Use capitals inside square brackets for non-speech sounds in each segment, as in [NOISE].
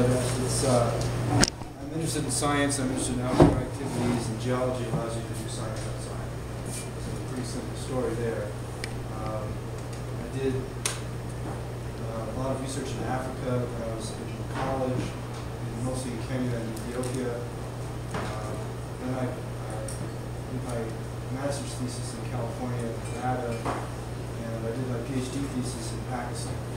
but it's, uh, I'm interested in science, I'm interested in outdoor activities, and geology allows you to do science outside. So a pretty simple story there. Um, I did uh, a lot of research in Africa when I was in college, and mostly in Kenya and Ethiopia. Uh, Then I uh, did my master's thesis in California, Nevada, and I did my PhD thesis in Pakistan.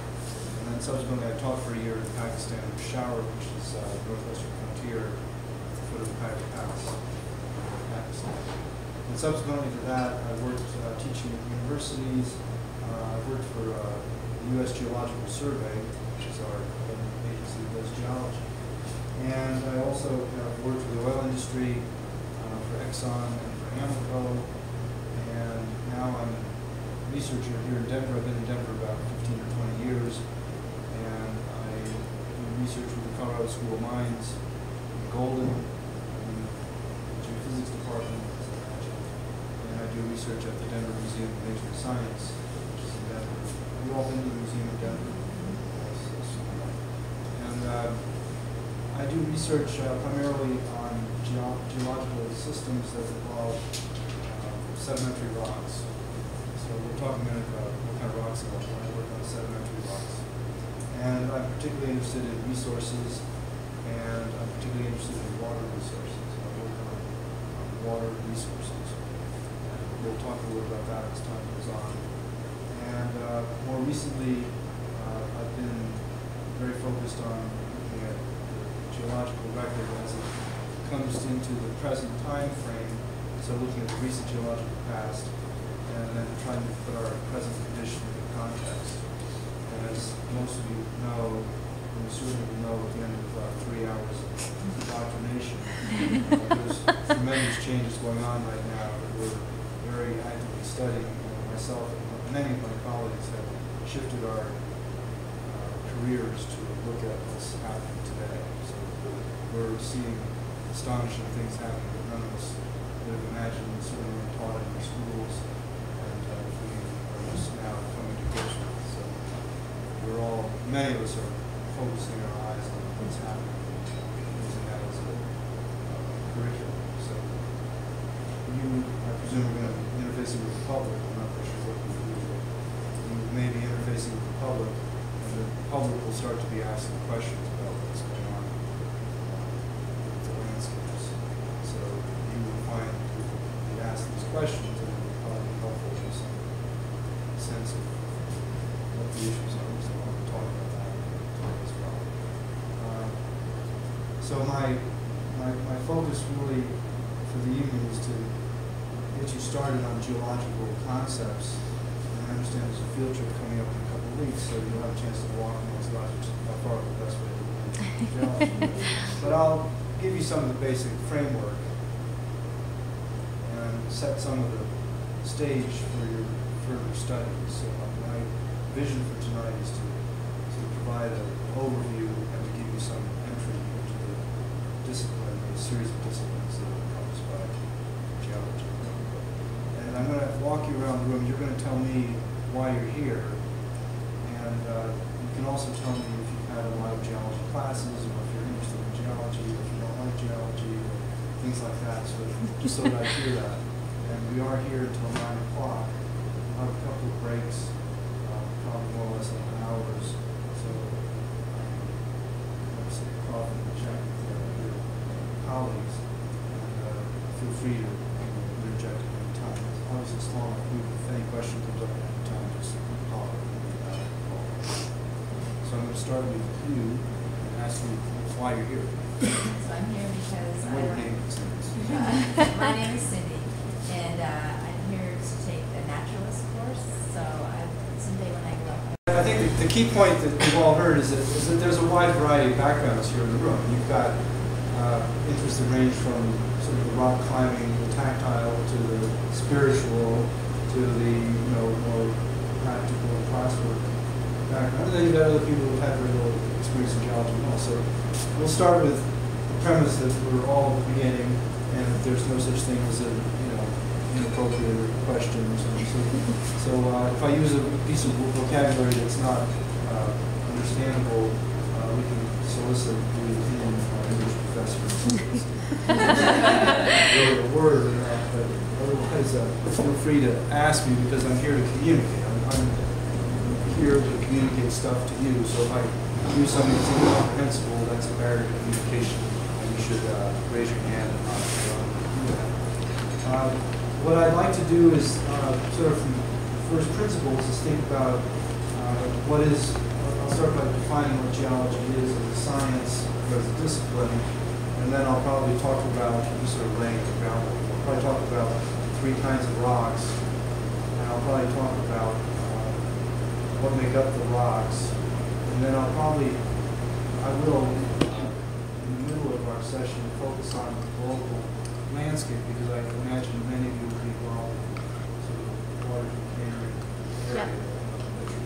And then subsequently, I taught for a year in Pakistan, in Peshawar, which is uh, northwestern frontier, at the foot of the Khyber Pass, Pakistan. And subsequently to that, I worked uh, teaching at universities. Uh, I worked for uh, the U.S. Geological Survey, which is our agency that does geology. And I also worked for the oil industry, uh, for Exxon and for Amoco. And now I'm a researcher here in Denver. I've been in Denver about 15 or 20 years. Research with the Colorado School of Mines in Golden, in the geophysics department. And I do research at the Denver Museum of Nature Science, which is in Denver. You all been to the Museum of Denver? And uh, I do research uh, primarily on geo- geological systems that involve uh, sedimentary rocks. So we'll talking about what kind of rocks involved I work on sedimentary rocks. And I'm particularly interested in resources, and I'm particularly interested in water resources. I work on, water resources. And we'll talk a little bit about that as time goes on. And uh, more recently, uh, I've been very focused on looking at the geological record as it comes into the present time frame. So looking at the recent geological past, and then trying to put our present condition in context. As most of you know, and certainly will know at the end of uh, three hours of indoctrination, there's tremendous changes going on right now that we're very actively studying. Myself and many of my colleagues have shifted our uh, careers to look at what's happening today. So we're seeing astonishing things happening that none of us would have imagined, certainly taught in our schools, and uh, we are just now coming to grips with. So we're all, many of us are focusing our eyes on what's happening, using that as a uh, curriculum. So you, I presume, are going to be interfacing with the public. I'm not sure what you do, but you may be interfacing with the public, and the public will start to be asking questions about what's going on uh, with the landscapes. So you will find if you ask these questions, it will probably be helpful to some sense of what the issues are. So I'll talk about that today as well. Um, So my, my, my focus really for the evening is to get you started on geological concepts. And I understand there's a field trip coming up in a couple of weeks, so you'll have a chance to walk amongst lots of, how far the best way to learn [LAUGHS] geology. But I'll give you some of the basic framework and set some of the stage for your further studies. So my vision for tonight is to, to provide an overview and to give you some entry into the discipline, a series of disciplines that are encompassed by geology. And I'm going to walk you around the room. You're going to tell me why you're here. And uh, you can also tell me if you've had a lot of geology classes or if you're interested in geology or if you don't like geology or things like that, so just so that I hear that. And we are here until 9 o'clock. We'll have a couple of breaks, uh, probably more or less like hours. So um, let's say coffee and chat with uh, your colleagues. And uh, feel free to interject at any time. Obviously, it's long. If any question comes up at any time, just holler. uh. So I'm going to start with you and ask you why you're here. So I'm here because And I. your name is. [LAUGHS] My name is Cindy, and uh, I'm here to take a naturalist course, so I, someday when I grow up. I think the, the key point that you've all heard is that, is that there's a wide variety of backgrounds here in the room. You've got uh, interests range from sort of the rock climbing, the tactile, to the spiritual, to the you know more practical classwork background. And then you've got other people who've had little experience in geology and. So we'll start with the premise that we're all beginning, and that there's no such thing as a you know inappropriate questions. And so so uh, if I use a piece of vocabulary that's not uh, understandable, uh, we can solicit professor. Really a word or not, but otherwise, uh, feel free to ask me because I'm here to communicate. I'm, I'm here to communicate stuff to you, so if I do something that's incomprehensible, that's a barrier to communication, and you should uh, raise your hand and not do that. Uh, What I'd like to do is, sort of from first principles, is think about what is, I'll start by defining what geology is as a science, as a discipline, and then I'll probably talk about, just sort of laying the groundwork, I'll probably talk about three kinds of rocks, and I'll probably talk about uh, what make up the rocks, and then I'll probably, I will, in the middle of our session, focus on the local landscape, because I imagine many of you will be involved in sort of water Yeah. area. That's-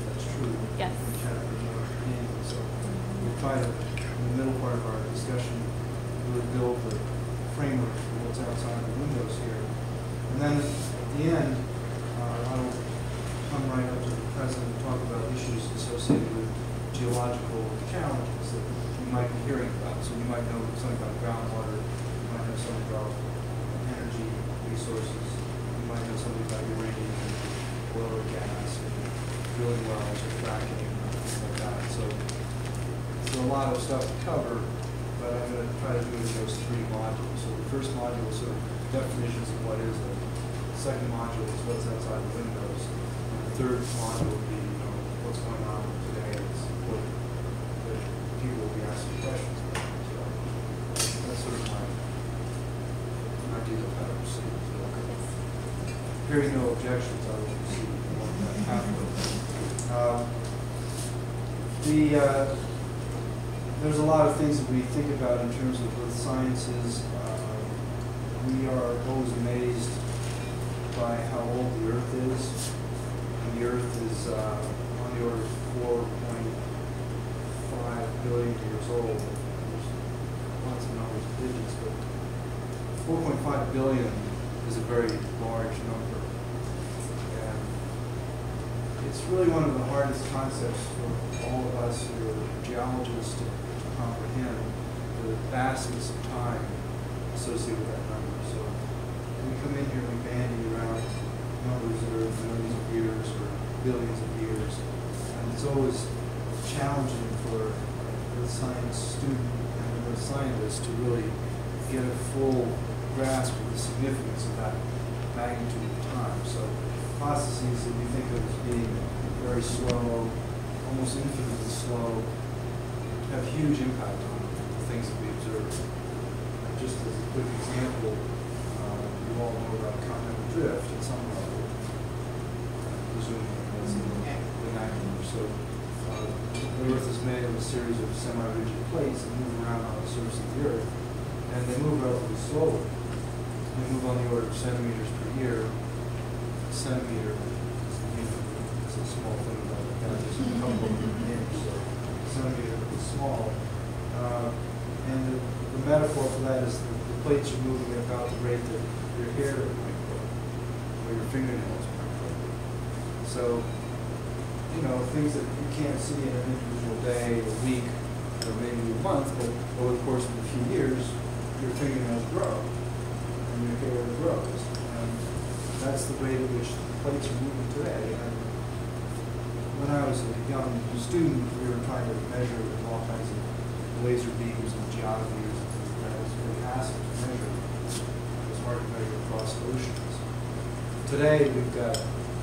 That's true. Yes. In Chatfield, Canyon, so we'll try to, in the middle part of our discussion, really build the framework for what's outside the windows here. And then at the end, uh, I'll come right up to the present and talk about issues associated with geological challenges that you might be hearing about. So you might know something about groundwater, you might know something about energy resources, you might know something about uranium, oil or gas, and drilling wells or fracking, and things like that. So it's a lot of stuff to cover, but I'm going to try to do it in those three modules. So the first module is sort of definitions of what is it. The second module is what's outside the windows. And the third module would be, you know, what's going on today that's important, that people will be asking questions about. So that's sort of my idea of how to proceed. So, Hearing no objections, I will proceed along that pathway. Um, The, uh, there's a lot of things that we think about in terms of the sciences. Uh, We are always amazed by how old the Earth is. The Earth is uh, on the order of four point five billion years old. There's lots of numbers of digits, but four point five billion is a very large number. And it's really one of the hardest concepts for all of us who are geologists to to comprehend, the vastness of time associated with that number. So we come in here, and we bandy around numbers that are billions of years, and it's always challenging for the science student and the scientist to really get a full grasp of the significance of that magnitude of time. So processes that we think of as being very slow, almost infinitely slow, have huge impact on the things that we observe. Just as a quick example, uh, you all know about continental drift at some level, presumably So uh, the Earth is made of a series of semi-rigid plates that move around on the surface of the Earth, and they move relatively slowly. They move on the order of centimeters per year. A centimeter is, you know, it's a small thing, that is a couple of inch, so centimeter is small. Uh, and the, the metaphor for that is the, the plates are moving at about the rate that your hair might grow, or your fingernails. So, you know, things that you can't see in an individual day, a week, or maybe a month, but over the course of a few years, your fingernails grow and your hair grows. And that's the rate at which plates are moving today. And when I was a young student, we were trying to measure with all kinds of laser beams and geometries and that. It was very to measure. It was hard to measure across oceans. Today, we've got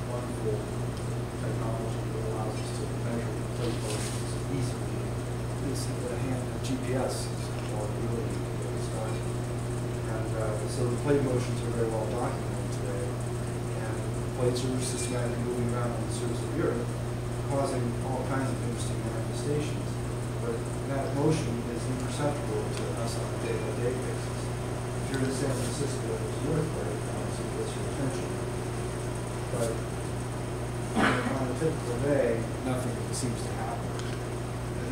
wonderful technology that allows us to measure plate motions easily. It's a hand, a GPS. And uh, so the plate motions are very well documented today. And plates are systematically moving around on the surface of the Earth, causing all kinds of interesting manifestations. But that motion is imperceptible to us on a day-by-day basis. If you're in San Francisco, there's an earthquake, obviously gets your attention. But on a typical day, nothing seems to happen.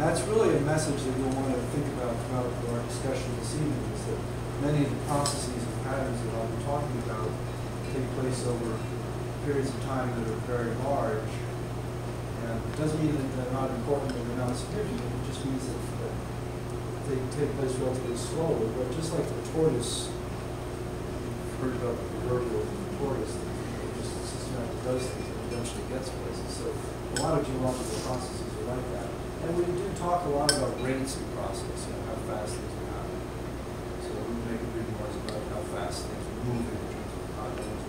That's really a message that we'll want to think about throughout our discussion this evening, is that many of the processes and patterns that I'll be talking about take place over periods of time that are very large. And it doesn't mean that they're not important or they're not significant, it just means that they take place relatively slowly, but just like the tortoise, you've heard about the proverbial tortoise, that just systematically does things and eventually gets places, so a lot of geological processes. And we do talk a lot about rates of process, know, how fast things are happening. So we make a big noise about how fast things are moving in terms of continents.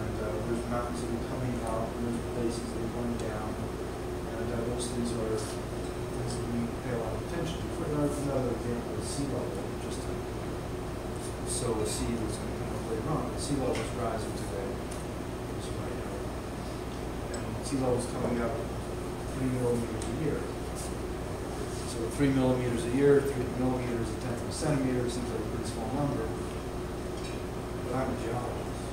And uh, there's mountains that are coming out, and there's places that are going down. And uh, those things are things that we pay a lot of attention to. For another, example is sea level, just to sow a seed that's going to come up later on. The sea level is rising today, know. And sea level is coming up three millimeters a year. So three millimeters a year, three millimeters a tenth of a centimeter, seems like a pretty small number. But I'm a geologist.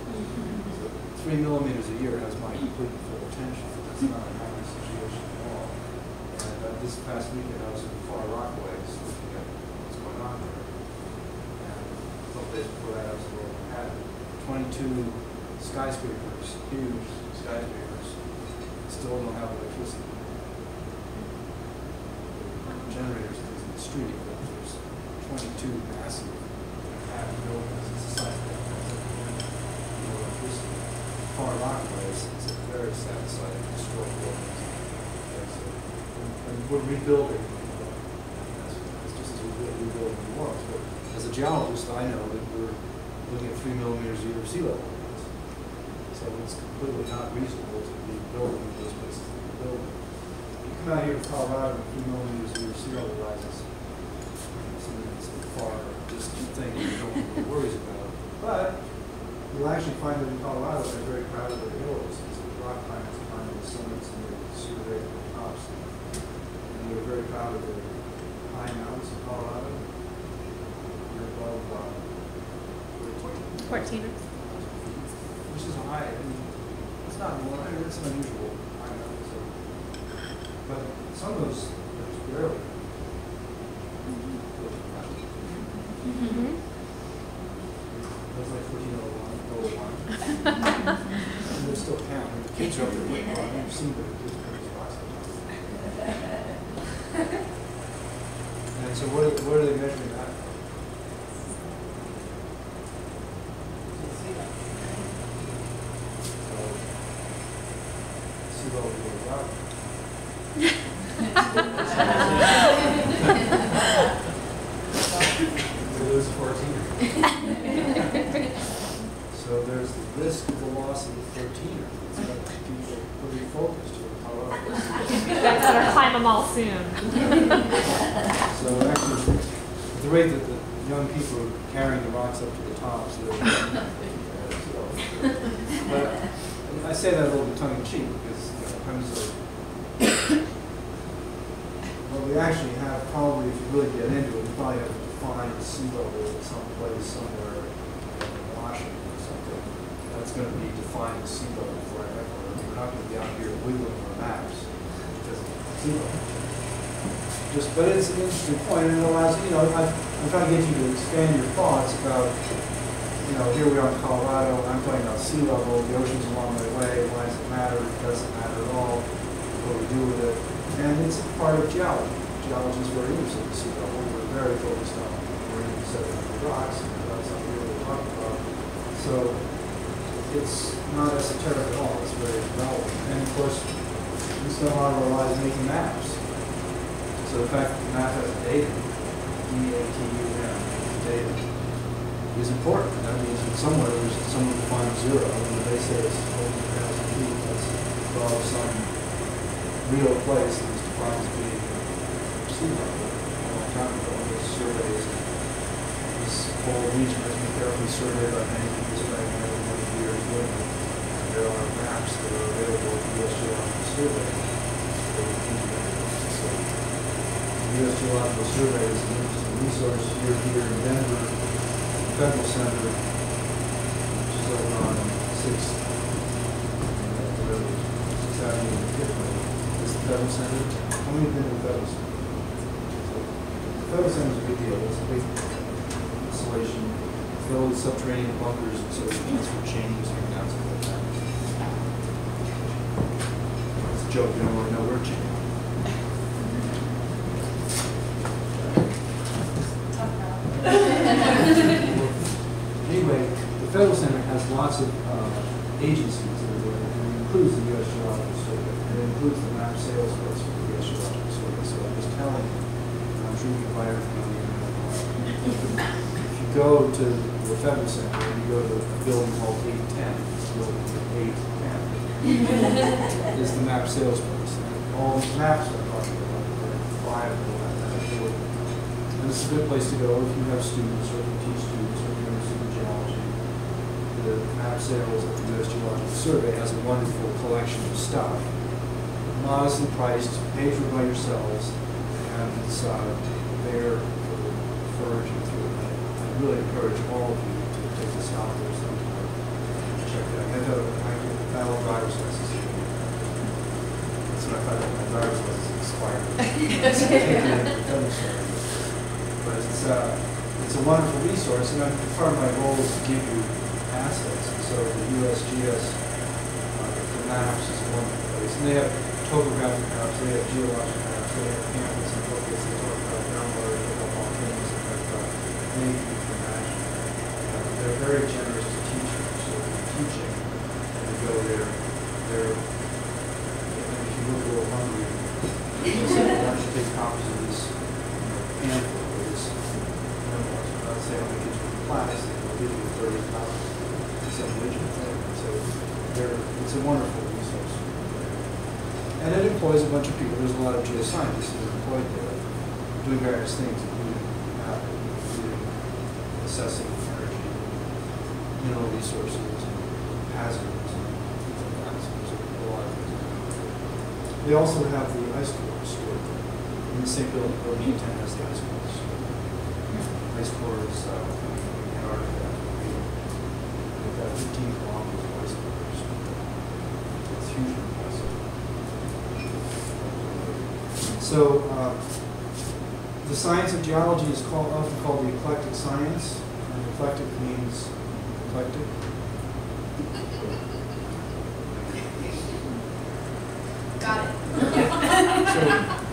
So Three millimeters a year has my complete full attention. That's not a happy situation at all. And uh, this past weekend, I was in Far Rockaways looking at what's going on there. And a couple days before that, I was in Manhattan. Twenty-two skyscrapers, huge skyscrapers, still don't have electricity. Generators in the street, there's twenty-two massive, half buildings, it's the size of that. No electricity. Far Rockaways, it's a very sad sight, destroyed buildings. And we're rebuilding, it's just as we're rebuilding the walls, but as a geologist, I know that we're looking at three millimeters a year of sea level. So it's completely not reasonable to be building those places that we're building. You come out here to Colorado, and three millimeters of your sea rises. Something that's far distant thing you don't have worries about. But you'll actually find that in Colorado, they're very proud of their hills. It's the rock climbers climb the summits and they survey the tops. And they're very proud of their high mountains in Colorado. They're above, uh, Fourteen. which is high, I mean, it's not, more- I it's unusual high so. But some of those, there's barely. Mm-hmm. Those like fourteen oh one, oh one. And they're still counting, the kids are up there, waiting, I've never seen the kids put these rocks up. And so what, are- what are they measuring that? from? So, Sea level goes up. We lose fourteen. So there's the risk of the loss of the thirteener. It's got to keep it pretty focused here. Guys better climb them all soon. So actually, at the rate that the young people are carrying the rocks up to the tops, they're. But I say that a little bit tongue in cheek because, you know, comes to. What we actually have probably, if you really get into it, we probably have to define the sea level in some place somewhere in Washington or something. That's gonna be defining sea level forever. Not gonna be out here wiggling our maps because just, but it's an interesting point, and it allows, you know, I, I'm trying to get you to expand your thoughts about, you know, here we are in Colorado, and I'm talking about sea level, the ocean's a long way away, why does it matter? It doesn't matter at all, what we do with it? And it's part of geology. Geology is very interested in sea level, we're very focused on marine sedimentary rocks, and that's something we really talk about. So, it's not esoteric at all, it's very relevant. And of course, we spend a lot of our lives making maps. So the fact that the map has data, D-A-T-U-M, data, is important. That means that somewhere there's someone defines zero, and they say it's over a thousand feet, that's above some real place that is defined as being sea level. A long time ago, there's surveys, this whole region has been carefully surveyed by many years. And there are maps that are available at US Geological Survey. So we can that. So, the U.S. Geological Survey is an interesting resource here, here in Denver, the Federal Center, which is over on Sixth, uh, whatever, Sixth Avenue. It's the Federal Center. How many have been to the Federal Center? The Federal Center is a big deal. It's a big installation, with subterranean bunkers, and so it transfer changes and down stuff like that. It's a joke, you don't really know where chicken. Anyway, the Federal Center has lots of uh, agencies that are there, and it includes the U.S. Geological Survey, and it includes the map sales force for the U.S. Geological Survey. So I'm just telling you, I'm sure you can buy everything on the internet. If you go to the Federal Center, and you go to building called eight ten, it's building eight ten, [LAUGHS] is the map sales place. And all these maps I'm talking about, five of them, and they were and it's a good place to go if you have students or if you teach students or if you're interested in geology. The map sales at the U.S. Geological Survey has a wonderful collection of stuff, modestly priced, paid for by yourselves, and it's uh, there for for urging through. I I really encourage all of you to take this out there sometime. and Check it out. I have a, I have a driver's license. That's what I thought, my driver's license expired. [LAUGHS] But it's, uh, it's a wonderful resource, and part of my goal is to give you assets. And so the USGS, uh, the maps is wonderful place. And they have topographic maps, they have geologic maps, they have campus and booklets, they talk about groundwater, they talk about volcanoes, they talk about anything you can imagine. Uh, Very generous to teachers, if you're teaching, and you go there, they're, if you look a little hungry, they say, why don't you take copies of this, you pamphlet or this memo, I'm going to many you from class, they'll give you thirty copies, some original thing, so it's a wonderful resource. And it employs a bunch of people, there's a lot of geoscientists that are employed there, doing various things, including mapping, including assessing energy, mineral resources, and hazards, and things like that, so there's a lot of things. They also have the ice core stored. In the same building, building ten has the ice core stored. Ice core is, uh, Antarctica. They've got fifteen kilometers of ice core. It's hugely impressive. So, uh, the science of geology is called, often called the eclectic science. And eclectic means eclectic. Got it. So,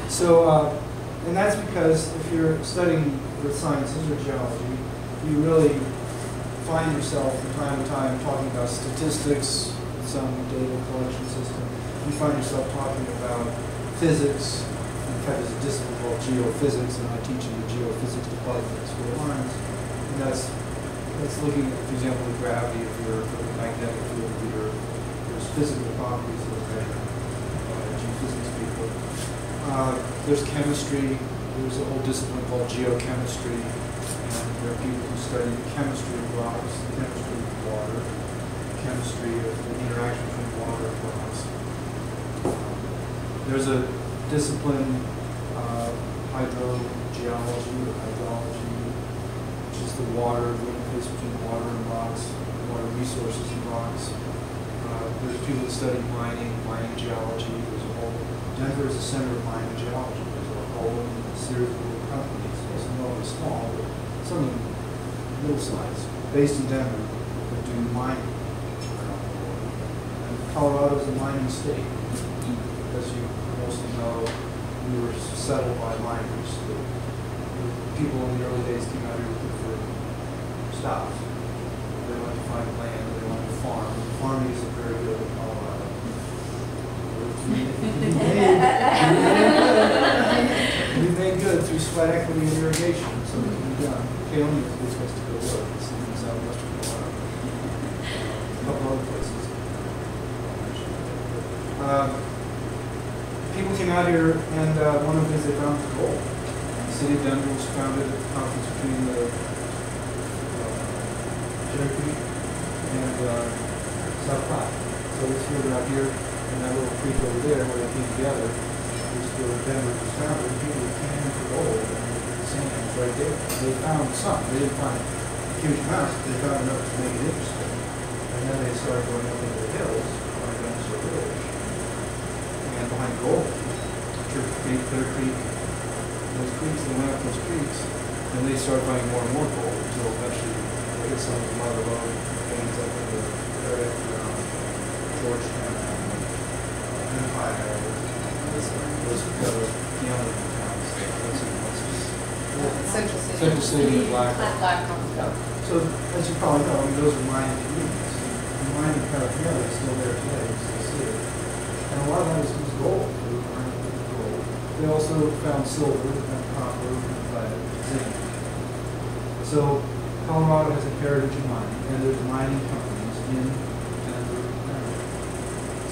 so, uh, and that's because if you're studying the sciences or geology, you really find yourself from time to time talking about statistics, some data collection system. You find yourself talking about physics. In fact, there's a discipline called geophysics, and I teach in the geophysics department at School of Mines. And that's, that's looking, at, for example, at gravity, of at magnetic field, you're, there's physical properties of the measured geophysics people. Uh, there's chemistry, there's a whole discipline called geochemistry, and there are people who study the chemistry of rocks, the chemistry of water, the chemistry of the interaction between water and rocks. There's a discipline, uh, hydrogeology or hydrology, which is the water, the interface between water and rocks, water resources and rocks. Uh, There's people that study mining, mining geology, there's a whole, Denver is a center of mining geology. There's a whole series of little companies, some of them small, but some of them middle sized, based in Denver, that do mining. And Colorado is a mining state. As you mostly know, we were settled by miners. The people in the early days came out here They wanted to find land, they wanted to farm. Farming is a very good in Colorado. We made good through sweat equity and irrigation, so it can be done. Paonia is place to go work, it's in southwestern Colorado. A couple other places. Um, People came out here and uh, one of the things they found was gold. The city of Denver was founded at the confluence between the uh, Cherry Creek and uh, South Platte. So this river out here and that little creek over there where they came together is where Denver was founded. And people came for gold and the sand right there. They found some. They didn't find huge amounts, but they found enough to make it interesting. And then they started going up into the hills, to the village and behind gold, Church Creek, Clear Creek, those creeks, they went up those creeks, and they started finding more and more gold until eventually they hit some of the mother lode veins up in the area around Georgetown, uh, Empire, those that are gambling in town. So that's a- that's a- Central City. Central City and Black Black So as you probably know, I mean, those are mining communities. And mining paraphernalia is still there today, you still see it. And a lot of that is was gold. They were mining gold. They also found silver and copper and lead, zinc. So Colorado has a heritage mining, and there's mining companies in Denver.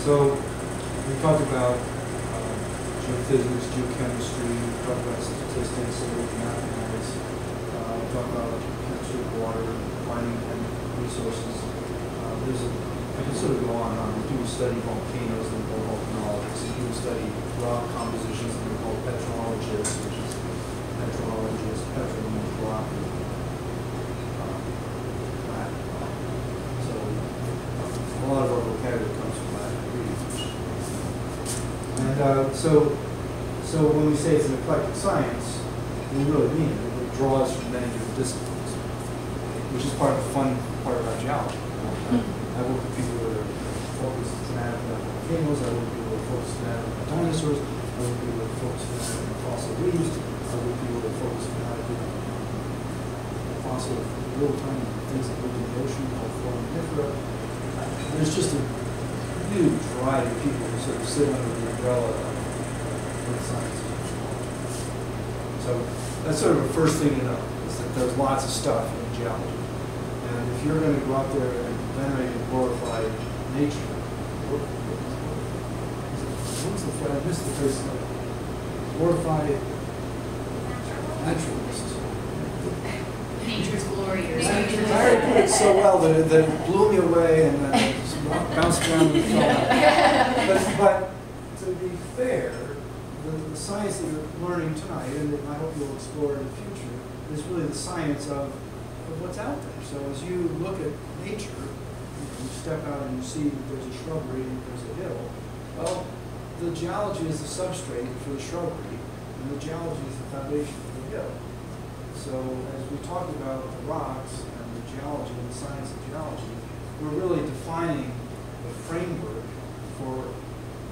So we talked about um, geophysics, geochemistry, we talked about statistics, and mathematics, uh, we talked about chemistry of water, mining and resources. Uh, There's a, I can sort of go on and on. We do study volcanoes and volcanologists. We do study rock compositions and we call petrologists, which is petrologist, petrol means rock. um, Latin. So a lot of our vocabulary comes from Latin and Greek. And uh, so, so when we say it's an eclectic science, we really mean it. It draws from many different disciplines, which is part of the fun part about geology. you know. I- work with people that are focused on volcanoes, uh, I work with people that are focused on uh, dinosaurs, I work with people that are focused on uh, fossil reefs, I work with people that are focused on fossil, little tiny things that live in the ocean called foraminifera. There's just a huge variety of people who sort of sit under the earth science. So that's sort of a first thing to know, is that there's lots of stuff in geology. And if you're gonna go out there and venerate and glorify nature, what, what's the phrase, I missed the first, glorify naturalists. Nature's glory or Larry put it so well that it, that it blew me away and then bounced around and fell out. [LAUGHS] But, but to be fair, the, the science that you're learning tonight, and I hope you'll explore in the future, is really the science of, of what's out there. So as you look at nature, you, know, you step out and you see that there's a shrubbery and there's a hill, well, the geology is the substrate for the shrubbery, and the geology is the foundation for the hill. So as we talk about the rocks and the geology and the science of geology, we're really defining the framework for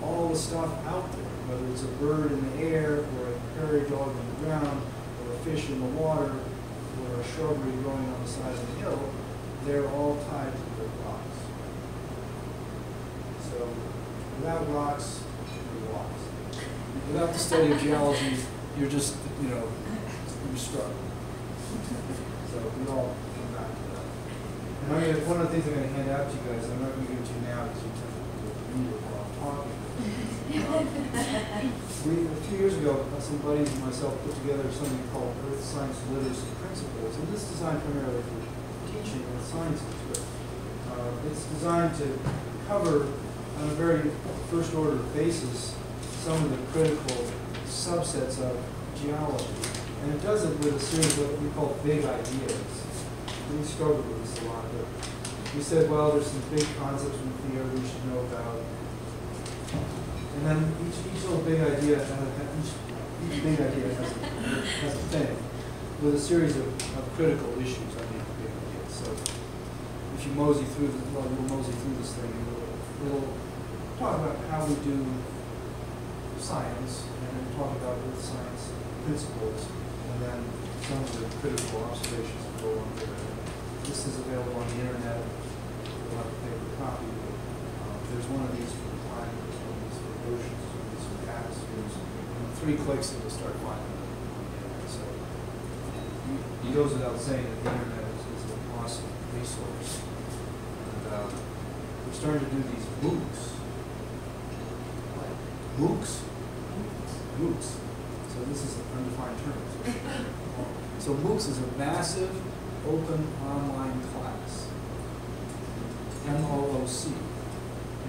all the stuff out there, whether it's a bird in the air, or a prairie dog on the ground, or a fish in the water, or a shrubbery growing on the side of the hill, they're all tied to the rocks. So without rocks, you're. Without the study of geology, you're just, you know, you're struggling. So we all come back to that. And I'm gonna, one of the things I'm gonna hand out to you guys, I'm not gonna give it to you now because you tend to read it while I'm talking. [LAUGHS] We, a few years ago, uh, some buddies and myself put together something called Earth Science Literacy Principles, and this is designed primarily for teaching the sciences, but uh, it's designed to cover on a very first order basis some of the critical subsets of geology. And it does it with a series of what we call big ideas. We struggled with this a lot, but we said, well, there's some big concepts from theory we should know about. And then each, each little big idea, has a- each, each big idea has a, has a thing with a series of, of critical issues on each big idea. So if you mosey through, the, well, we'll mosey through this thing, and we'll, we'll talk about how we do science, and then talk about earth science principles, and then some of the critical observations that go on it. This is available on the internet, you'll have a paper copy. Uh, There's one of these for climate, there's one of these for these atmospheres, and three clicks, it will start finding them. So it goes without saying that the internet is, is an awesome resource. And, uh, we're starting to do these MOOCs. MOOCs? MOOCs. So this is an undefined term. So MOOCs is a massive, open online class. M-O-O-C.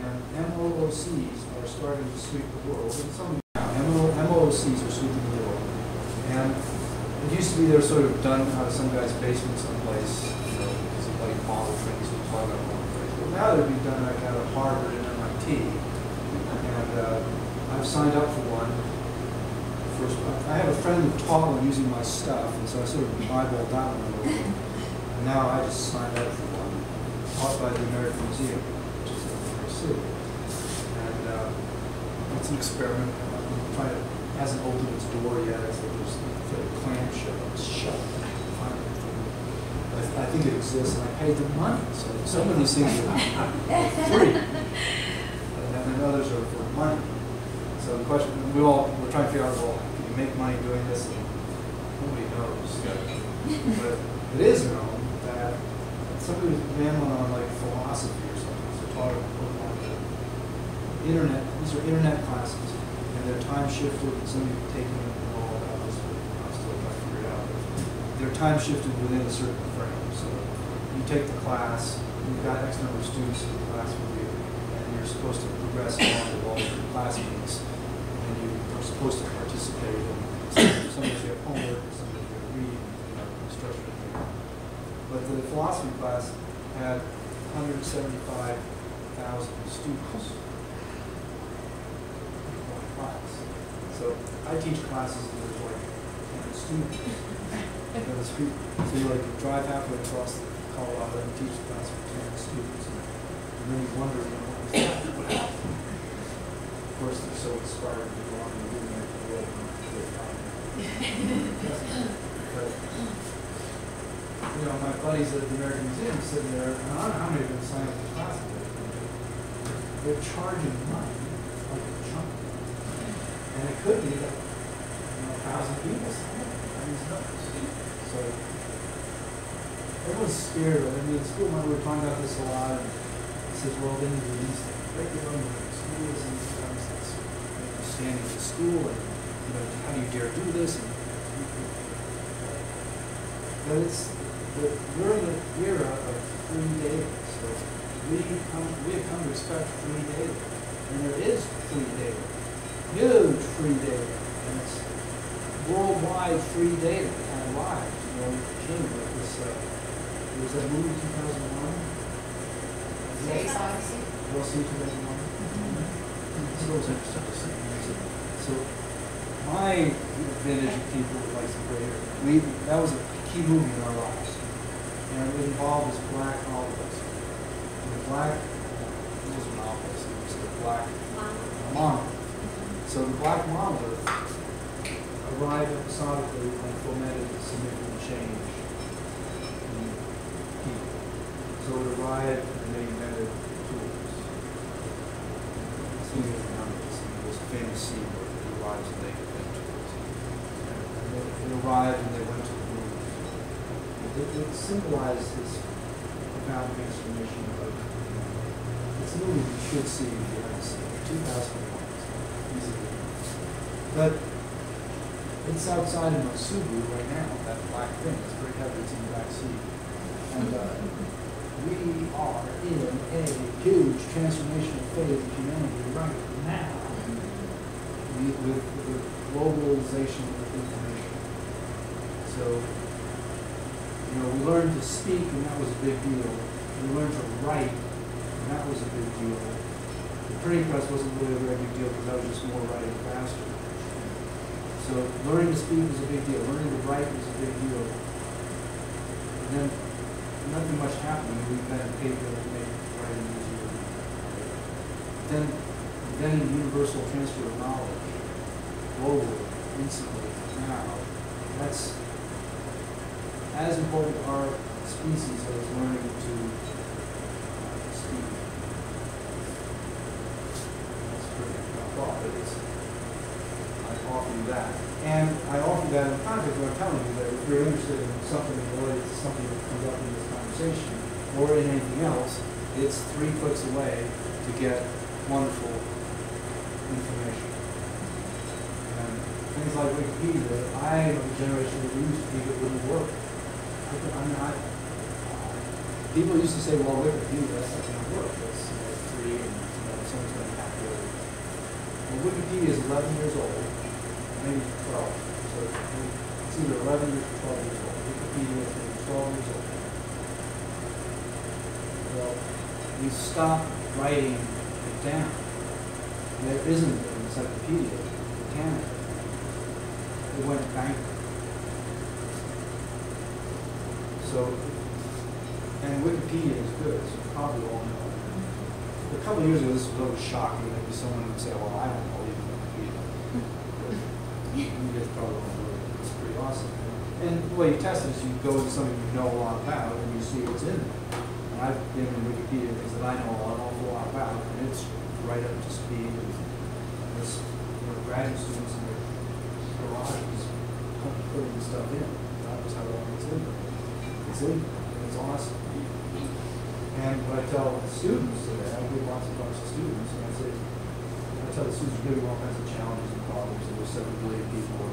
And M-O-O-Cs are starting to sweep the world, and some M-O- M-O-O-Cs are sweeping the world. And it used to be they were sort of done out of some guy's basement someplace, you know, of like model trains and plug on trains. But now they're being done like out of Harvard and MIT. And uh, I've signed up for one. First, I have a friend who taught on using my stuff, and so I sort of eyeballed that one a little bit. And now I just signed up for one, taught by the American Museum, which is in New York City. And uh, it's an experiment. I'm trying to, hasn't opened its door yet, it's like there's the clamshell, it's shut. I I think it exists, and I paid the money, so some of these things are free. And then others are for money. So the question, we all, we're trying to figure out, well, can you make money doing this? And Nobody knows. But it is known that somebody was rambling on like philosophy or something, so taught internet, these are internet classes, and they're time shifted, and somebody taking them and all that, was, I'm still trying to figure it out. They're time shifted within a certain frame, so you take the class, you've got X number of students in the class with you, and you're supposed to progress along with all your classmates, and you are supposed to participate in, some days you have homework, some days you have reading, you know, structured thing. But the philosophy class had hundred and seventy-five thousand students. in one class. So I teach classes and there's like hundred students. [LAUGHS] And the street, so you like drive halfway across Colorado and teach the class for ten students. And then you wonder, you know, what is that? Of course, they're so inspired to go on and do that. for the world and do it fine. But, you know, my buddies at the American Museum sitting there, and I don't know how many of them signed up for classes. They're charging money like a chunk. And it could be that, you know, a thousand people signed up. So, everyone's scared. I mean, in school, remember, we were talking about this a lot, and it says, well, then you release the curriculum, and schools, and stuff, that's, standing in school, and, you know, how do you dare do this? And, but it's, but we're in the era of free data, so we come, we have come to expect free data. And there is free data, huge free data, and it's worldwide free data on lives, you know, King, with this, uh, there was that movie two thousand one? Space Odyssey. You'll see two thousand one? So it was interesting to see. So my vintage of people would like some greater, we, that was a key movie in our lives. And it involved this black novelist. And the black, he was a novelist, It was a black monolith. So the black monolith arrived episodically and fomented a significant change in people. So it arrived and they invented tools. Seeing economics, this fantasy where it arrives and they invent tools. And they, it arrived and they went to the moon. It, it symbolized this profound transformation of it's movie you should see if you haven't seen it. 2000 but it's outside in my Subaru right now, that black thing, it's very heavy, it's in the back seat. And, uh, we are in a huge transformational phase of humanity right now. We- With, with globalization of information. So, you know, we learned to speak and that was a big deal. We learned to write and that was a big deal. The printing press wasn't really a very big deal because that was just more writing faster. So learning to speak was a big deal, learning to write was a big deal. And then nothing much happened, we invented paper that made writing easier. Then, then universal transfer of knowledge, globally, instantly, now. That's as important to our species as learning to uh, speak. That's pretty, I thought, it is. You that. And I offer that in context of I'm telling you, that if you're interested in something related to something that comes up in this conversation, or in anything else, it's three clicks away to get wonderful information. And things like Wikipedia, I am the generation that used to think it wouldn't work. I, I mean, I, uh, people used to say, well, Wikipedia, that's not gonna work, it's, you know, free and, you know, someone's gonna hack it. Well, Wikipedia is eleven years old, maybe twelve, so it's either eleven years or twelve years old. Wikipedia is maybe twelve years old. Well, we stopped writing it down. There isn't an encyclopedia in Canada. It went bankrupt. So, and Wikipedia is good, as you probably all know. A couple years ago, this was a little shocking, maybe someone would say, well, I don't believe. Way you test it is you go into something you know a lot about and you see what's in there. And I've been in Wikipedia, things that I know an awful lot about, and it's right up to speed with this, you know, graduate students in their garages putting stuff in. That was how long it's in there. It's in, there, and it's awesome. And what I tell students today, I give lots of talks to students, and I say, Tell the students, we're giving all kinds of challenges and problems, there's seven billion people,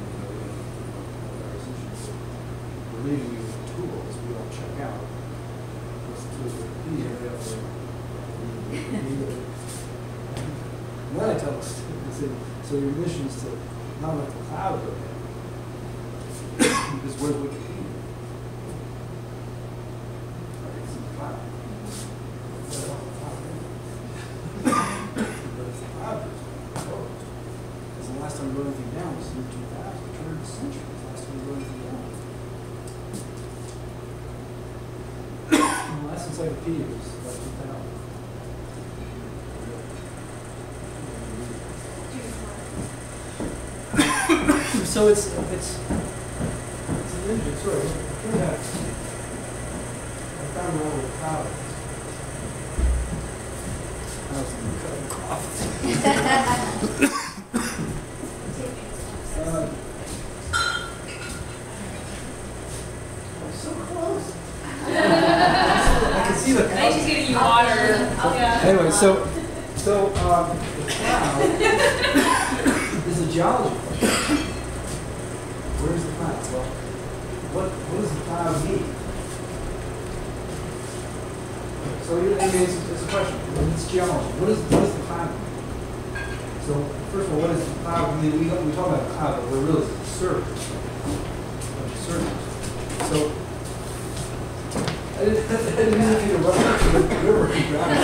various issues. So We're leaving you with tools we don't check out. Those tools are here, they have to. And then I tell the students, so your mission is to not let the cloud go down. Because where's Wikipedia? Right, It's in the cloud. But it's the cloud that's closed. Because the last time we wrote anything down was in two thousand, turn of the century, was the last time we wrote anything down. And the last encyclopedia was about two thousand. So it's, it's, it's an interesting story. Look at that. I found out what cloud is. I was gonna cut him off. Uh, I'm so close. I can see the. I just giving you water. Yeah. Anyway, so, so, um, the cloud is a geology question. Where's the cloud? Well, what, what does the cloud mean? So, you- I mean, it's, it's a question, it's geology, what is, what does the cloud mean? So, first of all, what is the cloud, I mean, we, we talk about cloud, but we're really servers. Bunch of servers. So, I didn't, I didn't mean you to run up to the river and grab it.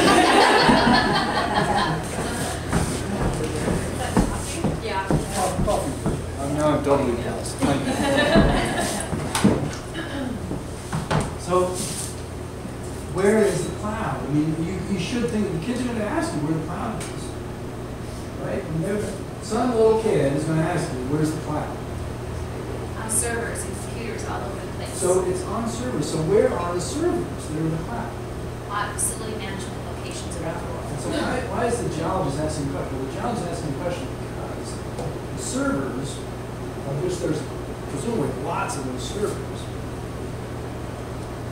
Yeah. Coffee, coffee. I'm now I'm doubly blessed. Thank you. So, where is the cloud? I mean, you, you should think, the kids are gonna ask you where the cloud is. Right? And they're- Some little kid is gonna ask you, where's the cloud? on servers and computers all over the place. So it's on servers, so where are the servers that are the cloud? On facility management locations around the And world. so why, why is the geologist asking the question? Well, the geologist is asking the question because the servers, of which there's presumably lots of those servers,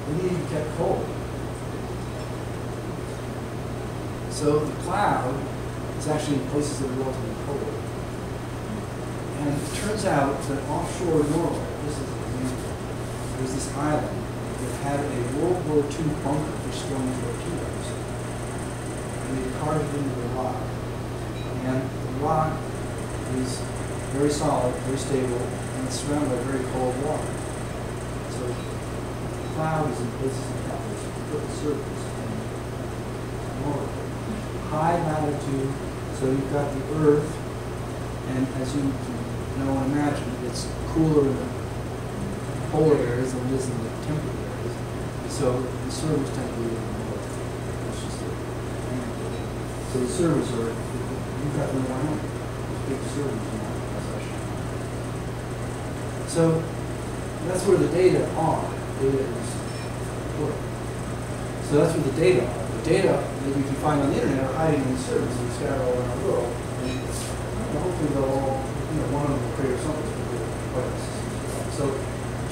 they need to be kept cold. So the cloud is actually in places that are relatively cold. And it turns out that offshore Norway, this is an example, there's this island that had a World War II bunker for storing torpedoes and they carved it into the rock. And the rock is very solid, very stable, and it's surrounded by very cold water. So clouds and places like that, which put the surface in Norway. High latitude, so you've got the earth, and as you can know and imagine, it's cooler in the polar areas than it is in the temperate areas. So the servers tend to be in the north. It's just so the servers are, you've got them Wyoming, big servers in that. So that's where the data are. Data is. So that's where the data data that you can find on the internet are hiding in are scattered all around the world. And hopefully they'll all, you know, one of them will create something to do. So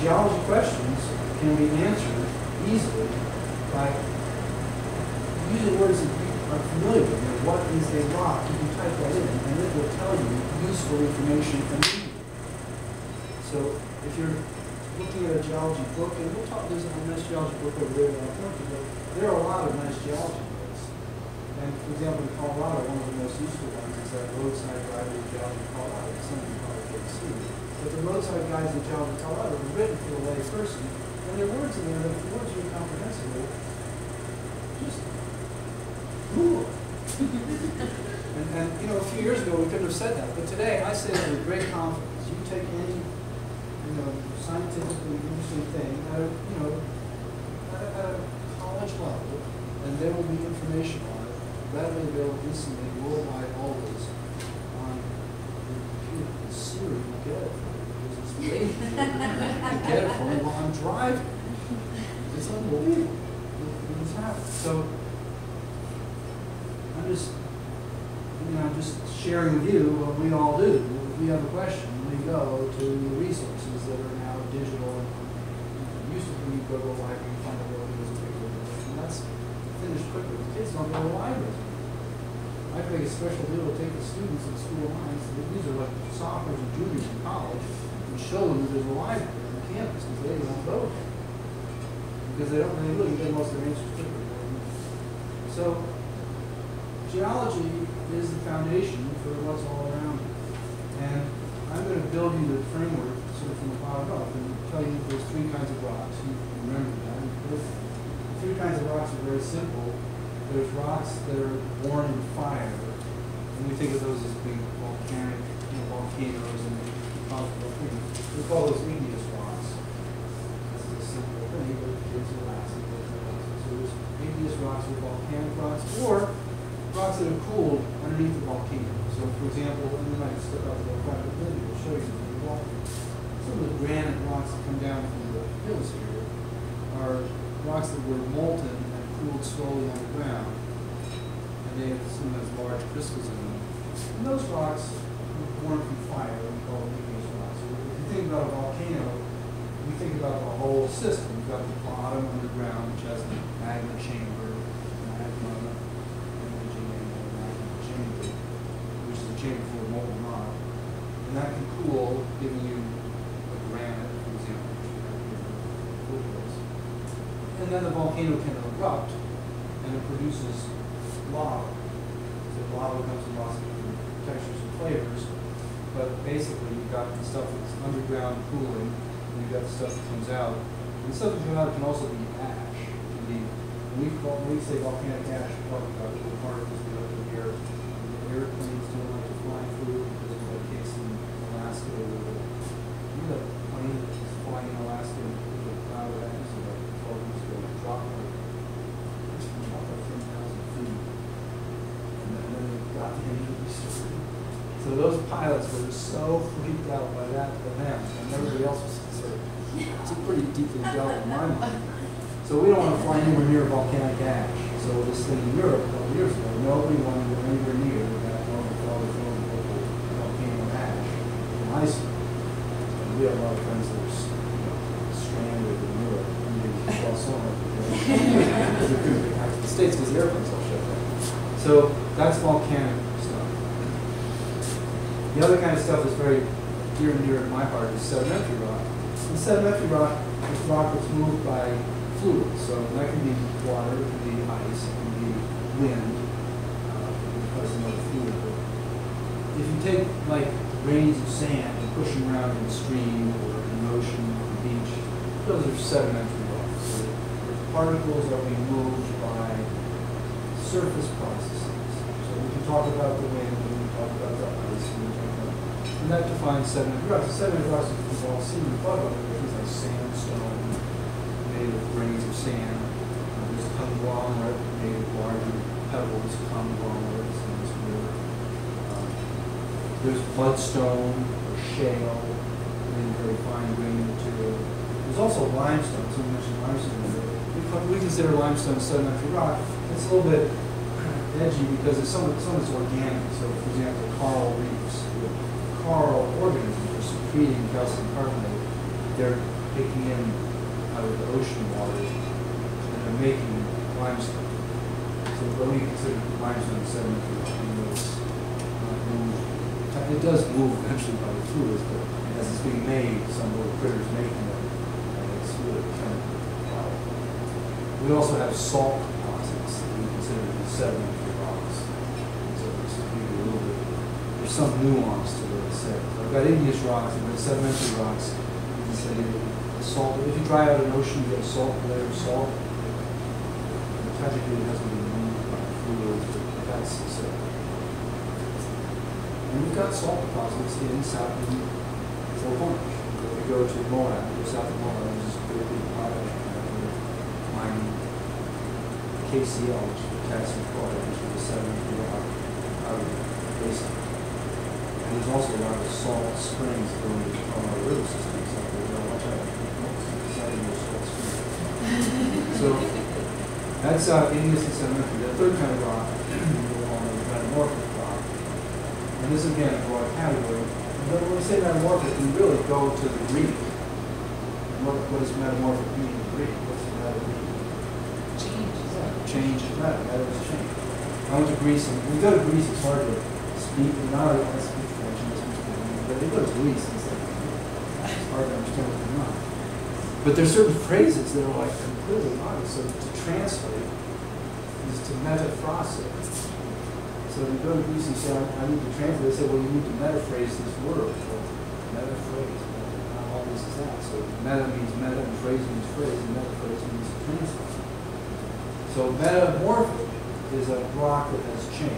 geology questions can be answered easily by using words that you are familiar with. You know, what is a rock? You can type that in, and it will tell you useful information immediately. So if you're a geology book, and we'll talk, there's a nice geology book over there that I'll talk you about. There are a lot of nice geology books. And for example, in Colorado, one of the most useful ones is that roadside guide to geology of Colorado. that Some of you probably can't see. But the roadside guides to geology of Colorado were written for a lay person, and there are words in there that the words are incomprehensible, just cool. [LAUGHS] And, and, you know, a few years ago, we couldn't have said that, but today, I say that with great confidence. You take any, you know, scientifically interesting thing, at a, you know, at a, at a college level, and there will be information on it, readily available instantly, worldwide, always, on the computer. And Siri will get it for because it's and get it for me while I'm driving. It's unbelievable. What's happening? So, I'm just, you know, just sharing with you what we all do. If we have a question, we go to the resources that are now digital. It used to be you go to a library, find out what it is, and it and that's finished quickly. The kids don't go to libraries. I make a special deal to take the students in school lines, these are like sophomores and juniors in college, and show them that there's a library on campus, because they don't go. Because they don't, really get most of their answers quickly. So, geology is the foundation for what's all around you. And I'm gonna build you the framework sort of from the bottom up and tell you there's three kinds of rocks. You remember that. Those three kinds of rocks are very simple. There's rocks that are born in fire, and we think of those as being volcanic, you know, volcanoes and possible things. We call those igneous rocks. This is a simple thing, but it's elastic. So there's igneous rocks or volcanic rocks, or rocks that have cooled underneath the volcano. So for example, and we might step out the the building, we'll show you some walk. Some of the granite rocks that come down from the hills here are rocks that were molten and cooled slowly on the ground. And they have some of those large crystals in them. And those rocks were born from fire, we call them igneous rocks. So if you think about a volcano, we think about the whole system. You've got the bottom underground, which has the magma chamber, magma, and magma chamber, which is a chamber full of molten rock. And that can cool, giving you a granite, for example, which we have here in the foothills. And then the volcano can erupt, and it produces lava. So lava comes in lots of different textures and flavors, but basically you've got the stuff that's underground cooling, and you've got the stuff that comes out. And the stuff that comes out can also be ash. Be, when we, when we say volcanic ash, we're talking about little particles that up in the air. The airplanes don't like to fly through because of the case in Alaska, where the, you know, the plane that was flying in Alaska, and the cloud of ash, so like twelve years ago, it dropped like, it's been dropped like ten thousand feet. And then, then they got the end of the story. So those pilots were so freaked out by that for them, and everybody else was concerned. It's a pretty deeply dealt in my mind. So we don't want to fly anywhere near volcanic ash. So this thing in Europe, a couple years ago, nobody wanted to go anywhere near that overflow from volcano ash in Iceland. And we have a lot of friends that are you know, stranded in Europe, and they saw summer. [LAUGHS] The States because the airplanes all shut down. So that's volcanic stuff. The other kind of stuff that's very dear and dear to my heart is sedimentary rock. And sedimentary rock that's moved by fluids. So that can be water, it can be ice, it can be wind, uh, because of another fluid. But if you take like grains of sand and push them around in a stream or in an ocean or a beach, those are sedimentary rocks. So particles are being moved by surface processes. So we can talk about the wind, we can talk about the ice, talk about, and that defines sedimentary rocks. Sedimentary rocks is all seen in the bottom, things like sandstone, made of grains of sand. There's conglomerate made of larger pebbles, conglomerates in this river. Um, There's mudstone or shale, made very fine grained material. There's also limestone, someone mentioned limestone. We We consider limestone sedimentary rock. It's a little bit edgy because it's some, some of it's organic. So for example, coral reefs, coral organisms are secreting calcium carbonate. They're taking in out of the ocean waters and they're making limestone. So what we consider limestone sedimentary rock. It does move eventually by the fluids, but as it's being made, some little critters making it, and it's really kind of wild. We also have salt deposits that we consider to be sedimentary rocks. So to give a little bit, there's some nuance to what I said. So I've got igneous rocks, I've got sedimentary rocks. You can say the salt, if you dry out an ocean, you get a salt layer of salt. Tragically, it has to be moved by fluids, but that's the same. And we've got salt deposits in south in Fort Orange. If you go to Moab, go south of Moab, there's this great big potash plant where they're mining KCl, which is potassium chloride, which is sedimentary rock out of the basin. there's also a lot of salt springs going on our river systems, so there's a lot of, salt springs. So, that's, uh, igneous and sedimentary. The third kind of rock, [CLEARS THROAT] is metamorphic rock. And this again, a broad category. But when we say metamorphic, we really go to the Greek. What, what does metamorphic mean in Greek? What's the meta mean? Change. Change meta, meta is change. I went to Greece, and when you go to Greece, it's hard to speak, and now I want to speak French, and speak Italian, but go to Greece, it's like, it's hard to understand what's going on. But there's certain phrases that are like completely obvious, so to translate is to metaphrase. It. So when you go to Greece and say, I I need to translate, they say, well, you need to metaphrase this word, well, metaphrase, how obvious is that? So meta means meta, and phrase means phrase, and metaphrase means translate. So metamorphic is a rock that has changed.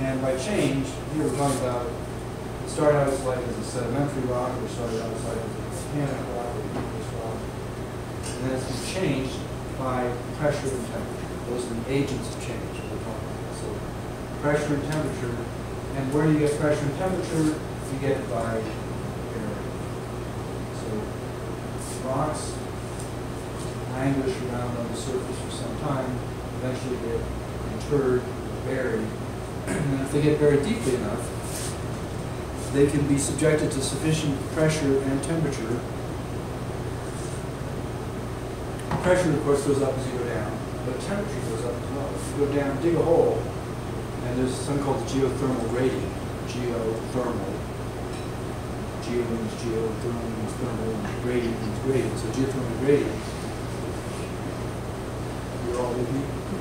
And by change, here we're talking about, it started out as like as a sedimentary rock, or started out as like a volcanic rock, or igneous rock. And then it's been changed by pressure and temperature. Those are the agents of change that we're talking about. So pressure and temperature, and where do you get pressure and temperature, you get by air. So rocks languish around on the surface for some time, eventually get interred, buried. [CLEARS THROAT] And if they get buried deeply enough, they can be subjected to sufficient pressure and temperature. Pressure, of course, goes up as you go down, but temperature goes up as well. If you go down, dig a hole, and there's something called the geothermal gradient, geothermal. Geo means geo, thermal means thermal, and gradient means gradient, so geothermal gradient you're all with me?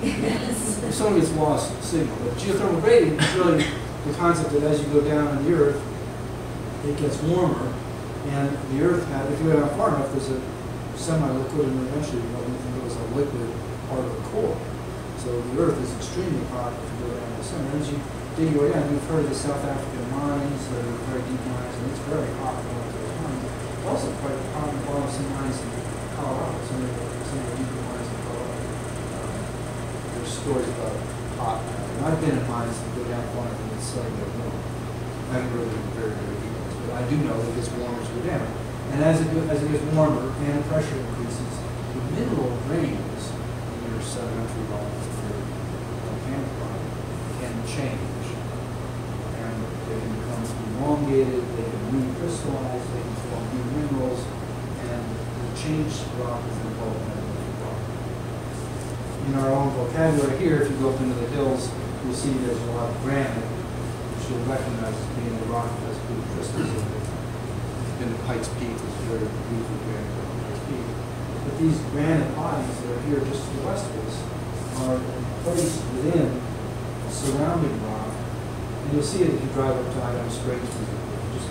Yes. If gets lost signal, but geothermal gradient is really the concept that as you go down in the earth, it gets warmer, and the earth, had- if you go down far enough, there's a semi-liquid, and eventually you know, there's a liquid part of the core. So the earth is extremely hot if you go down the center. As you dig your way down, you've heard of the South African mines, that are very deep mines, and it's very hot to those mines. Also quite hot in the bottom of some mines in Colorado, some of the, some of the deeper mines in Colorado. Um, There's stories about hot, and I've been in mines that go down far and starting to warm. I haven't really very, very deep but I do know that it gets warmer as go down. And as it, as it gets warmer and pressure increases, the mineral grains in your sedimentary rock, your volcanic rock, can change. And they can become elongated, they can recrystallize, they can form new minerals, and the changed rock is rock in our own vocabulary here, if you go up into the hills, you'll see there's a lot of granite, which you'll recognize as being the rock that has blue crystals in it. Been to Pikes Peak, is very beautiful granite on Pikes Peak. But these granite bodies that are here just to the west of us are placed within a surrounding rock. And you'll see it if you drive up to Idaho Springs, just,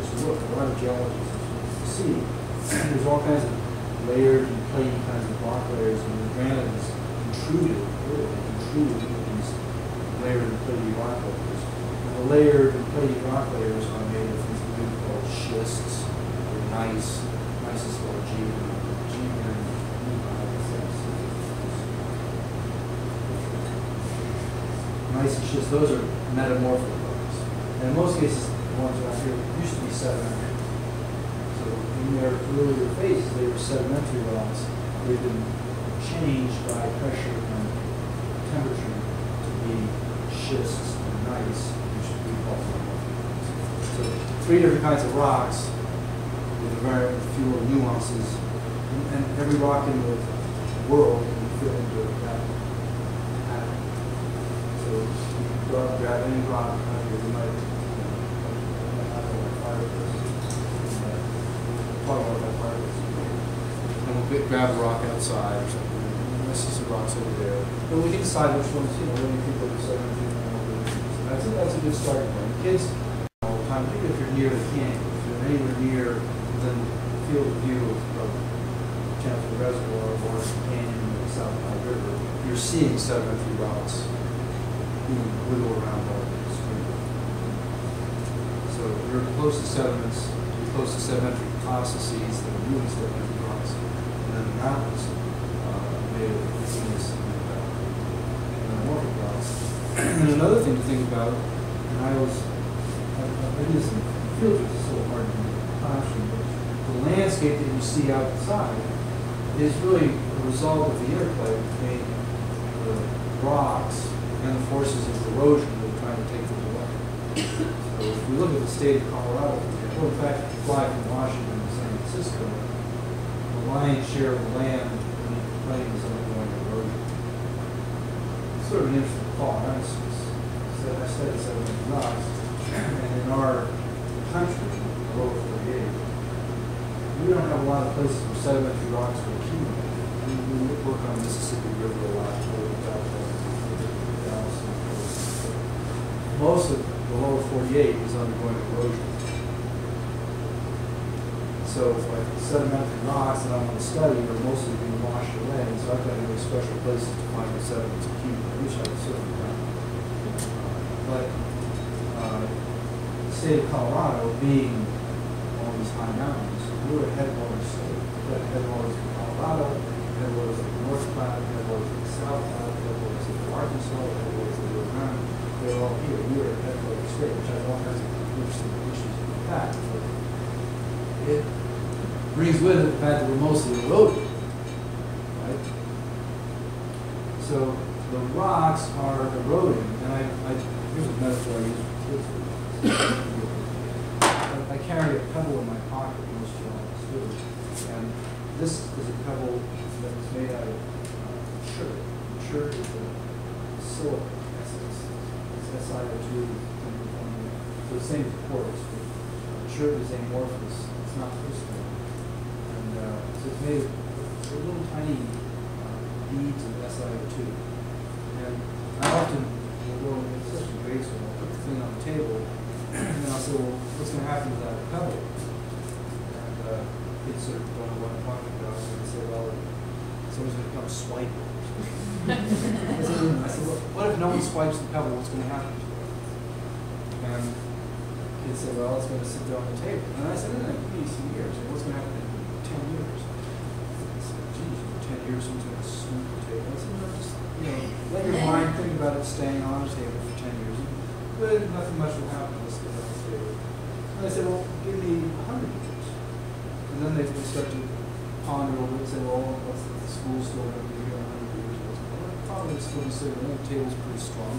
just look, a lot of geologists see. There's all kinds of layered and plain kinds of rock layers, and the granite is intruded, really intruded into these layered and plated rock layers. And the layered and plated rock layers are made of these things called schists, or gneiss. Gneiss is spelled G, G and schists, those are metamorphic rocks. And in most cases, the ones around here used to be sedimentary. In their earlier phases, they were sedimentary rocks. They've been changed by pressure and temperature to be schists and gneiss, which we call. So three different kinds of rocks with a very fewer nuances. And, and every rock in the world can fit into that pattern. So you grab any rock, you might, you know, Know, this, talk about that fire this. And we'll grab a rock outside or something, and I see some rocks over there. And we can decide which ones, you know, you of the seven, you know, so that's a, that's a good starting point. Kids, all the time, if you're near the canyon, if you're anywhere near the field of view of, of Chatfield Reservoir or Waterton Canyon or the South Nile River, you're seeing sedimentary rocks being wiggle around all the stream. So you're close to sediments, you're close to sedimentary processes that are moving sedimentary rocks, and then the mountains, uh, made igneous and uh, metamorphic rocks. And another thing to think about, and I was it is, in the field it's so hard to the classroom, but the landscape that you see outside is really a result of the interplay between the rocks and the forces of erosion that are trying to take them away. So if we look at the state of or in fact, if you fly from Washington to San Francisco, the lion's share of the land beneath the plane is undergoing erosion. It's sort of an interesting thought, I was- so I studied sediment rocks, and in our country, the lower forty-eight, we don't have a lot of places where sedimentary rocks are accumulated. We, we work on Mississippi River a lot, over the top of Dallas and Fort Worth. Most of the lower forty-eight is undergoing erosion. So like sedimentary rocks that I want to study are mostly being washed away, so I've got to go to special places to find the sediments accumulated, which I've certainly done. But, uh, the state of Colorado being all these high mountains, we're a headwater state. We've got headwaters in Colorado, headwaters in North Platte, headwaters in the South Platte, headwaters in Arkansas, headwaters in Rio Grande. They're all here. We're a headwater state, which I don't have interesting issues with that. But it brings with it the fact that we're mostly eroded, right? So the rocks are eroding, and I, I, here's a metaphor I use. I- carry a pebble in my pocket, most journalists do, and this is a pebble that is made out of uh, sugar. Sugar is a silicon, it's, it's, it's SiO2, so the same quartz, sugar is amorphous, it's not crystalline. And, uh, so it's made a little tiny uh, beads of SiO2. And I often will go, it's such a great school, I'll put the thing on the table, and I'll say, well, what's gonna happen to that pebble? And, uh, kids sort of don't know what I'm talking about, so they say, well, someone's gonna come swipe it. or. I said, "Well, what if no one swipes the pebble, what's gonna happen to it? And kids say, well, it's gonna sit there on the table. And I said, give me some years, and what's gonna happen in ten years? I said, geez, in ten years, who's gonna sweep the table? I said, just, you know, let your mind think about it staying on a table for ten years. But nothing much will happen, let's get on the table. And I said, well, give me hundred years. And then they would start to ponder over it and say, well, what's the school still gonna be here hundred years? What's going on? Probably it's still be saying, well, the table's pretty strong.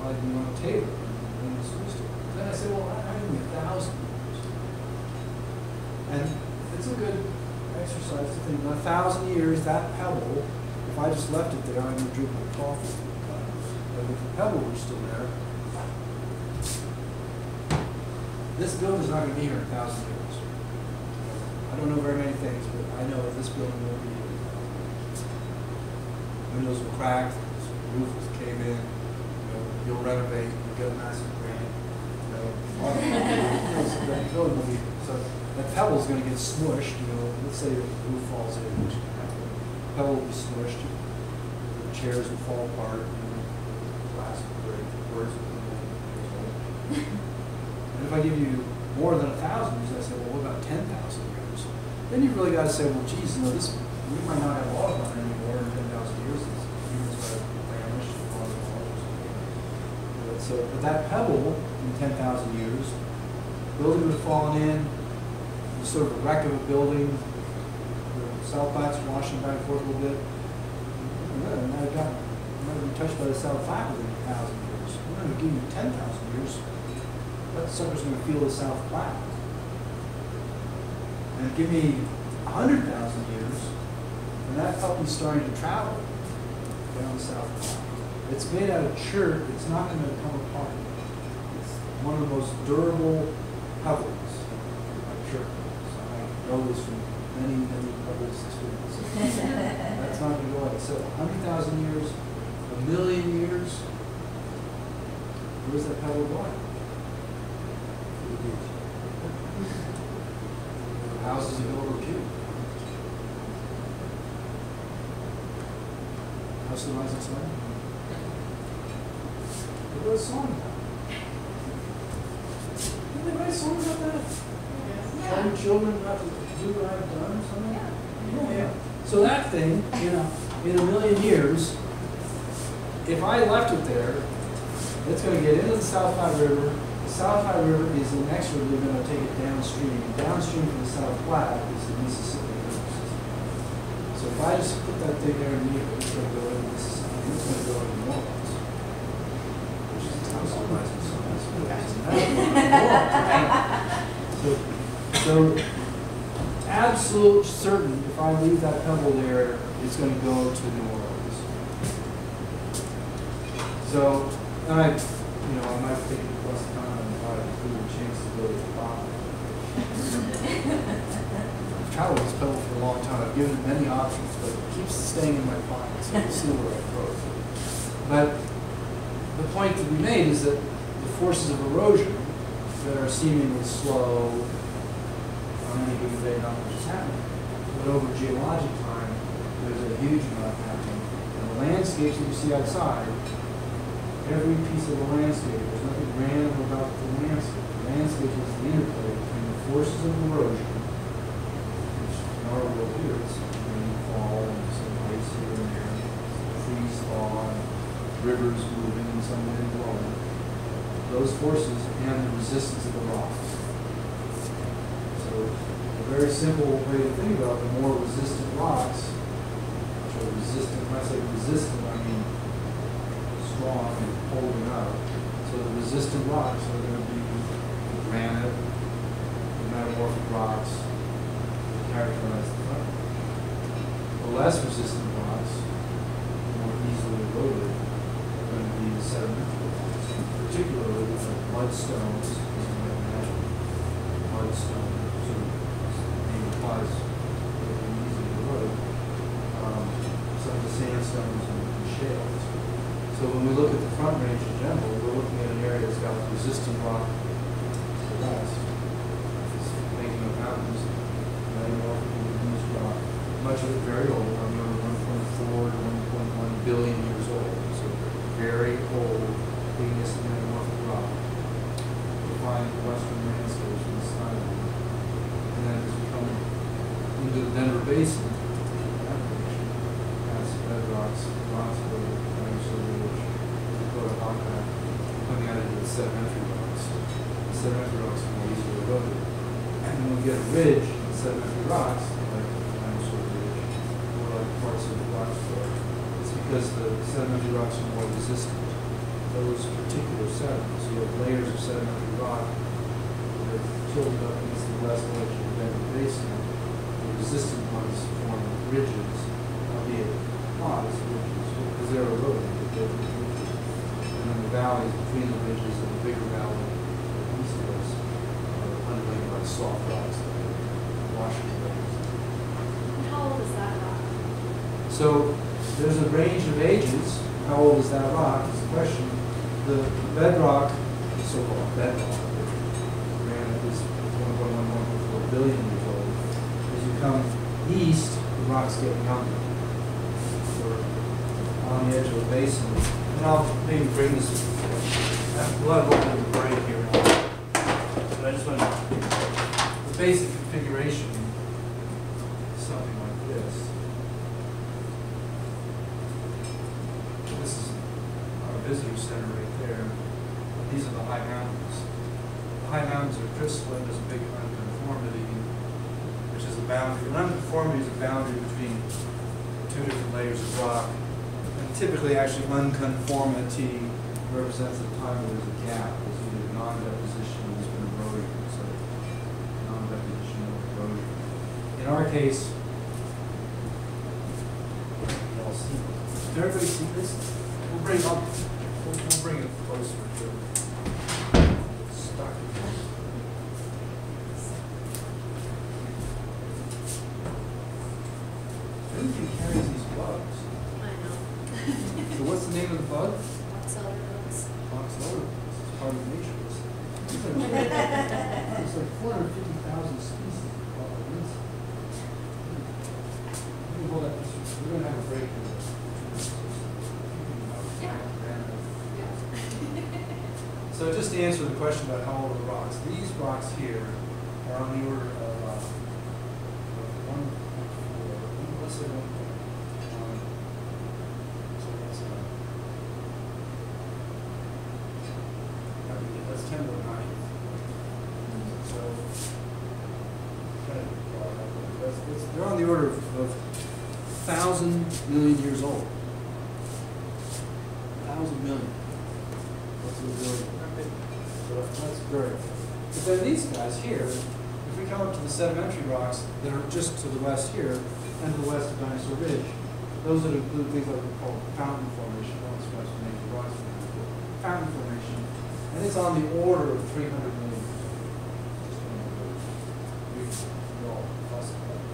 Probably be on a table in the school still. Then I said, well, I I need a thousand years. And it's a good exercise to think, in a thousand years, that pebble, if I just left it there, I'm gonna drink my coffee. But if the pebble were still there, this building's not gonna be here in a thousand years. I don't know very many things, but I know that this building will be here. Windows will crack, roof will cave in, you know, you'll renovate, you'll get a massive grant, you know. [LAUGHS] all the- building will be, so that pebble's gonna get smushed, you know, let's say the roof falls in, which can happen. Pebble will be smushed, the chairs will fall apart, know, glass will break, words will be. [LAUGHS] And if I give you more than a thousand years, I say, well, what about ten thousand years? Then you've really got to say, well, geez, you know, this, we might not have water on anymore in ten thousand years, it's, humans might have vanished, and water or something. But So, but that pebble in ten thousand years, building would have fallen in, sort of a wreck of a building, the South Platte's washing back and forth a little bit. And then it might have got, might have been touched by the South Platte within a thousand years. I'm not gonna give you ten thousand years, that sucker's gonna feel the South Platte. And give me a hundred thousand years, and that puppy's starting to travel down the South. It's made out of chert, it's not gonna come apart. It's one of the most durable pebbles, I know from many, many pebbles experiences. [LAUGHS] That's not gonna go like, so a hundred thousand years, a million years, where's that pebble going? Houses are over too. House of Rising Sun. They wrote a song about it. Didn't they write a song about that? Tell your children not to do what I've done or something? Oh, yeah. So that thing, you know, in a million years, if I left it there, it's gonna get into the South Platte River, The South High River is the next river, they're gonna take it downstream. Downstream from the South Platte is the Mississippi River system. So if I just put that thing there in the, it's gonna go into the Mississippi, it's gonna go into New Orleans. Which is so that's. [LAUGHS] So, so absolute certain, if I leave that pebble there, it's gonna go to New Orleans. So, and I, you know, I might take it plus time and try to give a chance to go to the bottom. I've traveled this pebble for a long time, I've given it many options, but it keeps staying in my pocket, so we'll see where I it. But the point to be made is that the forces of erosion that are seemingly slow, any given day, not much is happening. But over geologic time, there's a huge amount happening. And the landscapes that you see outside, every piece of the landscape, there's nothing random about the landscape. The landscape is the interplay between the forces of erosion, which in our world here, it's rainfall and some ice here and there, freeze thaw, rivers moving and some wind blowing. Those forces and the resistance of the rocks. Very simple way to think about it, the more resistant rocks, are resistant, when I say resistant, I mean strong and holding up. So the resistant rocks are going to be the granite, the metamorphic rocks characterize the front. The less resistant rocks, the more easily eroded, are going to be the sedimentary rocks, particularly the mudstones, as you might imagine mudstone, sort of, name implies that they're easy to erode. Um, some of the sandstones and and shales. So when we look at the front range in general, we're looking at an area that's got resistant rock to the west. It's making of mountains, metamorphic used rock, much of it very old, on the order of one point four to one point one billion years old. So very old, igneous metamorphic rock define the western landscapes in this time. And then as we come into the Denver Basin, that region has bedrocks, Rossville, Dinosaur Ridge, Dakota Hogback, coming out into the sedimentary rocks. The sedimentary rocks are more easily eroded. And when we get a ridge in the sedimentary rocks, like Dinosaur Ridge, or like parts of Roxborough, it's because the sedimentary rocks are more resistant those particular sediments. You have layers of sedimentary rock that are tilted up against the west edge of the Denver Basin. The resistant ones form ridges, albeit not as ridges, because they're eroded, but they're ridges. And then the valleys between the ridges and the bigger valley to the east of us are underlain by soft rocks that are washing away. How old is that rock? So there's a range of ages. How old is that rock is the question. The bedrock, so-called bedrock, granite is one point one, one point four billion years old. As you come east, the rocks get younger. We're on the edge of a basin. And I'll maybe bring this, a bit of a break here. But I just want to, the basic configuration is something like this. This is our visitor center right there. These are the high mountains. The high mountains are crystalline, there's a big unconformity, which is a boundary. An unconformity is a boundary between two different layers of rock. And typically, actually, unconformity represents the time where there's a gap, there's either non-deposition or there's been erosion, so non-deposition or erosion. In our case, you all see, does everybody see this? We'll bring up, we'll, we'll bring it closer to. Stuck. Who can carries these bugs? I know. So what's the name of the bug? What's other ones? Fox lower. It's part of nature. It's like- It's like four hundred fifty thousand species of bug. It's- Let me hold that, we're gonna have a break. here. Yeah. So just to answer the question about how old are the rocks, these rocks here are on the order of, uh, of one point four, let's say one point, um, so that's, uh, I mean, that's ten to the nine they're on the order of, of thousand million years old. Thousand million. That's a billion. So that's very, but then these guys here, if we come up to the sedimentary rocks that are just to the west here, and to the west of Dinosaur Ridge, those would include things like we call fountain formation, not the special name for rocks, fountain formation, and it's on the order of three hundred million. Just one of those. We we all fuss about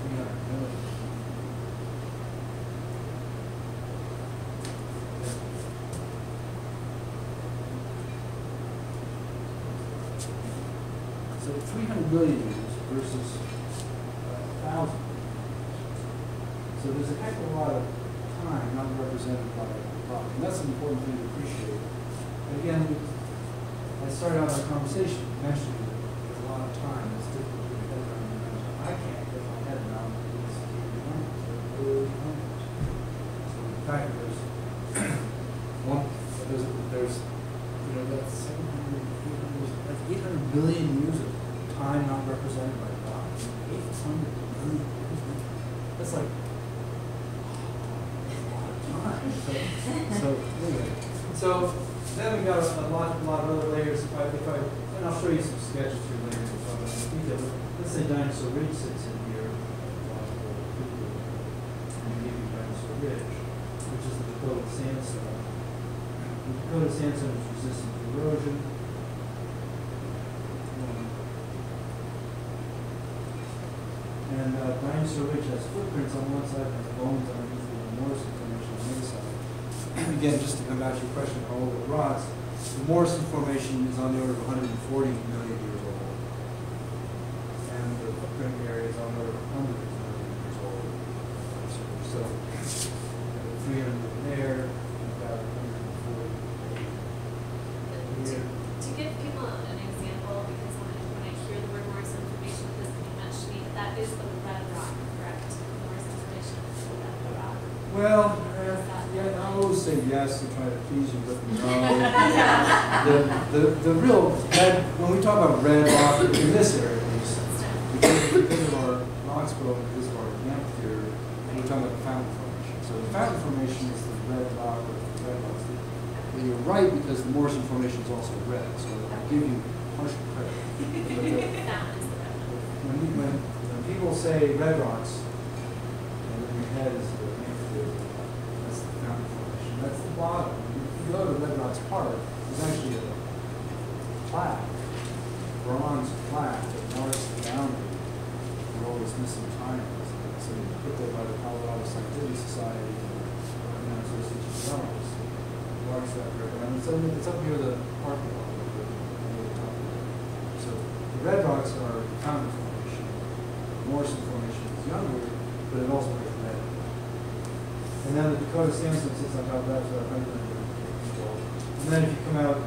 three hundred million. So three hundred million years versus a thousand. So there's a heck of a lot of time not represented by rock, and that's an important thing to appreciate. And again, I started out our conversation that there's a lot of time that's difficult to get around. I can't get my head around these numbers. So in fact, there's one, there's, there's, you know, that's seven hundred, eight hundred, that's eight hundred billion years of time not represented by God. Eight hundred billion years, that's like a lot of time. So, so, anyway, so then we got a, a lot, a lot of other layers. If I, if I, I'll show you some sketches here later. If I want to detail, but let's say Dinosaur Ridge sits in here. And give you Dinosaur Ridge, which is the Dakota sandstone. The Dakota sandstone is resistant to erosion. And uh, Dinosaur Ridge has footprints on one side and bones underneath it, and Morrison Formation on the other side. Again, just to come back to your question, old are rocks? The Morrison Formation is on the order of 140 million years old. And the footprint area is on the order of 100 million years old. So, uh, 300 there, about 140. To, to give people an example, because when I, when I hear the word Morrison Formation, it doesn't mean much to me, that is the red rock, correct? Morrison formation is the red rock. Well, uh, yeah, I always say yes and try to please you, no. The, the, the real red, when we talk about red rock, in this area at least, because, because of our Knoxville, because of our amphitheater, we're talking about the fountain formation. So the fountain formation is the red rock, or the red rock. And you're right, because the Morrison formation is also red, so I'll give you partial credit. The- when, when, when people say red rocks, and in your head is the amphitheater, that's the fountain formation, that's the bottom. If you go to Red Rocks Park, there's actually a plaque, bronze plaque that marks the boundary where all this missing time is. So you put that by the Colorado Scientific Society, and then Association of Zones, marks that river, and it's, up- it's up near the parking lot. near the top of it. So the red rocks are the fountain formation. The Morrison formation is younger, but it also is red. And then the Dakota sandstone sits on top of that, so a hundred and years old. And then if you come out,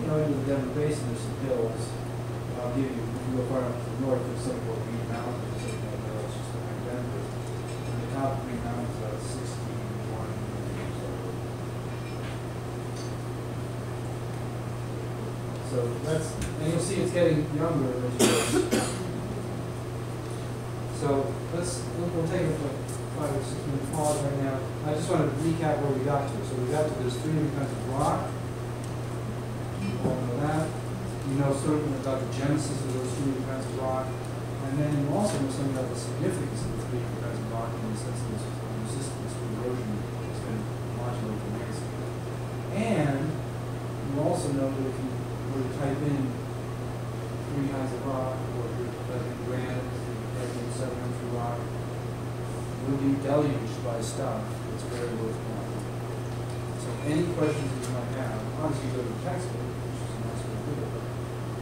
you know, into the Denver Basin, there's some hills. And I'll give you, if you go far enough to the north, there's something called Green Mountain, there's something like that, it's just behind Denver. And the top of Green Mountain is about sixty-one years old. So that's, and you'll see it's getting younger as you go. So let's, we'll we'll take a five or six minute pause right now. I just want to recap where we got to. So we got to there's three different kinds of rock. You all know that. You know certainly about the genesis of those three different kinds of rock. And then you also know something about the significance of the three different kinds of rock in the sense that it's resistance to erosion has been modulated the landscape. And you also know that if you were to type in three kinds of rock, or if you type in granite, if you type in sedimentary rock, will be deluged by stuff that's very worthwhile. So any questions that you might have, obviously go to the textbook, which is a nice way to do it, but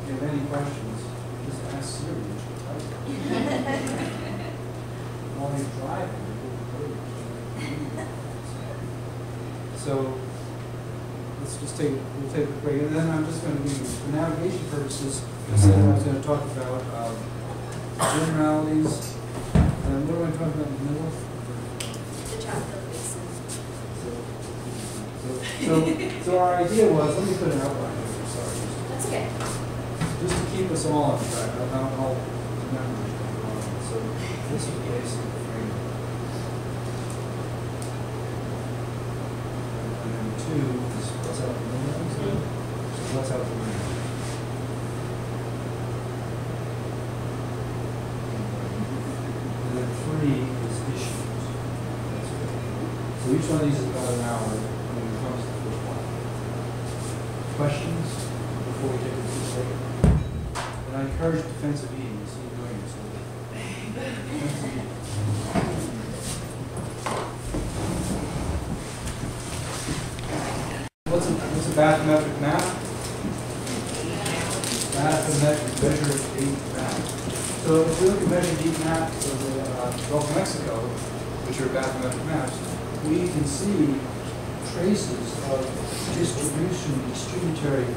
if you have any questions, just ask Siri, which will type it. While you're driving, you will go to So, take, we'll take a break, and then I'm just gonna, do for navigation purposes, I said I was gonna talk about, um, generalities, and what am I talking about in the middle? The Chatfield Basin. So, so, so our idea was, let me put an outline here, sorry, That's okay. just to keep us all on track, I'll, I'll remember. So, this is the basic frame. And then two is what's out the window, so so what's out the window. And then three is issues. That's it. So each one of these is about an hour when it comes to the first one. Questions before we take this second? And I encourage defensive eating, I see you doing this. Defensive eating. What's a, what's a bathymetric map? Bathymetric measure deep map. So if you look at measure deep maps of the uh, Gulf of Mexico, which are bathymetric maps, we can see traces of distribution, distributary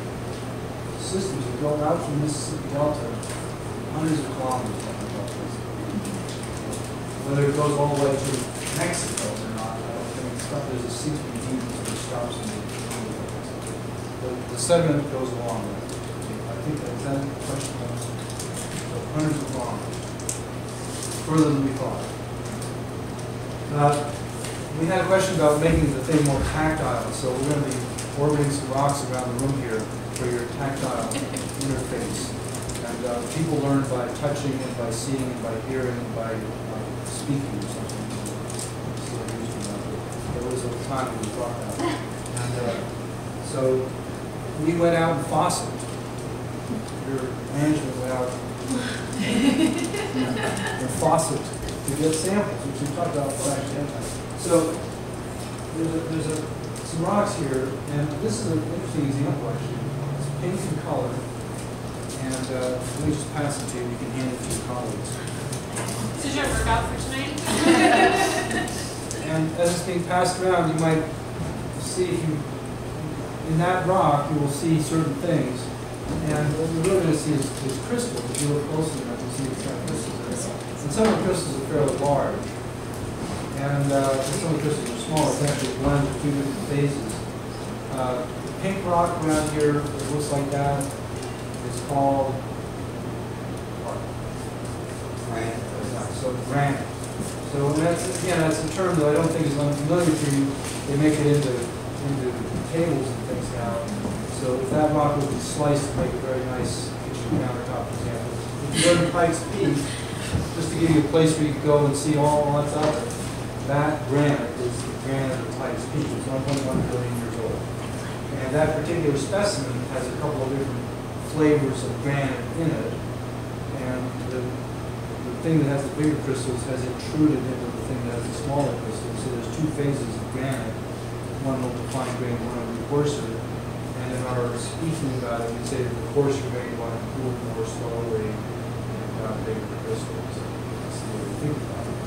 systems that go out from the Mississippi Delta hundreds of kilometers. up the Gulf. Whether it goes all the way to Mexico or not, I don't think it's, there's a sixty deep that stops in the, the, the sediment goes along with it. I think that's that question, so hundreds of kilometers, further than we thought. Uh, we had a question about making the thing more tactile, so we're gonna be orbiting some rocks around the room here for your tactile [LAUGHS] interface. And, uh, people learn by touching and by seeing and by hearing and by, uh, speaking or something. So I used to know. There was a time when we thought that. And, uh, so we went out and fossiled. Your management went out [LAUGHS] and fossiled to get samples, which we talked about last time. So there's a, there's a, some rocks here, and this is an interesting example actually. It's pink in color, and uh, let me just pass it to you, you can hand it to your colleagues. This is your workout for tonight? [LAUGHS] And as it's being passed around, you might see if you, in that rock, you will see certain things. And what you're really gonna see is, is crystals, if you look closely enough, you see it's got crystals in it. And some of the crystals are fairly large. And, uh, some of the crystals are smaller, it's actually a blend of two different phases. Uh, the pink rock around here, that looks like that, is called, granite. so granite. So that's, again, that's a term that I don't think is unfamiliar to you. They make it into, into tables and things now. So if that rock would be sliced to make a very nice kitchen countertop, example. If you go to Pikes Peak, just to give you a place where you can go and see all what's out there, that granite is the granite of Pikes Peak. It's one point one billion years old. And that particular specimen has a couple of different flavors of granite in it. And the, the thing that has the bigger crystals has intruded into the thing that has the smaller crystals. So there's two phases of granite. One will be fine grain, one will be coarser. In our speaking about it, we say that the coarser grain want to cool more slowly and have bigger crystals. That's the way we think about it.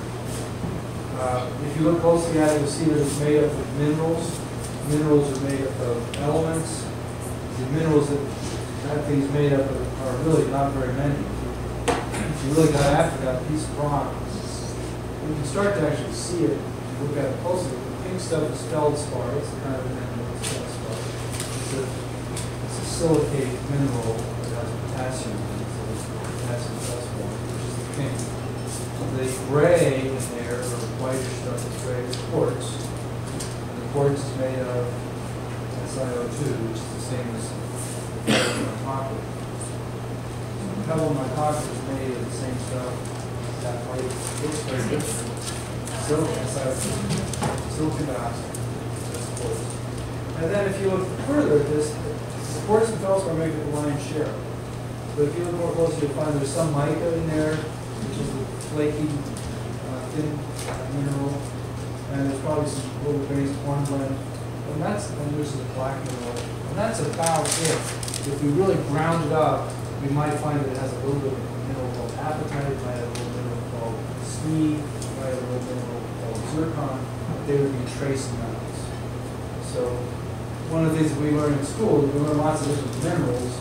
Uh, If you look closely at it, you'll see that it's made up of minerals. Minerals are made up of elements. The minerals that that thing's made up of are really not very many. If you really got after that piece of rock, you can start to actually see it, if you look at it closely. The pink stuff is feldspar, it's kind of an mineral, it's feldspar. It's a, it's a silicate mineral that has potassium in it, so it's potassium feldspar, which is the pink. The gray in there, or whitish stuff is gray, is quartz. And the quartz is made of SiO2, which is the same as the pebble. So the pebble pocket is made of the same stuff, that white, looks very different. Silicon SiO2, silicon dioxide, that's quartz. And then if you look further this, the quartz and feldspar make up the lion's share. But if you look more closely, you'll find there's some mica in there, which is a flaky, uh, thin mineral. And there's probably some little of hornblende. And that's, and there's the black mineral. And that's about it. If we really ground it up, we might find that it has a little bit of mineral called apatite, it might have a little mineral called it might have a little mineral called zircon, but they would be trace amounts. So, one of the things that we learn in school, we learn lots of different minerals,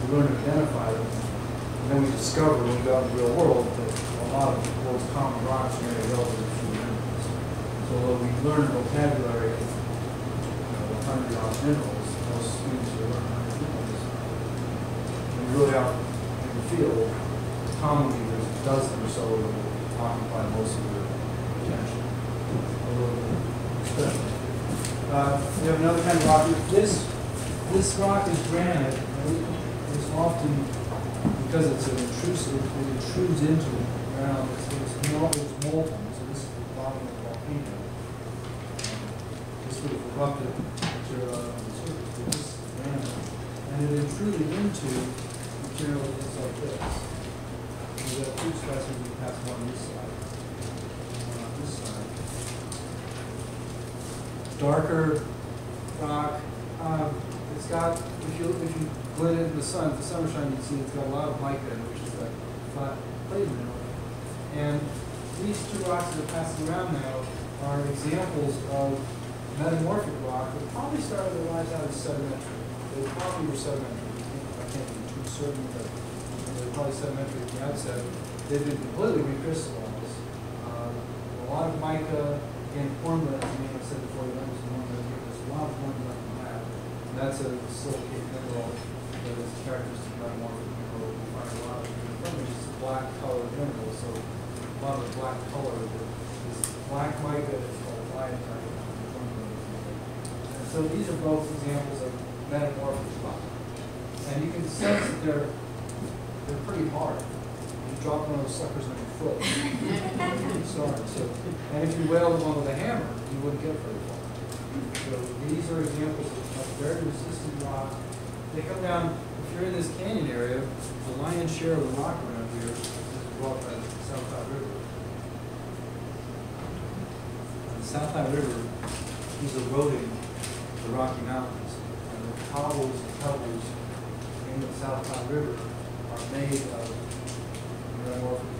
we learn to identify them, and then we discover when we go out in the real world that a lot of the world's common rocks are of relatively few minerals. So although we learn a vocabulary of, you know, a hundred odd minerals, most students learning a hundred minerals. When you're really out in the field, commonly there's a dozen or so that occupy most of your attention. A little bit Uh, we have another kind of rock. This, this rock is granite. It's often, because it's an intrusive, it intrudes into the ground. It's, it's, mol- it's molten, so this is the bottom of the volcano. This sort of erupted on the surface, granite. And it intruded into material that like this. We have got two specimens, we pass one on this side, one on this side. Darker rock, um, it's got, if you, if you glint it in the sun, the sun shining, you see it's got a lot of mica in it, which is like flat plate mineral. And these two rocks that are passing around now are examples of metamorphic rock that probably started to rise out of sedimentary. They probably were sedimentary, I can't be too certain, but they're probably sedimentary at the outset. They've been completely recrystallized. Uh, A lot of mica, again, hornblende, as I said before, the numbers of hornblende, there's a lot of hornblende in that. And that's a silicate mineral that is characteristic of metamorphic mineral. We find a lot of, black colored mineral, so a lot of black color is black mica is called biotite. And so these are both examples of metamorphic rock. And you can sense that they're, they're pretty hard. You drop one of those suckers your foot. Sorry, so, and if you wailed one with a hammer, you wouldn't get very far. So these are examples of very resistant rock. They come down, if you're in this canyon area, the lion's share of the rock around here is brought by the South Platte River. And the South Platte River is eroding the Rocky Mountains. And the cobbles and pebbles in the South Platte River are made of metamorphic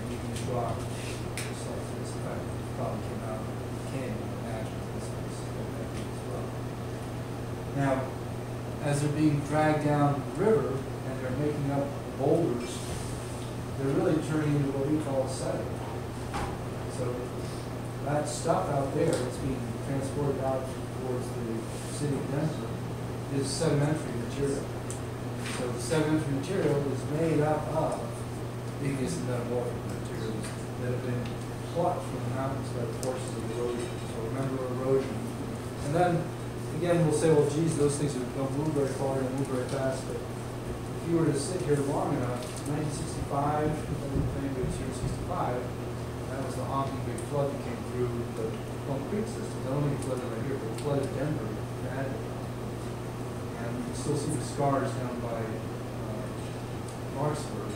came out the imagine this is as well. Now, as they're being dragged down the river and they're making up boulders, they're really turning into what we call sediment. So that stuff out there that's being transported out towards the city of Denver is sedimentary material. So the sedimentary material is made up of igneous and metamorphic that have been plucked from the mountains by the forces of erosion. So remember erosion. And then, again, we'll say, well, geez, those things don't move very far, they move very fast, but if you were to sit here long enough, 1965, I think it was here 65, that was the honking big flood that came through the Plum Creek system. Not only flooded right here, but flooded Denver badly. And you can still see the scars down by uh, Marksburg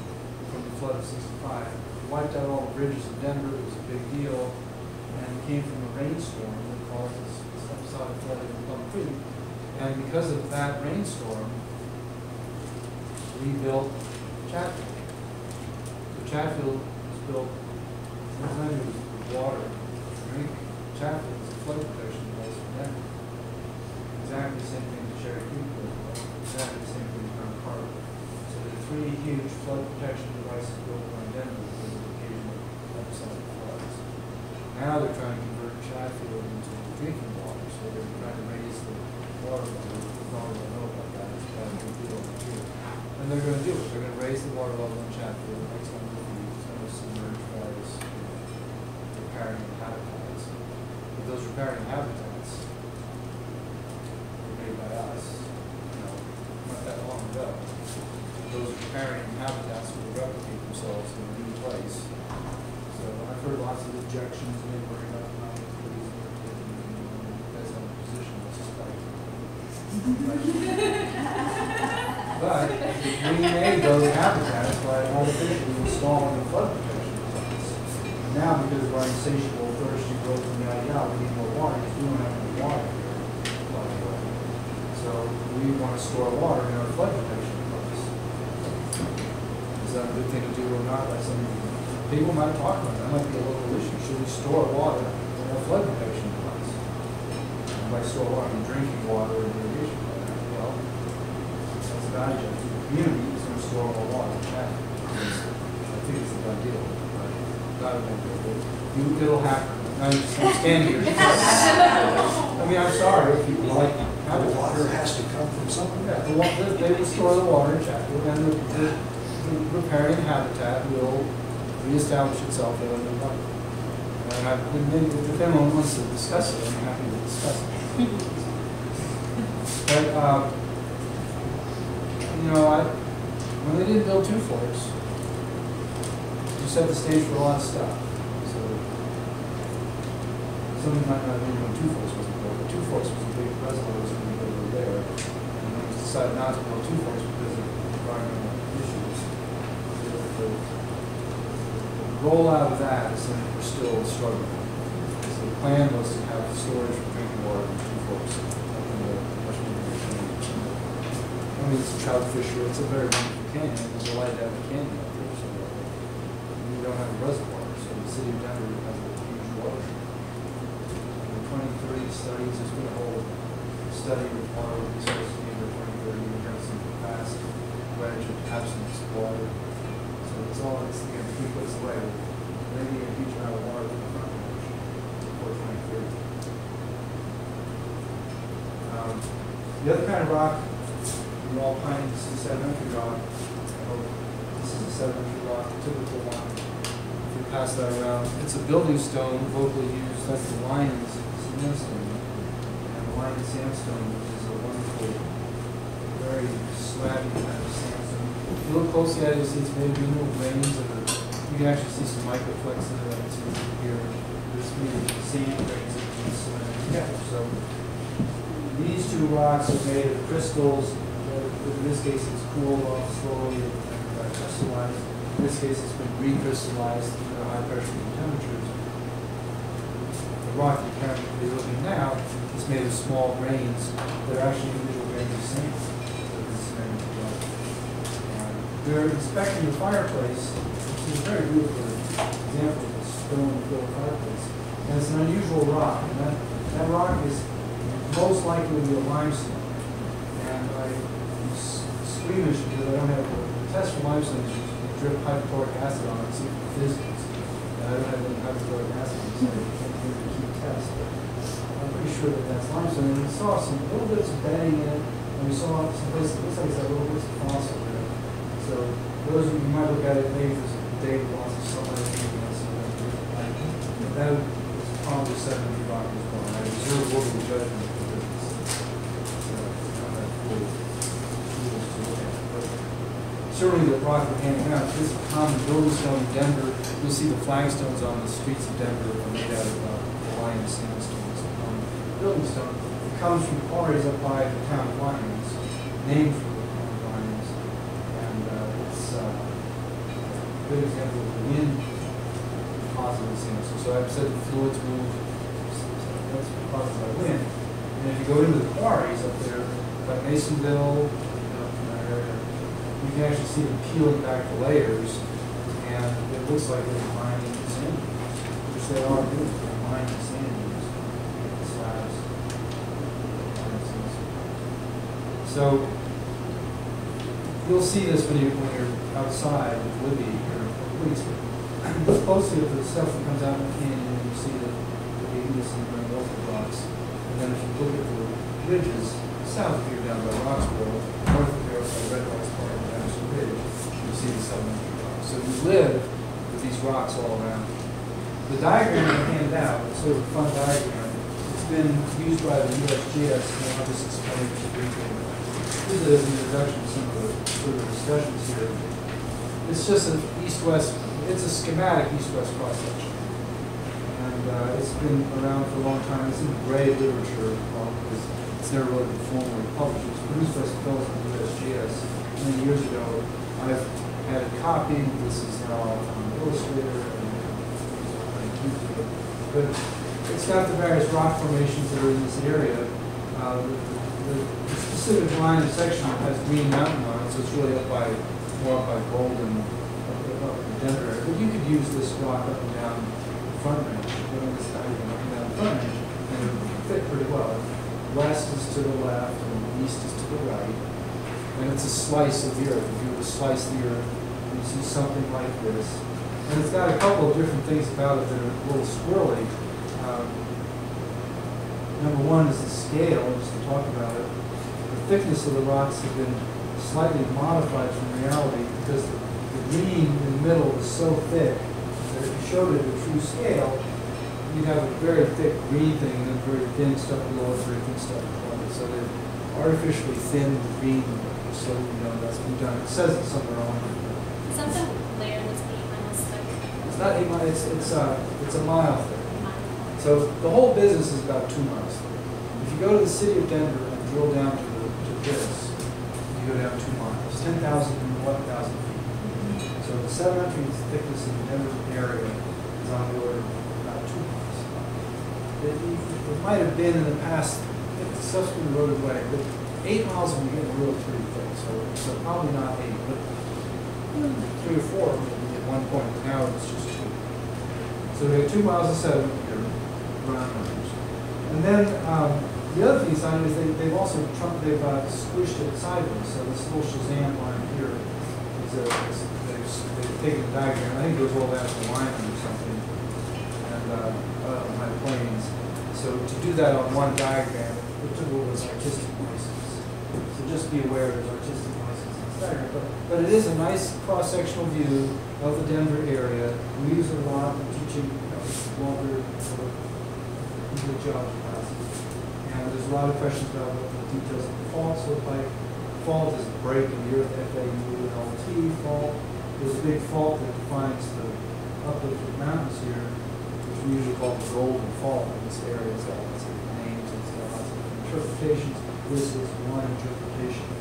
from the flood of 65. Wiped out all the bridges in Denver, it was a big deal, and it came from a rainstorm that caused this episodic flooding in Plum Creek. And because of that rainstorm, we built Chatfield. So Chatfield was built, originally it was water, drink, Chatfield is a flood protection device for Denver. Exactly the same thing that Cherry Creek was, exactly the same thing in Mount Carver. So there are three huge flood protection devices built around Denver because of occasional episodic floods. Now they're trying to convert Chatfield into drinking water, so they're trying to raise the water level. We don't know about that, it's kind of a big deal here. And they're gonna do it, they're gonna raise the water level in Chatfield, next time it'll be, it's gonna submerge various you know, riparian habitats. But those riparian habitats were made by us, you know, not that long ago. Those riparian habitats will replicate themselves in a new place. So I've heard lots of objections, they worry about not including, that's not a position, it's just like. But we made those habitats by artificially installing the flood protection. Now, because of our insatiable thirst to grow from yada yada, we need more water, because we don't have any water the. So we want to store water in our flood protection plants. Is that a good thing to do or not? Like some people might talk about that, might be a local issue. Should we store water in our flood protection plants? And by store water, I mean drinking water and irrigation water. Well, that's a value judgment. The community is going to store all the water in. I think it's a done deal, but not a big deal. But You, it'll happen. I'm just standing here. [LAUGHS] I mean, I'm sorry if you like The habitats. water has to come from somewhere. Yeah, the wa, they will store the water in Chatfield, and the, the the riparian habitat will reestablish itself in a new life. And I've been, if anyone wants to discuss it, I'm happy to discuss it. But, um, you know, I, when they did build Two Forks, you set the stage for a lot of stuff. So, some of you might not know when Two Forks was built, but Two Forks was a big reservoir that was going to be built over there. And then was decided not to build Two Forks because of environmental issues. The- the- the Rollout of that is something we're still struggling with. So the plan was to have the storage for drinking water in Two Forks, up in the much bigger canyon. I mean, it's a trout fishery. it's a very beautiful canyon, there's a light the canyon up there, so we don't have a reservoir, so the city of Denver has a huge watershed. In the twenty thirty studies, there's been a whole study with water resources in the twenty thirty, we have some past wedge of absence of water. So it's all, it's, again, three foot away, maybe a huge amount of water from the front before twenty thirty. Um, The other kind of rock, you all pine, is sedimentary rock. This is a sedimentary rock, typical one. If you pass that around, it's a building stone locally used, that's the Lyons sandstone. And the Lyons sandstone is a wonderful, very slabby kind of sandstone. If you look closely at it, you'll see it's made of mineral grains, and you can actually see some microflex in it, here. This of sand grains you cement together, so. These two rocks are made of crystals, in this case it's cooled off slowly and uh, crystallized. In this case, it's been recrystallized at high pressure and temperatures. The rock you're currently looking now is made of small grains that are actually individual grains of sand. together. And They're inspecting the fireplace, which is a very beautiful example of a stone-filled fireplace. And it's an unusual rock, and that, that rock is most likely to be a limestone. And I am s- squeamish because I don't have, the test for limestone is you drip hydrochloric acid on it, see if it fizzles. And I don't have any hydrochloric acid, so I can't do the key test. But I'm pretty sure that that's limestone. And we saw some little bits of bedding in it, and we saw some places, it looks like it's got little bits of fossil there. So those of you might look at it, maybe there's a somewhere, maybe that's somewhere. But that is probably seventy rock as well. I reserve local judgment for this. So, not that full tools to look at. But Certainly the rock we're handing out, this is a common building stone in Denver. You'll see the flagstones on the streets of Denver are made out of uh, Lyons sandstone. A common building stone. It comes from quarries up by the town of Lyons, named for the town of Lyons. And uh, it's uh, a good example of wind deposited sandstone. So I've said the fluids move, that's caused by wind. And if you go into the quarries up there, like Masonville, you know, from that area, you can actually see them peeling back the layers, and it looks like they're mining the sand dunes, which they are doing, they're mining the sand dunes, making slabs. So, you'll see this when you, when you're outside with Libby or Louis. Look closely at the stuff that comes out of the canyon, and you see the, the igneous and the ortho rocks. And then if you look at the ridges, south of here down by Roxborough, north of here by Red Rocks Park and Anderson Ridge, you see the. So you live with these rocks all around. The diagram I handed out, it's sort of a fun diagram. It's been used by the USGS, and I'll just explain it briefly. This is an introduction to some of the further discussions here. It's just an east-west, it's a schematic east-west cross-section. And uh, it's been around for a long time. It's in gray literature, because it's never really been formally published. It was produced by from the USGS many years ago. I've had it copied. This is now on Illustrator. and, But it's got the various rock formations that are in this area. Uh, the- The specific line of section has Green Mountain on it, so it's really up by, more up by Golden, up up in Denver. But you could use this rock up and down the front range, going this side, up and down the front range, and it would fit pretty well. West is to the left, and east is to the right. And it's a slice of the earth. If you were to slice the earth, you see something like this. And it's got a couple of different things about it that are a little squirrely. Um, Number one is the scale, just to talk about it. The thickness of the rocks have been slightly modified from reality because the, the green in the middle is so thick that if you showed it at true scale, you'd have a very thick green thing and then very thin stuff below it, very thin stuff above it. So they've artificially thinned the green, so, you know, that's been done. It says it somewhere on that the layer that's eight miles thick? It's not eight miles, it's, it's, uh, it's a mile thick. Mile. So the whole business is about two miles thick. If you go to the city of Denver and drill down to, the- to this, you go down two miles, ten thousand and eleven thousand feet. So the sedimentary thickness in the Denver area is on the order of about two miles. It, it- might have been in the past, it's subsequently eroded away, but eight miles when you get real pretty thick, so, so probably not eight, but three or four maybe at one point, now it's just two. So we have two miles of sediment here, ground numbers. And then, um, the other thing, Simon, is they, they've also, they've uh, squished it sideways, so this little Shazam line here is a, is, they've, they've taken a diagram, I think it was all to Lyman or something, and, uh, uh, my planes. So to do that on one diagram, it took a little bit of artistic license. So just be aware there's but, it is a nice cross-sectional view of the Denver area. We use it a lot in teaching, you longer, geology classes. And there's a lot of questions about what the details of the faults look like. Fault is a break in the earth, F-A-U-L-T, fault. There's a big fault that defines the uplifted mountains here, which we usually call the golden fault in this area. It's got lots of names, it's got lots of interpretations. This is one interpretation.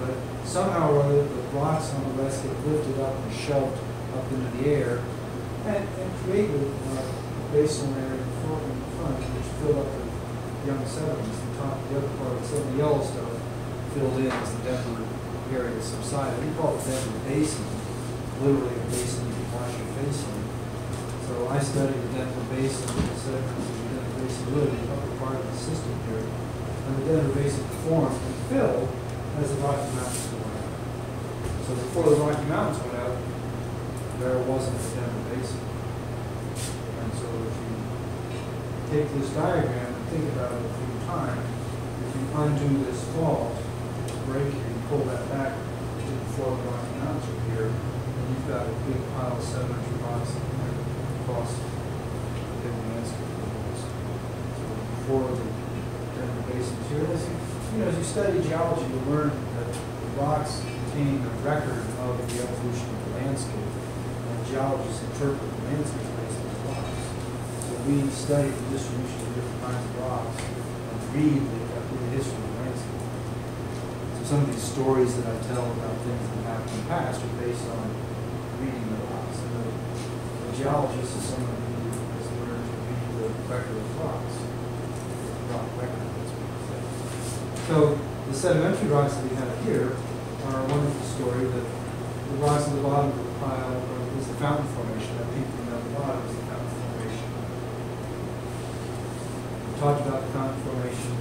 But somehow or other, the the west get lifted up and shoved up into the air and, and created uh, a basal area in front, in front, which fill up the young sediments. The top, the other part, of the yellow stuff filled in as the Denver area subsided. We call it the Denver Basin, literally a basin you can wash your face in. So I studied the Denver Basin, the sediments of the Denver Basin, really the upper part of the system here. And the Denver Basin formed and filled as the Rocky Mountains went. So before the Rocky Mountains went out, there wasn't a Denver Basin. And so if you take this diagram and think about it a few times, if you undo this fault, break here, you pull that back to before the Rocky Mountains are here, and you've got a big pile of sedimentary rocks across the landscape. So before the Denver Basin here, you, know, as you study geology, you learn that rocks contain a record of the evolution of the landscape, and geologists interpret the landscape based on the rocks. So we study the distribution of different kinds of rocks and read the, uh, the history of the landscape. So some of these stories that I tell about things that happened in the past are based on reading the rocks. And the, the geologist is someone who has learned to read the record of rocks, rock record, that's what we say. So the sedimentary rocks that we have here are a wonderful story that the rocks at the bottom of the pile is the fountain formation, that on the bottom is the fountain formation. We talked about the fountain formation.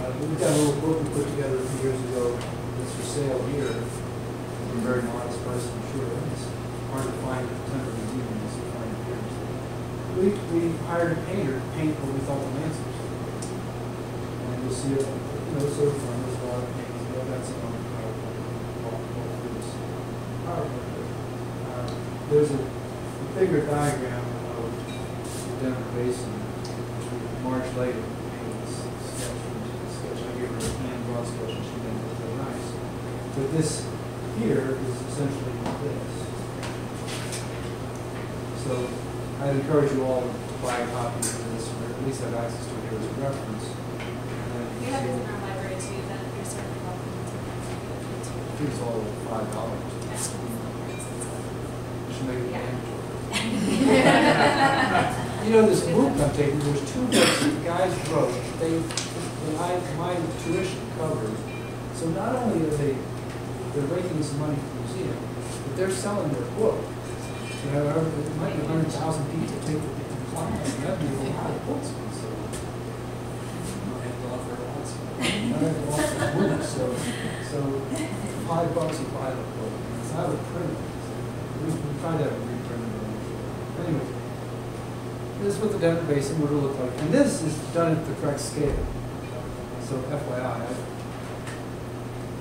Uh, we've got a little book we put together a few years ago that's for sale here. I'm a very modest person, I'm sure. It's hard to find at the Denver Museum, unless you find it here. We, we hired a painter to paint what we thought the landscapes were. And you'll see it, there's a bigger diagram of the Denver Basin, which we, Marge later this sketch, sketch, I gave her a hand drawn sketch, and she made it really nice. But this here is essentially this. So I'd encourage you all to buy a copy of this, or at least have access to it here as a reference. And then We have see- this in our library too, that you're certainly welcome to. I think it's all five dollars. Should make it mandatory. You know, this book I'm taking, there's two books that the guys wrote, they, that I, my tuition covered. So not only are they, they're raking some money for the museum, but they're selling their book. You know, it might be a hundred thousand people take the the class, and that'd be a lot of books being sold. I have to offer lots. I have to offer books, so, so five bucks a buy the book, and it's not a print. Try. Anyway, this is what the Denver Basin would look like, and this is done at the correct scale. So FYI,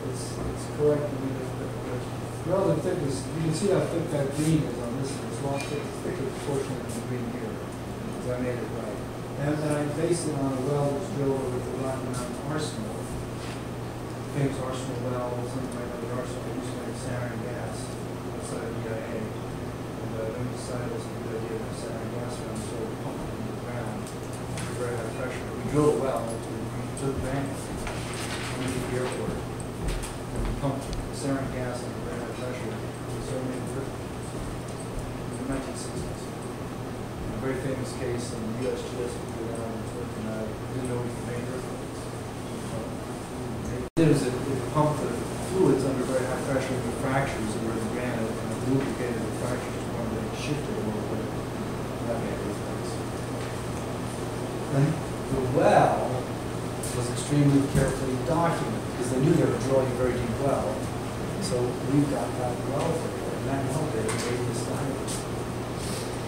it's, it's correct, the, relative thickness, you can see how thick that green is on this, it's a lot thick- thicker portion than the green here. because I made it right. And, and I based it on a well that was drilled over the Rocky Mountain Arsenal. Famous Arsenal well, something like the Arsenal, used to make sarin gas outside of DIA. Then we decided it was a good idea to have sarin gas around, so we pumped it into the ground at very high pressure. We drilled a well to, to the bank, underneath the airport. And we pumped sarin gas under very high pressure, we started making in the nineteen sixties. A very famous case in the USGS, we go down and took, and I didn't know we could make earthquakes. What it did is it it the fluids under very high pressure into fractures that were in the granite, and it lubricated the fractures when they shifted a little bit. And That made earthquakes. And the well was extremely carefully documented, because they knew they were drilling a very deep well. So we've got that well there, and that well there made this diagram.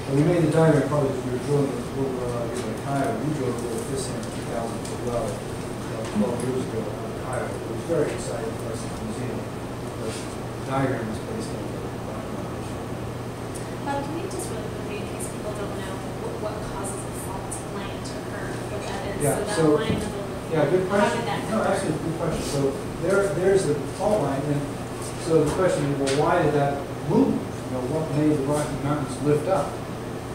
And we made the diagram probably we were drilling a little, uh, in Ohio, we drilled a little this in two thousand foot well, uh, twelve years ago in Ohio. It was very exciting for us at the museum. The diagram was based on the documentation. Bob, can you just really quickly, in case people don't know, what, what causes a fault line to occur, what that is? Yeah, that so- line of the- Yeah, good question. No, actually, good question. So there, there's the fault line, and so the question is, well, why did that move? You know, what made the Rocky Mountains lift up?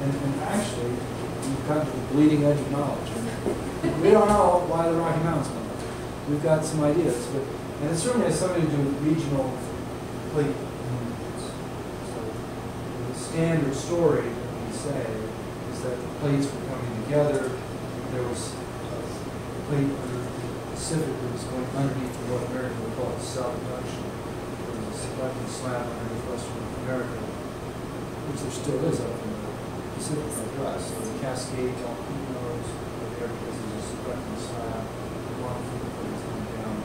And, and actually, we've got to the bleeding edge of knowledge. And we don't know why the Rocky Mountains went up. We've got some ideas, but, and it certainly has something to do with regional plate movements. So the standard story that we say is that the plates were coming together, there was plate under the Pacific that was going underneath the North American, we call it subduction. There was a slab underneath Western North America, which there still is up in the Pacific Northwest. So the Cascade volcanoes are there because there's a subduction slab, lot of the plates going down.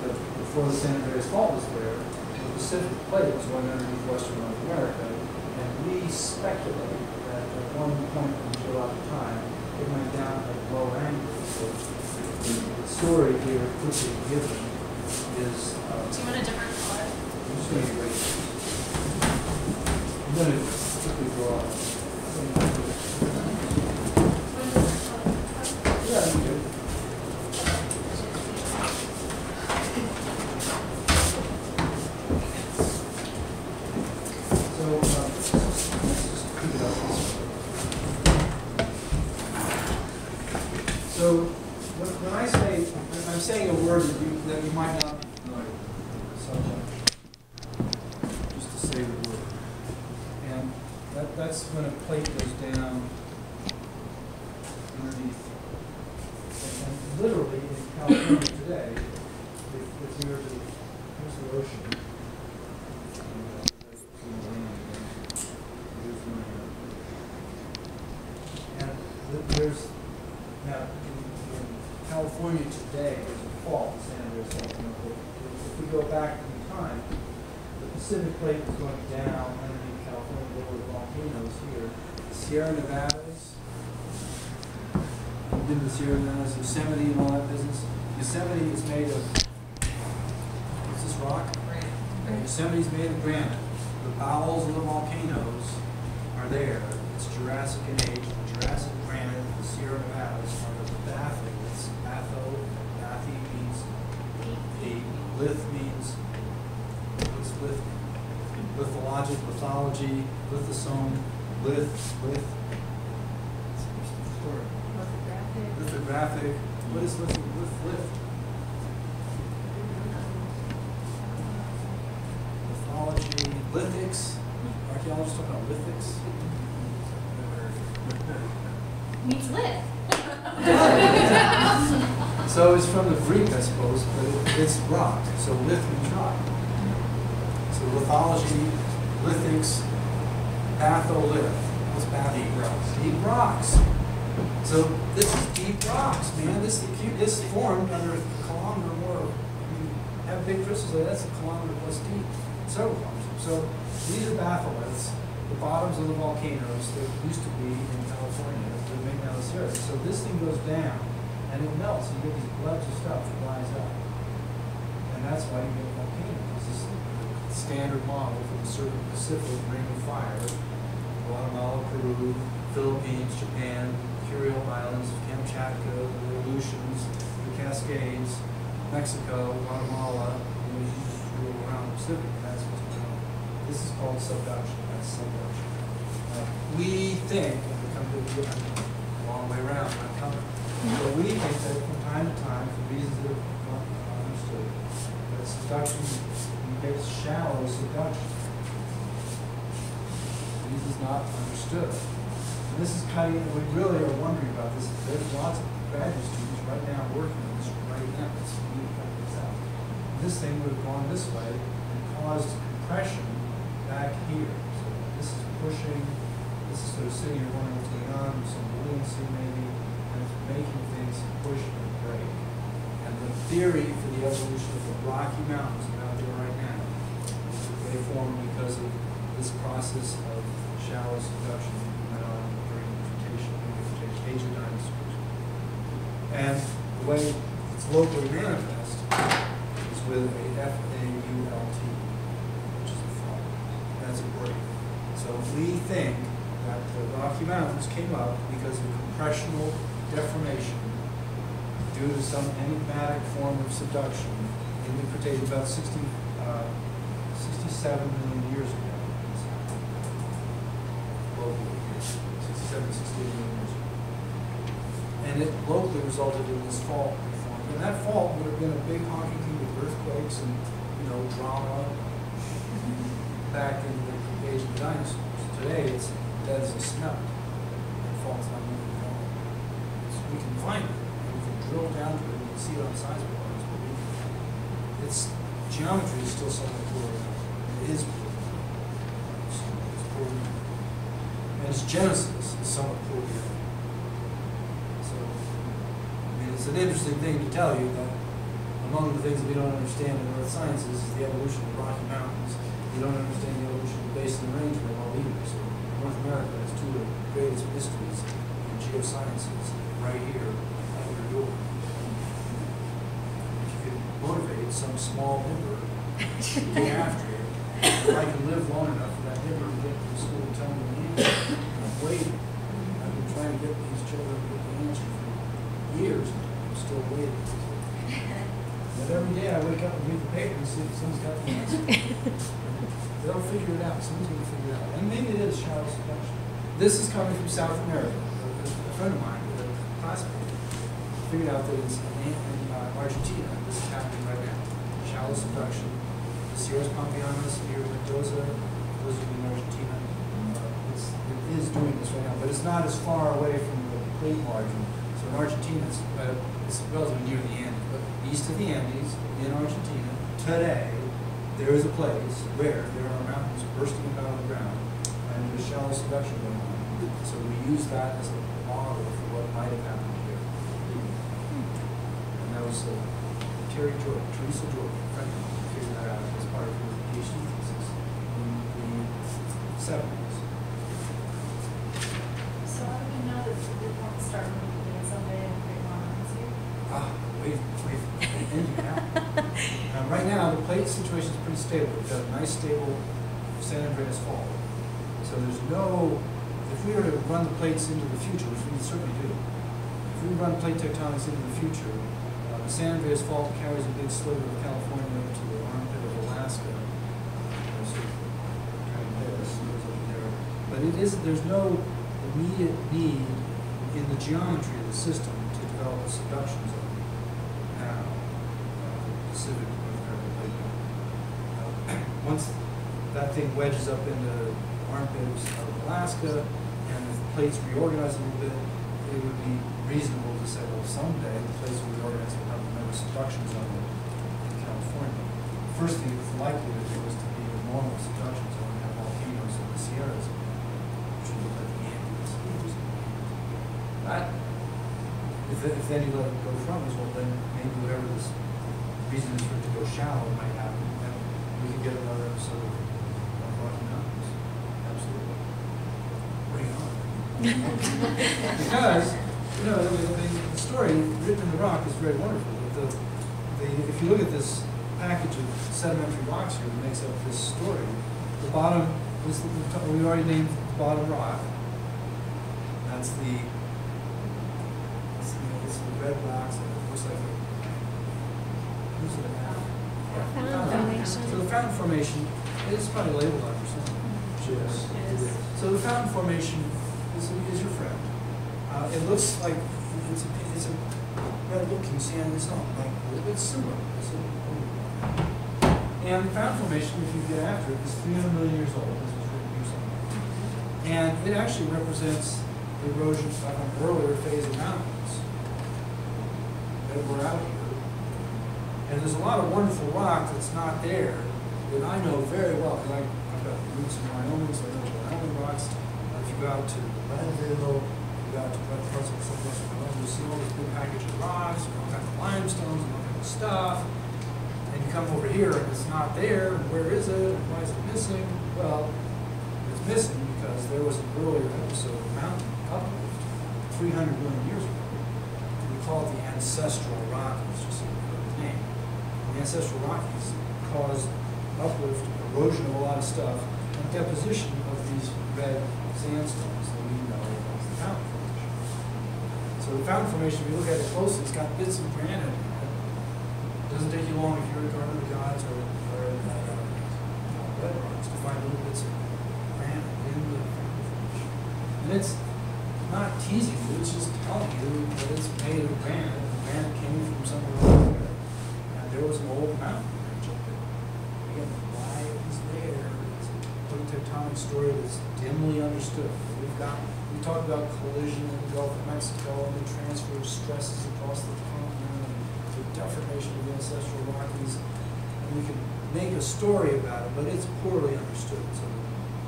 But before the San Andreas Fault was there, the Pacific plate was going underneath Western North America, and we speculate that at one point in the time, it went down at a low angles. The story here quickly given is, uh, Do you want a different color? I'm just gonna erase this. I'm gonna quickly draw. Yeah, you do. So, uh, let's just keep it up this way. So, when, when I say, when I'm saying a word that you, that you might not be familiar with, so, just to say the word. And that, that's when a plate goes down underneath. And and literally in California today, if, if we were to, here's the ocean. And, uh, that's the land, and here's the land. And th- there's, now, in, in California today, there's a fault, San Andreas Fault, you know, but if we go back in time, the Pacific plate was going down underneath California, there were volcanoes here. Sierra Nevadas, you did the Sierra Nevadas, Yosemite and all that business. Yosemite is made of, what's this rock? Yosemite's made of granite. The bowels of the volcanoes are there. It's Jurassic in age. The Jurassic granite, the Sierra Nevadas are the batholiths. Batho, bathy means deep. Lith means, what's lith? Lithologic, lithology, lithosome, lith, lith. What's the story? Lithographic, what is lith, lith, lith? Lithology, lithics, archaeologists talk about lithics. Means lit. So it's from the Greek, I suppose, but it- it's rock, so lith means rock. So lithology, lithics, batholith, what's batho? Deep rocks. Deep rocks. So this is deep rocks, man, this, acu- this formed under a kilometer or more, you have big crystals, there, that's a kilometer plus deep, several kilometers. So these are batholiths, the bottoms of the volcanoes that used to be in California, that make now this area. So this thing goes down, and it melts, and you get these blobs of stuff that rise up. That's why you get volcanoes. This is the standard model for the certain Pacific Ring of Fire, Guatemala, Peru, Philippines, Japan, Kurile Islands, Kamchatka, the Aleutians, the Cascades, Mexico, Guatemala, and just rule around the Pacific, that's what's going on. This is called subduction, that's subduction. Uh, We think, and we come to the, a long way around, coming, but we think that from time to time, for reasons that are not understood, subduction makes shallow subduction. This is not understood. And this is kind of, we really are wondering about this. There's lots of graduate students right now working on this right now. We need to cut this out. This thing would have gone this way and caused compression back here. So this is pushing, this is sort of sitting here wondering what's going on, some buoyancy maybe, and it's making things push and break. The theory for the evolution of the Rocky Mountains out there right now is they formed because of this process of shallow subduction that went on during the Cretaceous age of dinosaurs. And the way it's locally manifest is with a F-A-U-L-T, which is a fault. That's a break. So we think that the Rocky Mountains came up because of compressional deformation due to some enigmatic form of subduction in the about 60, uh, 67 million years ago. Locally, 67, 68 million years ago. And it locally resulted in this fault. And that fault would have been a big honking with earthquakes and, you know, drama back in the age of dinosaurs. Today, it's dead as a smelt. That fault's not moving at all. So we can find it, drill down to it, and we can see it on seismic lines, but its geometry is still somewhat poor. It is poor. It's, it's poor. And its genesis is somewhat poor. So, I mean, it's an interesting thing to tell you that among the things that we don't understand in earth sciences is the evolution of the Rocky Mountains. We don't understand the evolution of the basin and range very well either. So North America has two of the greatest mysteries in geosciences right here at your door. If you could motivate some small neighbor to get after it, if I can live long enough for that neighbor to get to the school and tell me the I'm waiting. I've been trying to get these children to get the answer for years, I'm still waiting. But every day I wake up and read the paper and see if someone's got the answer. They'll figure it out, someone's gonna figure it out, and maybe it is shallow subduction. This is coming from South America, a friend of mine, a classmate, figured out that it's in, in uh, Argentina, this is happening right now. Shallow subduction, the Sierras Pampeanas near Mendoza, those are in Argentina. Uh, It's, it is doing this right now, but it's not as far away from the plate margin. So in Argentina, it's, uh, it's relatively near the end, but east of the Andes, in Argentina, today, there is a place where there are mountains bursting out of the ground, and there's shallow subduction going on. So we use that as a model for what might have happened here. And that was uh, Terry Jordan, Teresa of mine, figured that out as part of her PhD thesis in the seventies. So how do we know that we won't start moving someday and Great Mountains here? Ah, we've, we've ended now. Um, right now, the plate situation is pretty stable. We've got a nice stable San Andreas fault. So there's no, if we were to run the plates into the future, which we certainly do, if we run plate tectonics into the future, the San Andreas fault carries a big sliver of California to the armpit of Alaska. Kind of. But it is, there's no immediate need in the geometry of the system to develop a subduction zone now, uh, Pacific North. Uh, [CLEARS THROAT] Once that thing wedges up into the armpits of Alaska and the plates reorganize a little bit, it would be reasonable to say, well, someday the plates will reorganize and have another subduction zone in California. First thing it's likely to do is to be a normal subduction zone and have volcanoes in the Sierras, which would look like the Andes. That if, if then you let it go from us, well, then maybe whatever this reason is for it to go shallow might happen, and we could get another episode of of Rocky Mountains. Absolutely. Bring it on. Because, you know, the, the, story written in the rock is very wonderful. The, the, if you look at this package of sedimentary rocks here that makes up this story, the bottom is, the- we already named the bottom rock, That's the, it's the, it's the red rocks, it looks like a, who's it now? Fountain formation. So the fountain formation, it's probably labeled on your something. Mm-hmm. Yes. It is. So the fountain formation is, is your friend. Uh, it looks like, it's a, it's a red looking sandstone, like, it's similar. It's a- And the fountain formation, if you get after it, is three hundred million years old, this was written here somewhere. And it actually represents the erosion of an earlier phase of mountains that were out here. And there's a lot of wonderful rock that's not there that I know very well, because I've got roots in Wyoming, so I know the Wyoming rocks. If you go out to Leadville, you go out to other parts of southwestern you see all this big package of rocks, all kinds of limestones, all kinds of stuff. And you come over here and it's not there, where is it, why is it missing? Well, it's missing because there was an earlier episode of mountain uplift, three hundred million years ago. We call it the ancestral Rockies, just so you the name. The ancestral Rockies caused uplift, erosion of a lot of stuff, and deposition of these red sandstones that we know as the fountain formation. So the fountain formation, if you look at it closely, it's got bits of granite it. Doesn't take you long if you're a Garden of the Gods or, or uh, Red Rocks to find little bits of granite in the fountain formation. And it's not teasing you, it's just telling you that it's made of granite, and granite came from somewhere over there. And there was an old mountain range there. Again, why it was there, it's a tectonic story that's dimly understood. We've got, we talked about collision in the Gulf of Mexico and the transfer of stresses across the continent and the deformation of the ancestral Rockies. And we can make a story about it, but it's poorly understood. So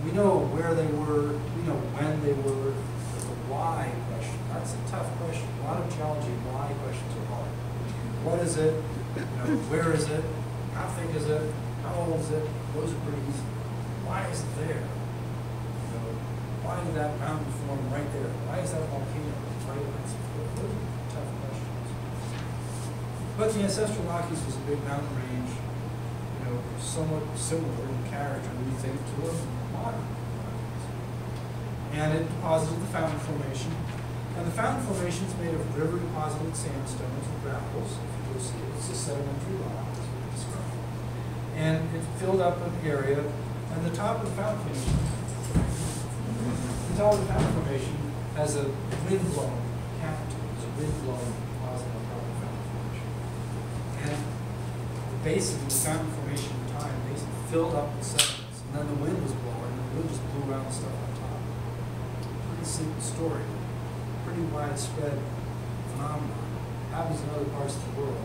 we know where they were, we know when they were, but the why question, that's a tough question. A lot of geology why questions are hard. What is it? You know, where is it? How thick is it? How old is it? Those are pretty easy. Why is it there? Why did that mountain form right there? Why is that volcano right it? Those are tough questions. But the ancestral Rockies was a big mountain range, you know, somewhat similar in character, we think, to a modern Rockies. And it deposited the fountain formation. And the fountain formation is made of river deposited sandstones and gravels. If you'll see it, it's a sedimentary rock, as we described. And it filled up an area, and the top of the fountain formation, the fountain formation has a wind-blown cavity, there's a wind-blown the fountain formation. And the basin the fountain formation in time basically filled up with sediments, and then the wind was blowing, and the wind just blew around the stuff on top. Pretty simple story, pretty widespread phenomenon. Happens in other parts of the world.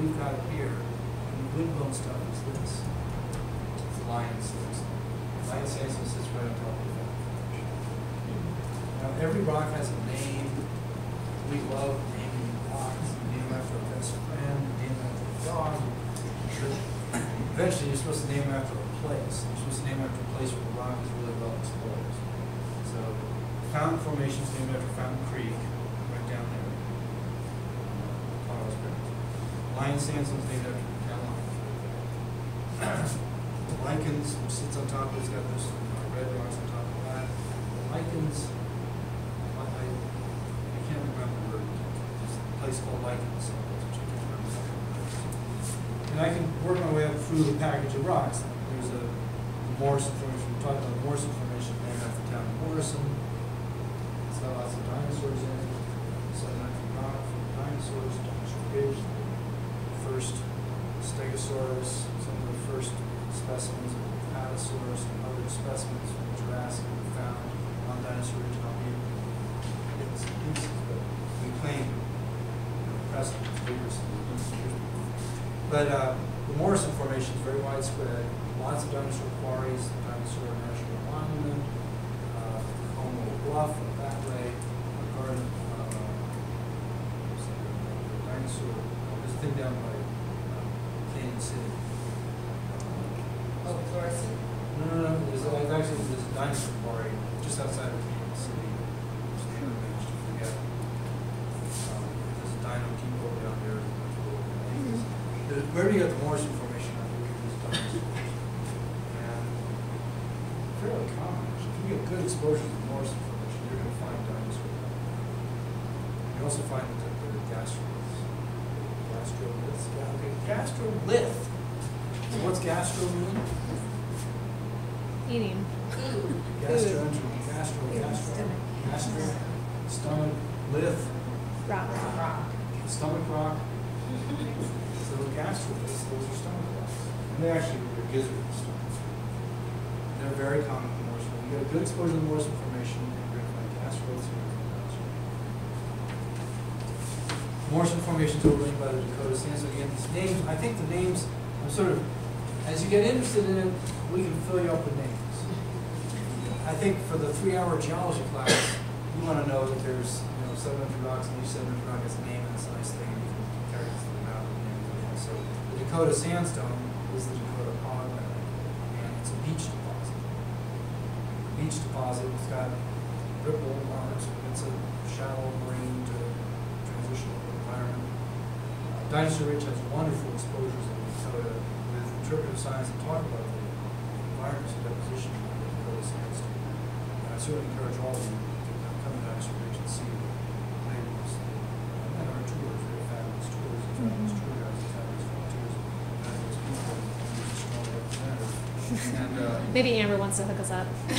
We've got it here, and the windblown stuff is this. It's the Lyons sandstone. Lyons sandstone sits right on top of the fountain formation. Now, every rock has a name. We love naming rocks. Name after a best friend, name after a dog. Eventually, you're supposed to name after a place. You're supposed to name after a place where the rock is really well exposed. So, Fountain Formation is named after Fountain Creek, right down there. Colorado. Lyons Sandstone is named after Carolina. [COUGHS] Lyons, which sits on top, it's got those red rocks on top of that. Lyons, I, I I can't remember the word, there's a place called Lyons. And I can work my way up through the package of rocks. There's a Morrison formation, we talked about Morrison formation named after the town of Morrison. It's got lots of dinosaurs in it, sedimentary rock from dinosaurs, dinosaur the first stegosaurus, some of the first specimens of Apatosaurus and other specimens from the Jurassic found on dinosaur being it's but we claim figures. But uh, the Morrison Formation is very widespread, lots of dinosaur quarries, the Dinosaur National Monument, uh, Como Bluff up that way, a garden, uh, what's that, uh, dinosaur, oh, there's a thing down by uh, Cañon City. Oh, Florissant? No, no, no, there's, like, actually, there's a dinosaur quarry just outside of Cañon City. Which I managed to forget. Um, There's a dino depot down there. There's- Wherever you got the Morrison Formation, I think there's dinosaurs. And fairly common, actually. If you get good exposure to the Morrison Formation, you're gonna find dinosaur bones. You also find the, the gastroliths. Gastroliths, yeah, okay, gastrolith. So what's gastro mean? Eating. Gastro, gastro, gastro, gastro, stomach, lith, Rock. rock, stomach rock. So gastroliths, those are stomach rocks. And they actually are gizzard gizzards. They're very common in Morrisville. You get a good exposure to Morrison Formation, and you're gonna find gastroliths here. Morrison Formation is overlain by the Dakota Sands. Again, these names, I think the names, I'm sort of, as you get interested in it, we can fill you up with names. I think for the three-hour geology class, you want to know that there's, you know, sedimentary rocks, and each sedimentary rock has a name, and it's a nice thing, and you can carry this to the map and everything else. So the Dakota sandstone is the Dakota pond and it's a beach deposit. Beach deposit, it's got ripple marks, it's a shallow marine to transitional environment. Uh, Dinosaur Ridge has wonderful exposures in Dakota with interpretive science that talk about the environments of deposition of the Dakota sandstone. I certainly encourage all of you to come to Dinosaur Ridge and see the landmarks. And our tours, we have fabulous tours, and fabulous tour guides, and fabulous volunteers, and fabulous people, and we're just strong representatives. And, uh, [LAUGHS] Maybe Amber wants to hook us up. [LAUGHS]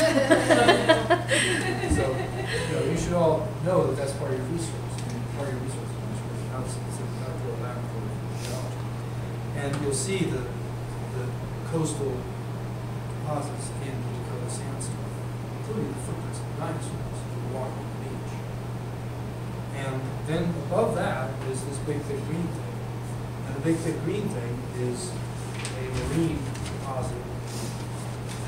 so, you know, you should all know that that's part of your resource, I mean, part of your resource, is how it's, it's an outdoor laboratory. And you'll see the, the coastal deposits in the Dakota sandstone, including the footprints of dinosaurs who walk on the beach. And then above that is this big thick green thing. And the big thick green thing is a marine deposit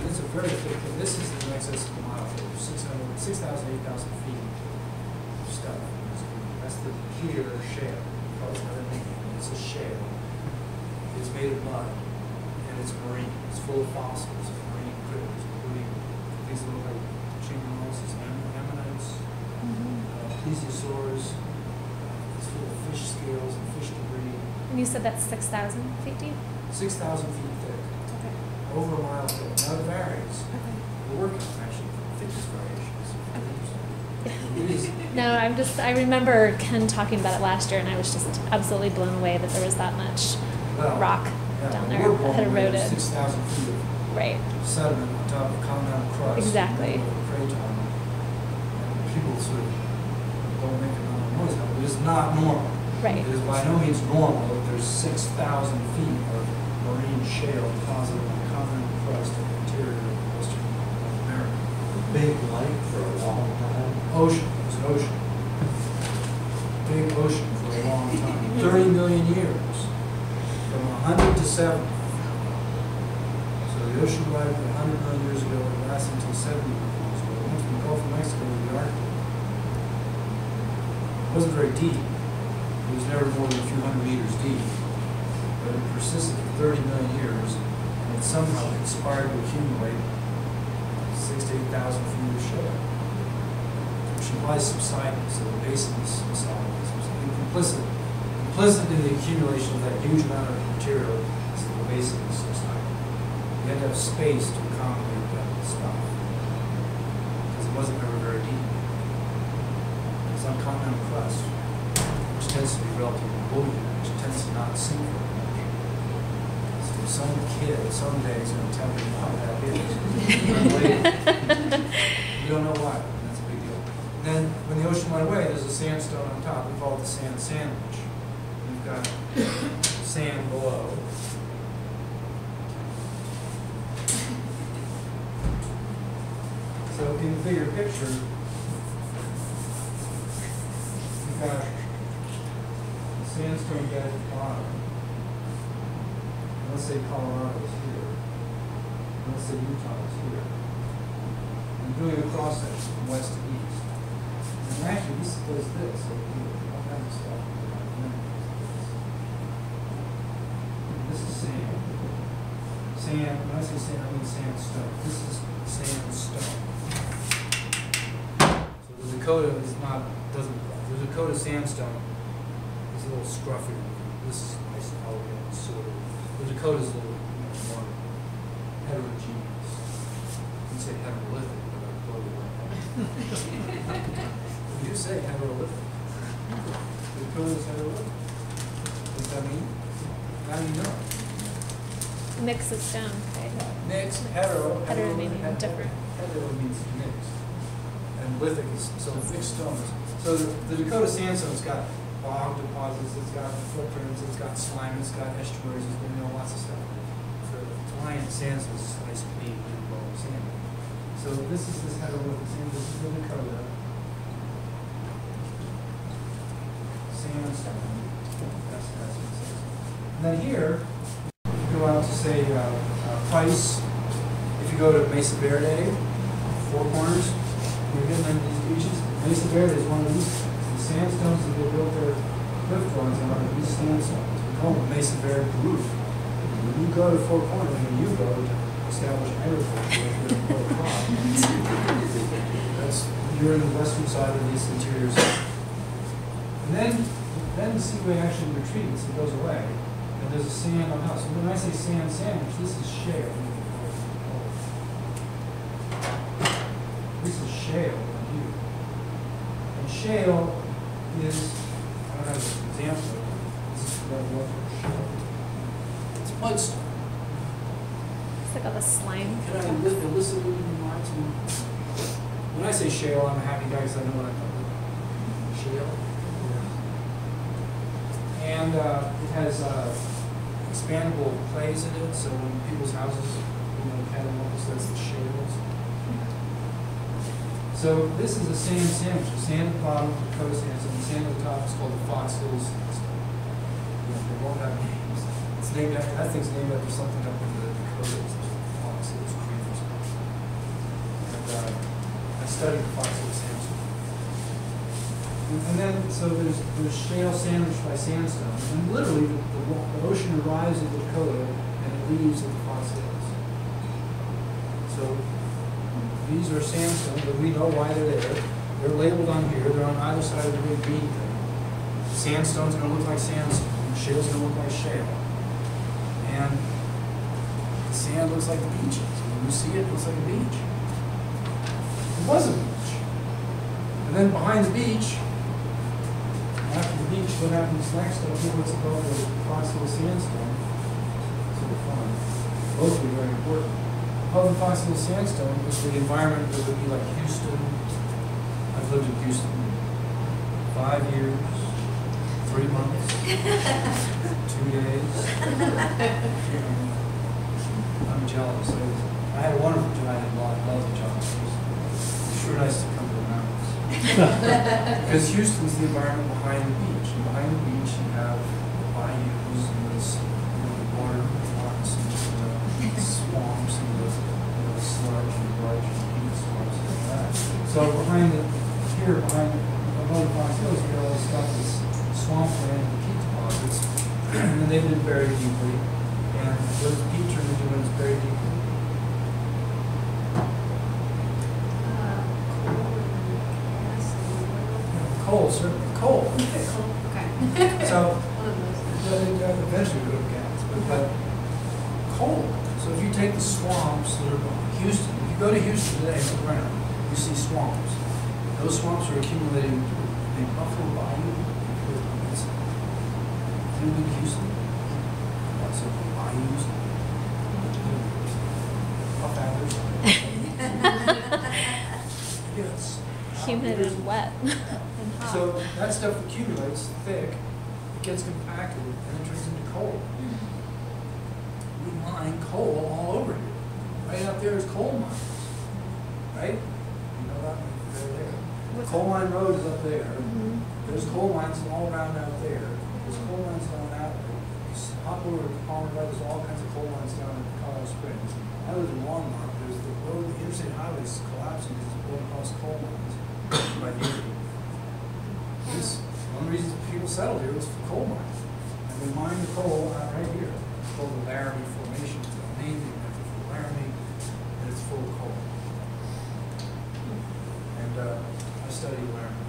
and it's a very thick, and this is in excess of a mile, thick, 600, 6,000, 8,000 feet of stuff. in this group. That's the Pierre shale, call it another name, it's a shale. It's made of mud, and it's marine, it's full of fossils, of marine critters, including things that look like chain mollusks, am- ammonites, uh, plesiosaurs, uh, it's full of fish scales and fish debris, And you said that's 6,000 feet deep? 6,000 feet thick, Okay. over a mile thick. Now it varies. Okay. We're working on actually thickness variations. [LAUGHS] No, I'm just, I remember Ken talking about it last year and I was just absolutely blown away that there was that much well. rock yeah, down there that had eroded. Six thousand feet of Right. sediment on top of continental crust. Exactly. in the middle of Craton. And people sort of don't make a of noise it. It's not normal. Right. It is by no means normal that there's six thousand feet of marine shale deposited on the continental crust of the interior of western North America. Big lake for a long time. Ocean, it's an ocean. Big ocean for a long time, [LAUGHS] thirty million years, from a hundred to seventy. So the ocean arrived hundred million years ago, lasted until seventy million years ago. It went from the Gulf of Mexico to the Arctic. It wasn't very deep. Never more than a few hundred meters deep. But it persisted for thirty million years, and it somehow conspired to accumulate six to eight thousand feet of shale which implies subsidence, so the basin is subsiding. Implicit, implicit in the accumulation of that huge amount of material is that the basin is subsiding. You had to have space to accommodate that stuff, because it wasn't ever very deep. It was on continental crust, which tends to be relatively buoyant, which tends to not much. So some kid someday is gonna tell me why that is. You don't know why, that's a big deal. Then, when the ocean went away, there's a sandstone on top, we call it the sand sandwich. We've got sand below. So in the bigger picture, we've got the sandstone bed at the bottom. Say Colorado's here. Let's say Utah is here. I'm doing a cross section from west to east. And actually, this does this, you know, all kinds of stuff. This is sand. Sand, when I say sand, I mean sandstone. This is sandstone. So the Dakota is not, doesn't, the Dakota sandstone is a little scruffy. This is nice and elegant, sort of. The Dakota's a little you know, more heterogeneous. You can say heterolithic, but I it like that. You say heterolithic. The Dakota is heterolithic. What does that mean? How do you know? Mix of stone, right? Mixed, hetero. Hetero meaning het- different. Hetero means mixed. And lithic is, so mixed stones. So the the Dakota sandstone's got bog deposits, it's got footprints, it's got slime, it's got estuaries, it's got, you know, lots of stuff. For Hawaiian sandstone is nice be in low sand. So this is this heterolithic sand, this is the Dakota. Sandstone. That's, that's what it says. Then here, go out to say, uh, uh, Price, if you go to Mesa Verde, Four Corners, you're getting into these beaches, Mesa Verde is one of these, the sandstones that they built their cliff dwellings on, are these sandstones. We call them Mesa Verde roof. When you go to Four Corners, when you go to establish agriculture, that's, you're in the western side of this interior. And then, then the seaway actually retreats, it goes away, and there's a sand on the house. And when I say sand sandwich, this is shale. This is shale. And shale is, I don't have an example, this is what what shale. It's mudstone. It's like all the slime. Can I li- elicit a little more to When I say shale, I'm a happy guy because I know what I'm talking about. Shale. And uh, it has uh, expandable clays in it, so when people's houses, you know, kind of almost that's the shales. So this is a sand sandwich, the sand at the bottom, the Dakota sandstone, the sand at the top is called the Fox Hills They won't have names. It's named after, that thing's named after something up in the Dakotas, Fox Hills Creek or something. And uh, I studied the Fox Hills sandstone. And and then, so there's, there's shale sandwiched by sandstone, and literally the, the the ocean arrives at the Dakota and it leaves at the Fox Hills. So these are sandstone, but we know why they're there. They're labeled on here, they're on either side of the big bead thing. Sandstone's gonna look like sandstone, shale's gonna look like shale. And the sand looks like the beaches. When you see it, it looks like a beach. It was a beach. And then behind the beach, after the beach, what happens next, up here, what's called the fossil sandstone. Sort of fun. Both are very important. Above the Fox Hills sandstone is the environment that would be like Houston. I've lived in Houston five years, three months, [LAUGHS] two days. I'm jealous. I was- I had a wonderful time in Love, the job. It was sure nice to come to the mountains. [LAUGHS] Because Houston's the environment behind the beach, and behind the beach you have bayous and this, you know, water lots and uh, swamps and the, you know, sludge and sludge and heat swamps and all that. So behind the, here, behind, above the Fox Hills, you got all this stuff, this swampland and peat deposits, and they've been buried deeply, and those peat are doing is buried deeply. Coal, certainly, coal. Okay. [LAUGHS] So. Well, they uh, eventually go to gas, but, but coal. So if you take the swamps that are Houston, if you go to Houston today look around, you see swamps. Those swamps are accumulating in Buffalo Bayou. It's, have you been to Houston? Lots of bayous. Puff adders. [LAUGHS] Yes. Humid and wet and. So that stuff accumulates thick, it gets compacted, and it turns into coal. Hmm. We mine coal all over here. Right out there is coal mines, right? You know that, they're there. Coal mine road is up there. Mhm. There's coal mines all around out there. There's coal mines down that way. You s- hop over to Palmer Road, there's all kinds of coal mines down in Colorado Springs. I live in Longmont, there's the road, the interstate highway is collapsing because it's going across coal mines by Unity. This, one of the reasons people settled here was for coal mines. And we mine the coal out right here. It's called the Laramie Formation, it's named after Laramie, and it's full of coal. And, uh, Studied Laramie.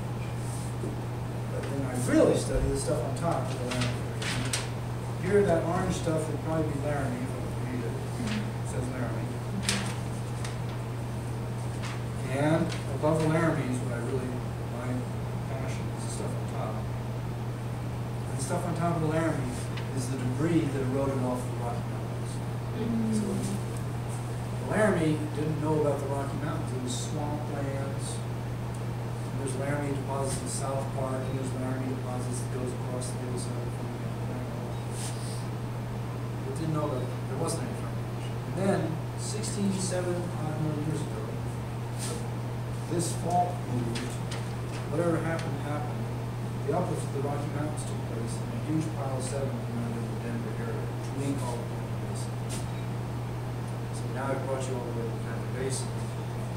But then I really study the stuff on top of the Laramie. Here, that orange stuff would probably be Laramie, if it, It mm-hmm. says Laramie. Mm-hmm. And, above the Laramie is what I really, my passion is the stuff on top. And the stuff on top of the Laramie is the debris that eroded off the Rocky Mountains. Mm-hmm. So Laramie didn't know about the Rocky Mountains, it was swamplands. There's Laramie deposits in the South Park, and there's Laramie deposits that goes across the other side from the It didn't know that there wasn't any foundation. And then, sixteen, seven, five million years ago, this fault moved, whatever happened, happened. The uplift of the Rocky Mountains took place, and a huge pile of sediment came out of the Denver area, which we call the Denver Basin. So now I've brought you all the way to the Denver Basin,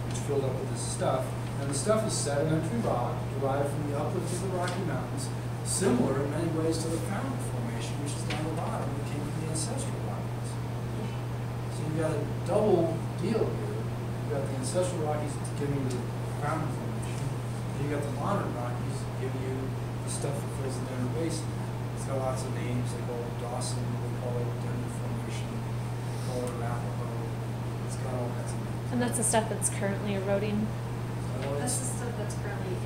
which filled up with this stuff. And the stuff is sedimentary rock derived from the uplift of the Rocky Mountains, similar in many ways to the Fountain Formation, which is down the bottom, that came from the ancestral Rockies. So you've got a double deal here. You've got the ancestral Rockies giving you the Fountain Formation, and you've got the modern Rockies giving you the stuff that fills the Denver Basin. It's got lots of names, they call it Dawson, they call it Denver Formation, they call it Arapaho. It's got all kinds of names. And that's the stuff that's currently eroding. Well, That's it's- the stuff that's currently in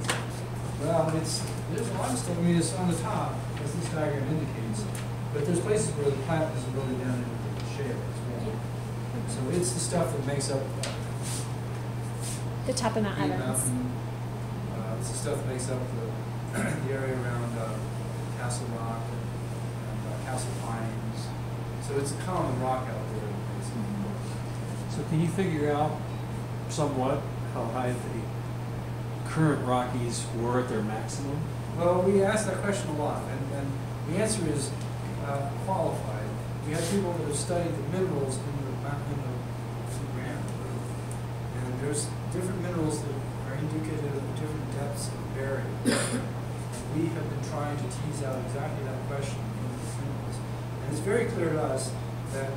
this country. Well, it's, there's a lot of stuff, I mean, it's on the top, as this diagram indicates, but there's places where the plant is eroded down into the shale as well. So it's the stuff that makes up uh, The top of Mount Green Evans. Uh, it's the stuff that makes up the, [CLEARS THROAT] the area around, uh, Castle Rock and, and uh, Castle Pines. So it's a common rock out there, basically. So can you figure out somewhat how high the current Rockies were at their maximum? Well, we ask that question a lot, and, and the answer is uh, qualified. We have people that have studied the minerals in the in the, ground, and there's different minerals that are indicative of different depths of burial. we have been trying to tease out exactly that question in the minerals, and it's very clear to us that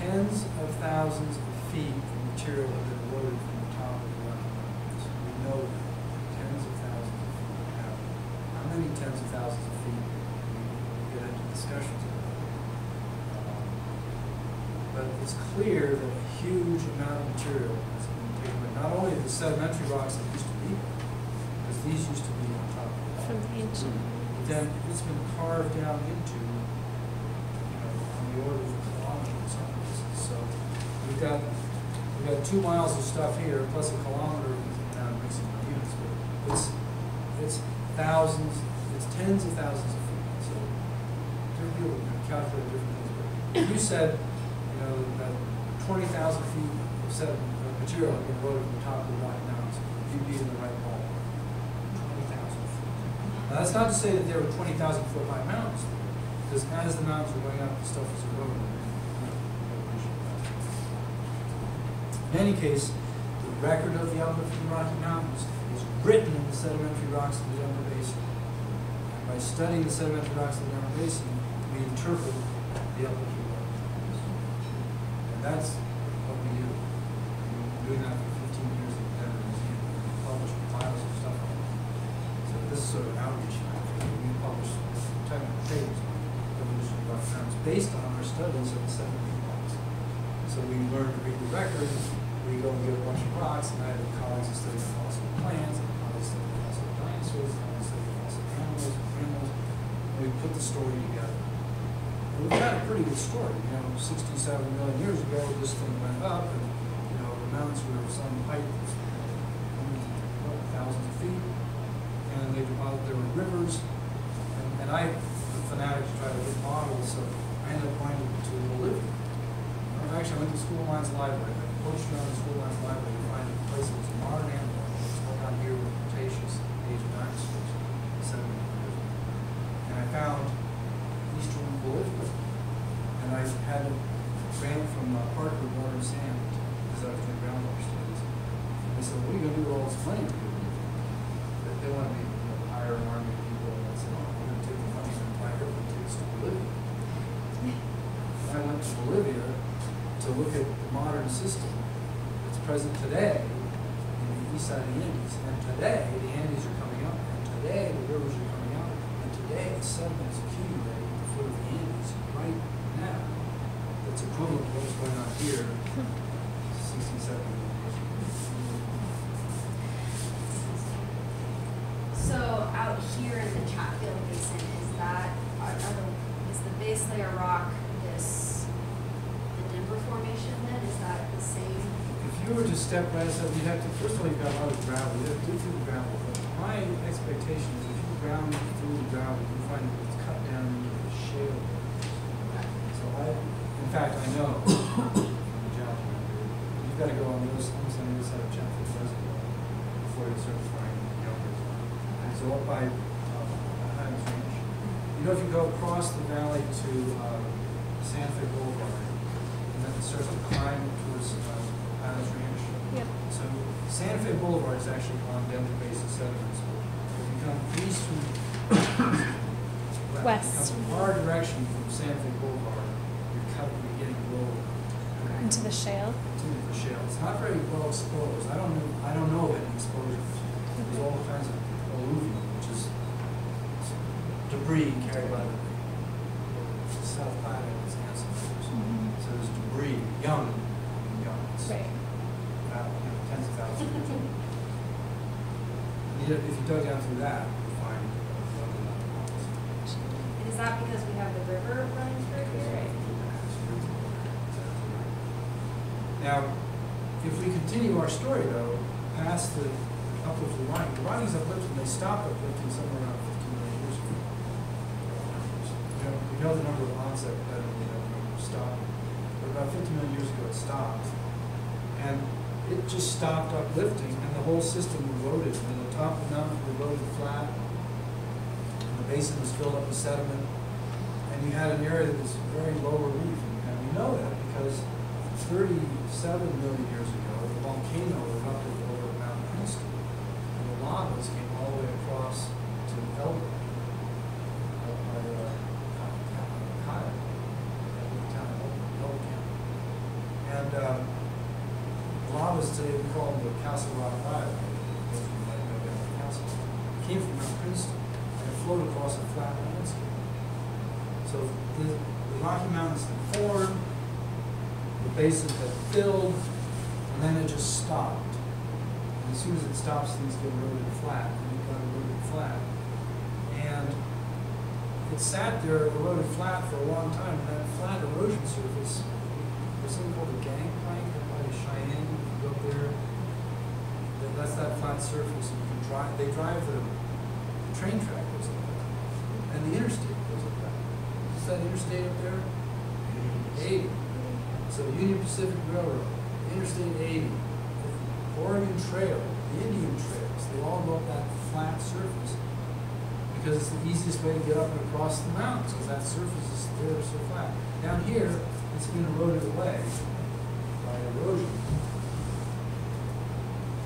tens of thousands of feet of material have been eroded from the top of the Rocky Mountains. We know tens of thousands of feet have. How many tens of thousands of feet? We get into discussions about. Um, But it's clear that a huge amount of material has been taken away, not only the sedimentary rocks that used to be, there, because these used to be on top of the From ancient. but then it's been carved down into, you know, on the order of a kilometer in some places. So we've got, we've got two miles of stuff here, plus a kilometer, my units, but it's, it's thousands, it's tens of thousands of feet. So different people can calculate different things, but you said, you know, that twenty thousand feet of sediment, of material had been eroded from the top of the Rocky Mountains, you'd be in the right ballpark. Twenty thousand feet. Now, that's not to say that there were twenty thousand foot high mountains, because as the mountains were going up, the stuff was eroding. In any case, record of the the Rocky Mountains is written in the sedimentary rocks of the Denver Basin. And by studying the sedimentary rocks of the Denver Basin, we interpret the Rocky Mountains. And that's what we do. We've been doing that for fifteen years at the Denver Museum, we publish piles of stuff on it. So this is sort of outreach, we publish technical papers on evolution of rock mountains based on our studies of the sedimentary rocks. So we learn to read the record, we go and get a bunch of rocks, and I have colleagues that study fossil plants, and colleagues study fossil dinosaurs, and colleagues study fossil animals, animals, and we put the story together. And we've got a pretty good story, you know, sixty-seven million years ago, this thing went up, and, you know, the mountains were of some height, hundreds, what, thousands of feet, and they deposited, there were rivers, and, and I, a fanatic to try to get models, so I ended up going to Bolivia. Uh, Actually, I went to School of Mines Library, I poached around the School Mines Library to find a place that was modern animal, that was held out here with Cretaceous, age of dinosaurs, seven million years ago. And I found eastern Bolivia, and I had to ran from uh, Parker, Warren, Sand, because I was doing groundwater studies. And they said, what are you gonna do with all this money? you're gonna get?" They, they wanted me to hire an army of people, and I said, oh, I'm gonna take the money and buy airplane tickets to Bolivia. And I went to Bolivia to look at the modern system that's present today in the east side of the Andes. And today, the Andes are coming up, and today, the rivers are coming out, and today, the sediment is accumulating at the foot of the Andes right now. That's equivalent to what's going on here, sixty, seventy years ago. out here in the Chatfield Basin, is that, are, are the, is the base layer rock this, the Denver Formation then, is that the same? If you were to step right aside, you'd have to, first of all, you've got a lot of gravel, you have to dig through the gravel, but my expectation is if you ground through the gravel, you find that it's cut down into the shale. So I, in fact, I know [COUGHS] from the record, you've gotta go on those, almost on the other side of Chatfield Reservoir before you start finding the. And so up by, uh, Highlands Ranch, you know, if you go across the valley to, uh, Fe Boulevard, and then it starts to climb towards, uh. So Santa Fe Boulevard is actually on Denver Basin sediments. If you come east from. [COUGHS] West. Come our direction from Santa Fe Boulevard, you're cut, you're getting lower. Into the shale. Into the shale. It's not very well exposed. I don't know, I don't know of any exposures. There's all kinds of alluvium, which is debris carried by the South and its ancestors. Mhm. So there's debris, young. It's Right. uh, you know, tens of thousands of years old. And yet, if you dug down through that, you find uh, other mountains. And is that because we have the river running through here? Now, if we continue our story though, past the uplift of the Rockies uplifted, they stopped uplifting somewhere around fifty million years ago. We know, we know the number of onset better than we know the number of stopping. But about fifty million years ago, it stopped. And it just stopped uplifting and the whole system eroded, and the top of the mountain eroded flat. And the basin was filled up with sediment. And you had an area that was very low relief, and we know that because thirty-seven million years ago, volcano erupted over Mount Princeton, and the lavas came all the way across to Elbert, up by, uh, Kiowa, that town of Elbert County. And, um, lavas today, we call them the Castle Rock the castle, came from Mount Princeton, and flowed across a flat landscape. So the, the Rocky Mountains had formed, the basin had filled, and then it just stopped. And as soon as it stops, things get eroded flat, and it got eroded flat. And it sat there eroded flat for a long time, and that flat erosion surface, there's something called a gangplank, by Cheyenne, you go up there. That's that flat surface, and you can drive, they drive the, the train track goes up there, and the interstate goes up there. Is that interstate up there? Eighty. So Union Pacific Railroad, Interstate eighty, the Oregon Trail, the Indian Trails, they all go up that flat surface. Because it's the easiest way to get up and across the mountains, because that surface is there so flat. Down here, it's been eroded away by erosion.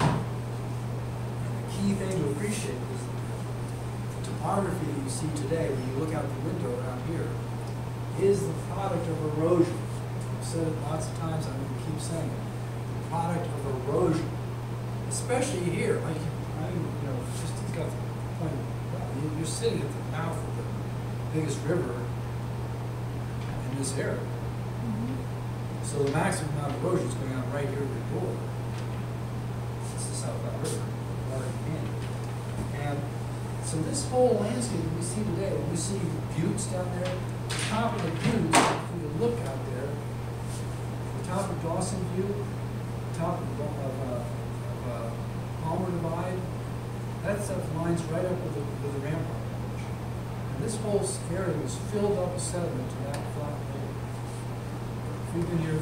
And the key thing to appreciate is the topography that you see today, when you look out the window around here, is the product of erosion. I've said it lots of times, I'm gonna keep saying it. The product of erosion, especially here, like, I, you know, just, it's got the point, well, you- you're sitting at the mouth of the biggest river in this area. So the maximum amount of erosion is going on right here at the door. It's the South Platte River, water in. And so this whole landscape that we see today, when we see buttes down there, the top of the buttes, if we look out there, the top of Dawson Butte, top of, of, uh, of, uh, Palmer Divide, that lines right up with the, with the rampart ridge. And this whole area was filled up with sediment to that flat lake. We've been here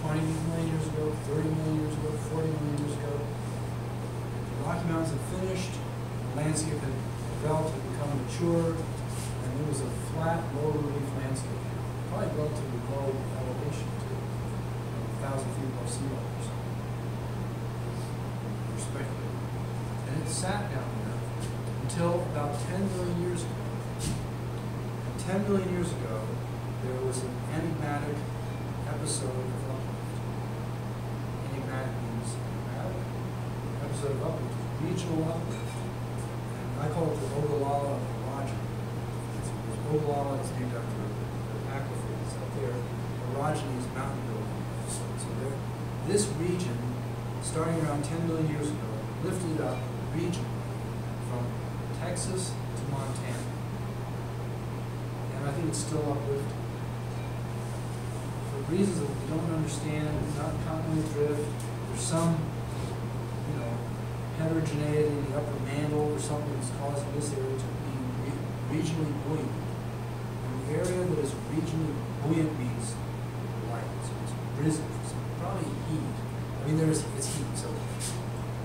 twenty million years ago, thirty million years ago, forty million years ago, the Rocky Mountains had finished, the landscape had developed, had become mature, and it was a flat, low relief landscape, probably relatively low elevation too, a thousand feet above sea level or something. It sat down there until about ten million years ago. And ten million years ago, there was an enigmatic episode of uplift. Enigmatic means enigmatic. Episode of uplift, regional uplift. And I call it the Ogallala of the Roger. Ogallala is named after the aquifer that's up there. Orogeny is mountain building. So, there, this region, starting around ten million years ago, lifted up region from Texas to Montana. And I think it's still uplifting. For reasons that we don't understand, it's not continental drift, there's some, you know, heterogeneity in the upper mantle or something that's causing this area to be re regionally buoyant. An area that is regionally buoyant means light, so it's risen, so probably heat. I mean, there is, it's heat, so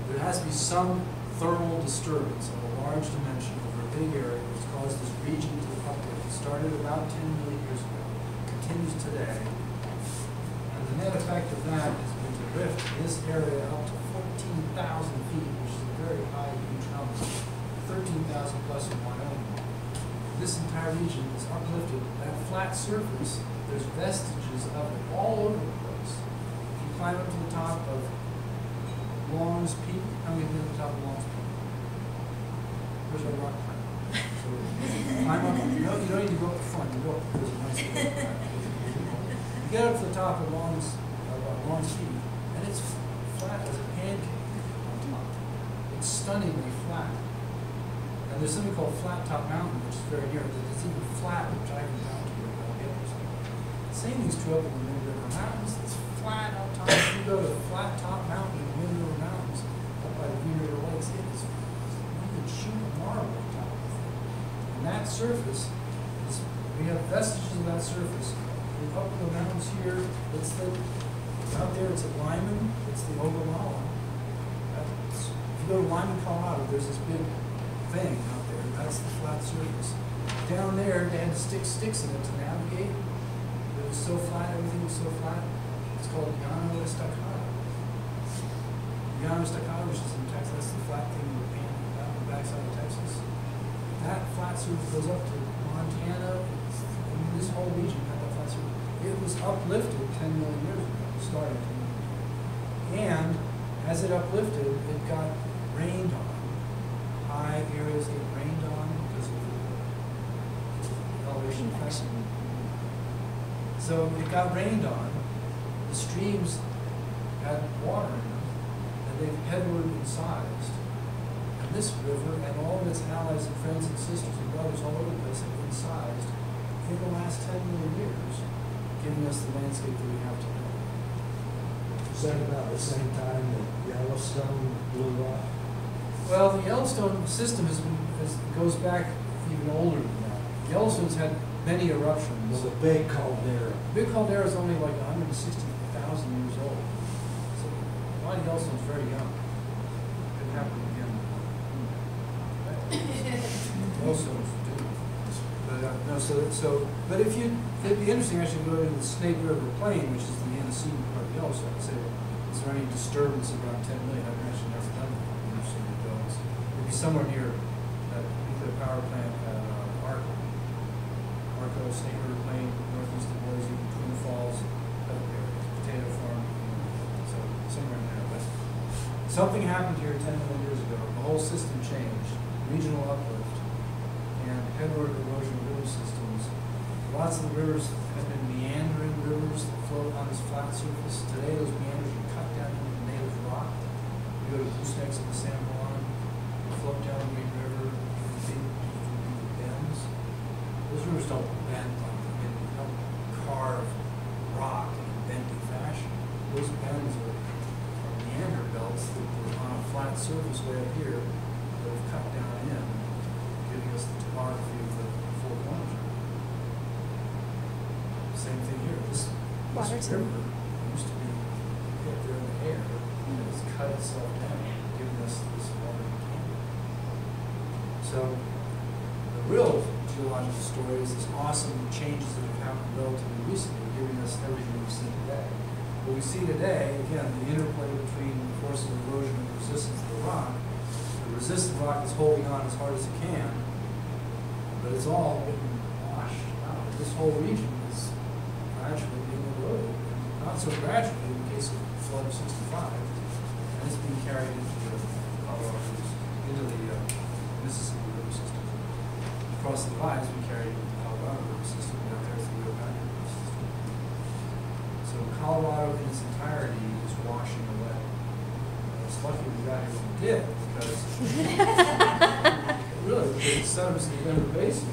there has to be some thermal disturbance of a large dimension over a big area which caused this region to uplift. It started about ten million years ago, continues today. And the net effect of that has been to lift this area up to fourteen thousand feet, which is a very high, huge number, thirteen thousand plus in Wyoming. This entire region is uplifted, that flat surface, there's vestiges of it all over the place. If you climb up to the top of Long's Peak, how many top of Long's Peak? Where's our rock climb? So climb up, you don't, you don't need to go up the front, you go up, nice. You get up to the top of Long's, uh, Long's Peak, and it's flat as a pancake on top. It's stunningly flat. And there's something called Flat Top Mountain, which is very near, it. it's even flat, which I can down to it, I'll get there. Same thing's true up in the Wind River Mountains, it's flat up top. If you go to Flat Top Mountain in the Mountains, up by the It is, shoot a marble on top of. And that surface is, we have vestiges of that surface. We're up the mountains here, it's the, out there, it's at Limon, it's the Ogallala. That's- If you go to Limon, Colorado, there's this big thing out there, that's the flat surface. Down there, they had to stick sticks in it to navigate. It was so flat, everything was so flat. It's called Llano. Llano Estacado, which in Texas, that's the flat thing on the backside of Texas. That flat surface goes up to Montana, mean, this whole region had that flat surface. It was uplifted ten million years ago, started ten million. And as it uplifted, it got rained on. High areas get rained on because of the elevation effect. So it got rained on, the streams had water in they've headward incised. And this river and all of its allies and friends and sisters and brothers all over the place have been sized in the last 10 million years, giving us the landscape that we have today. Is that about the same time that Yellowstone blew up? Well, the Yellowstone system has been has goes back even older than that. Yellowstone's had many eruptions. Well, the Big Caldera. Big Caldera is only like 160 a lot very young. Could happen again. [LAUGHS] Yellowstone's doomed. But, uh, no, so, so, but if you, it'd be interesting actually to go to the Snake River Plain, which is the antecedent part of Yellowstone, and say, is there any disturbance around ten million? I've actually never done that. Interesting to go. It'd be somewhere near that nuclear power plant, uh, Arco. Arco, Snake River Plain, northeast of Boise, Twin Falls, that area, potato farm, so somewhere in there. But something happened here ten million years ago. The whole system changed, regional uplift, and headward erosion of river systems. Lots of the rivers have been meandering rivers that float on this flat surface. Today, those meanders are cut down into the native rock. You go to Goosenecks in the San Juan, float down the Green River, big, big bends. Those rivers don't bend like, they don't carve rock in a bendy fashion. Those bends are are meander belts that were on a flat surface way up here that have cut down in, giving us the topography of the four corners. Same thing here, this, river used to be there in the air, and it's cut itself down, giving us this water. So, the real geological story is this awesome changes that have happened relatively recently, giving us everything we see today. What we see today, again, the interplay between the force of erosion and the resistance of the rock. The resistant rock is holding on as hard as it can, but it's all getting washed out. This whole region is gradually not so gradually in the case of flood of sixty-five, and it's being carried into the Colorado, into the uh, Mississippi River system. Across the lines, we carried into the Colorado River system, down there through the Rio River system. So Colorado in its entirety is washing away. It's lucky we got here when we did, because [LAUGHS] really, the sediments in the Denver Basin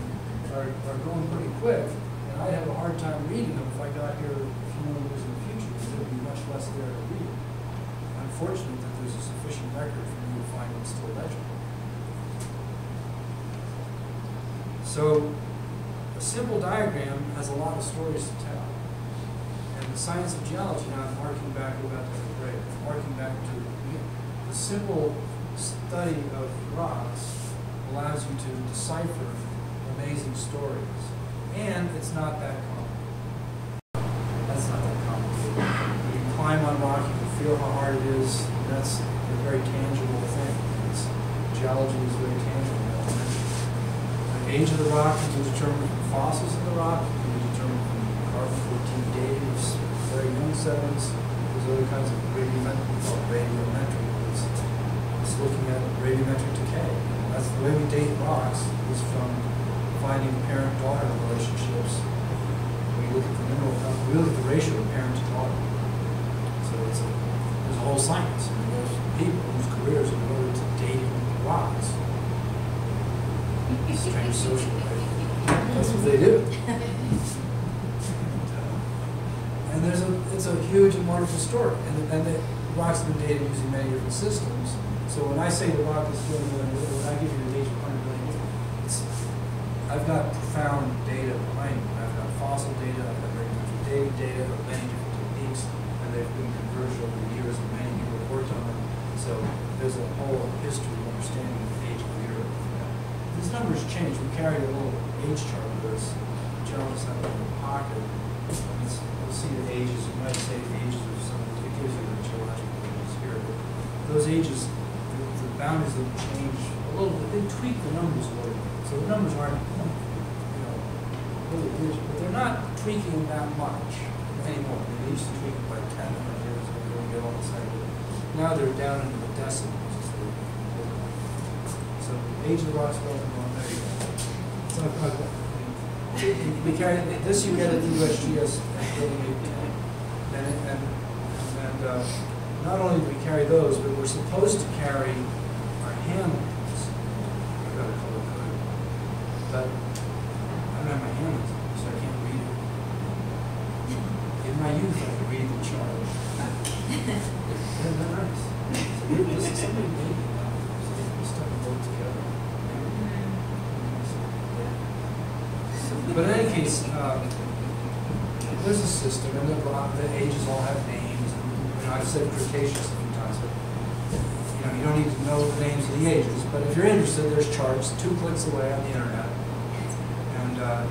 are, are going pretty quick. And I'd have a hard time reading them if I got here a few more years in the future, because there'd be much less there to read. I'm fortunate that there's a sufficient record for me to find them still legible. So, a simple diagram has a lot of stories to tell. And the science of geology, now I'm marking back, to the grade, marking back to the simple study of rocks allows you to decipher amazing stories. And it's not that common. That's not that complicated. You can climb on rock, you can feel how hard it is. That's a very tangible thing. It's, geology is very tangible. The age of the rock can be determined from fossils in the rock, it can be determined from carbon fourteen dating of s- very young sediments. There's other kinds of radiometric, called radiometric. It's, it's looking at radiometric decay. That's the way we date rocks, is from finding parent-daughter relationships. We look at the mineral, we look at the ratio of parent to daughter. So it's a, there's a whole science. I mean, there's people whose careers are devoted to dating rocks. Strange social life. That's what they do. [LAUGHS] And there's a, it's a huge and wonderful story. And, and the rocks have been dated using many different systems. So when I say the rock is doing million, when I give you an age of 100 million years, it's, I've got profound data behind me. I've got fossil data, I've got radiometric dating data of many different techniques, and they've been converged over the years, and many people have worked on them. So there's a whole history of understanding of the age of the earth. These numbers change. We carry a little age chart with us. Geologists have it in their pocket. It's, you'll see the ages, you might say the ages of some, it gives you the geological ages here. But those ages, the, the boundaries of them change a little bit. They tweak the numbers a little bit. So the numbers aren't, you know, really rigid, but they're not tweaking that much anymore. They used to tweak by ten hundred years ago. Now they're down the decimals. as they. So the age of the rocks going on, there you go. Got that. We carry, this you get at the USGS building. And, and, and, uh, not only do we carry those, but we're supposed to carry our handlings. I've got a color code. But I don't have my handlings, so I can't read it. In my youth, I could read the chart. Isn't that nice? So this is something maybe, so we stuck them both together. But in any case, um, there's a system, and the, ages all have names. and, You know, I've said Cretaceous a few times, but you know, you don't need to know the names of the ages. But if you're interested, there's charts two clicks away on the internet, and uh,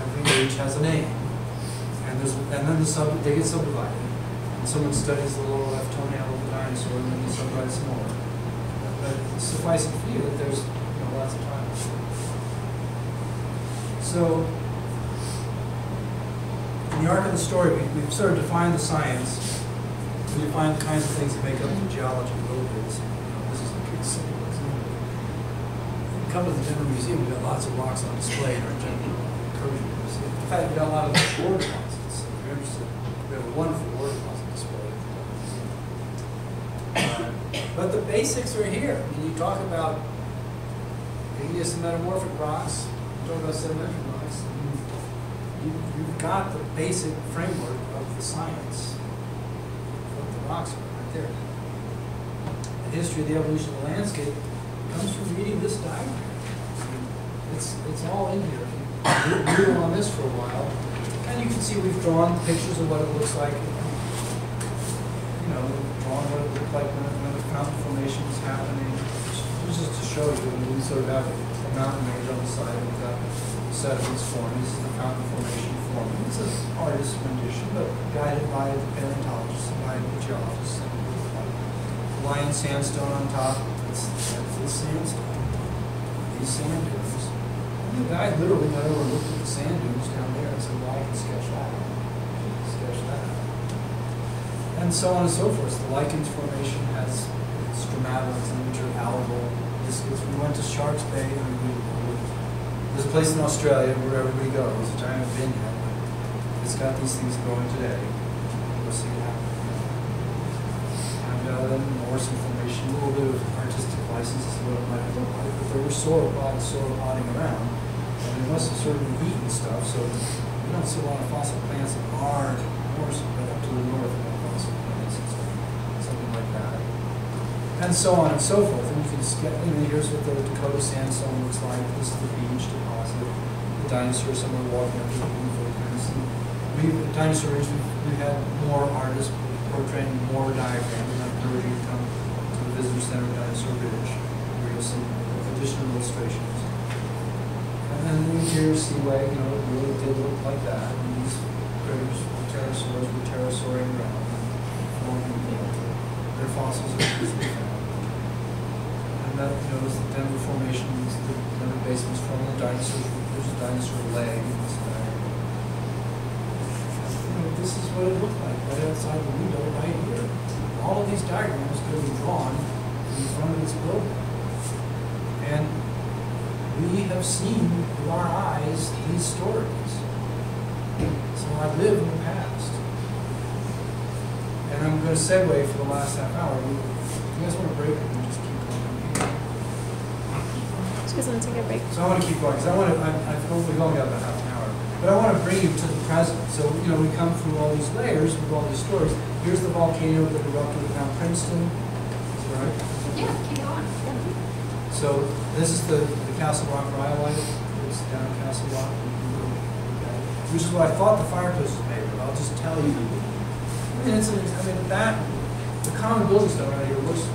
every age has a name. And there's, and then the sub, they get subdivided. And someone studies the lower left toenail of the dinosaur, and then they subdivide some more. But suffice it for you that there's you know, lots of time. So, the arc of the story, we, we've sort of defined the science. We define the kinds of things that make up the geology little bit. You this is a big. You Come to the Denver Museum, we've got lots of rocks on display in our general incursion museum. In fact, we've got a lot of ore deposits, if you're interested. We have a wonderful ore deposit display. Uh, But the basics are here. I mean, you talk about igneous and metamorphic rocks, you talk about sedimentary rocks. You, you've got the basic framework of the science. What the rocks right there. The history of the evolution of the landscape comes from reading this diagram. It's, it's all in here. You Noodle on this for a while, and you can see we've drawn pictures of what it looks like. You know, drawn what it looked like when, when the mountain formation was happening. This is to show you, we sort of have a mountain range on the side, we've got sediments forming, this is the fountain formation forming. It's an artist's rendition, but guided by the paleontologists and by the geologists. and Lyons sandstone on top, that's, that's the sandstone. These sand dunes. And the guy literally went over and looked at the sand dunes down there and said, well, I can sketch that. Sketch that. And so on and so forth. The Lykins formation has stromatolites and which are. We went to Sharks Bay and there's a place in Australia where everybody goes, a giant vineyard. It's got these things growing today. We'll see it happen. And uh, then Morrison formation, a little bit of artistic license as to what it might look like. But there were sauropods sauropoding around. And they must have sort of eaten stuff, so we don't see a lot of fossil plants in our north, but up to the north of fossil plants, and stuff, something like that. And so on and so forth, and here's what the Dakota sandstone looks like, this is the beach deposit, the dinosaur, somewhere walking up to the footprints. We've, dinosaurs, we've, had more artists portraying more diagrams, and I encourage you to come to the visitor center at Dinosaur Ridge, where you'll see additional illustrations. And then the interior seaway, you know, it really did look like that, and these critters, pterosaurs were pterosauring around, forming, their fossils are that, you know, the Denver Formation, the Denver basements from the dinosaurs, there's a dinosaur leg in this diagram. You know, this is what it looked like, right outside the window, right here. All of these diagrams could be drawn in front of this building. And we have seen with our eyes these stories. So I live in the past. And I'm gonna segue for the last half hour. You guys wanna break or we just keep going? Just guys want to take a break? So I want to keep going, because I want to, I've, we've only got about half an hour. But I want to bring you to the present. So, you know, we come through all these layers with all these stories. Here's the volcano that erupted at Mount Princeton. Is that right? Yeah, keep going. So this is the, the Castle Rock rhyolite. It's down in Castle Rock. Which is what I thought the fireplace was made of. I'll just tell you. I mean, it's, I mean, that, the common building stone right here looks,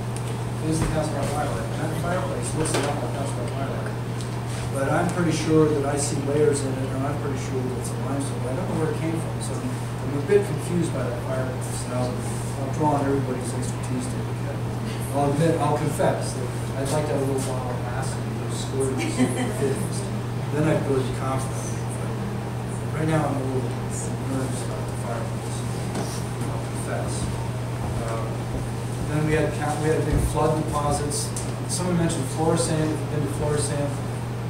is the. And that fireplace looks a lot like Castle Rock. But I'm pretty sure that I see layers in it, and I'm pretty sure that it's a limestone. I don't know where it came from, so I'm a bit confused by that fireplace. And I'll, I'll draw on everybody's expertise to look at it. I'll admit, I'll confess that I'd like to have a little bottle of acid and those fittings. Then I'd really be confident. But Right now, I'm a little nervous about the fireplace. I'll confess. Um, Then we had, we had big flood deposits. Someone mentioned Florissant, if been to Florissant,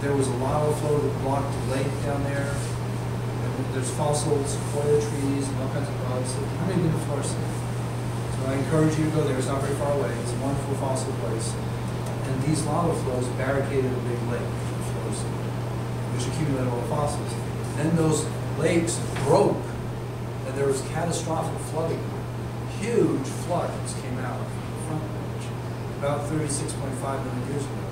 there was a lava flow that blocked the lake down there. There's fossils, sequoia trees, and all kinds of bugs. How many been to Florissant? So I encourage you to go there, it's not very far away, it's a wonderful fossil place. And these lava flows barricaded a big lake, which accumulated all the fossils. Then those lakes broke, and there was catastrophic flooding. Huge floods came out of the front ridge, about thirty-six point five million years ago,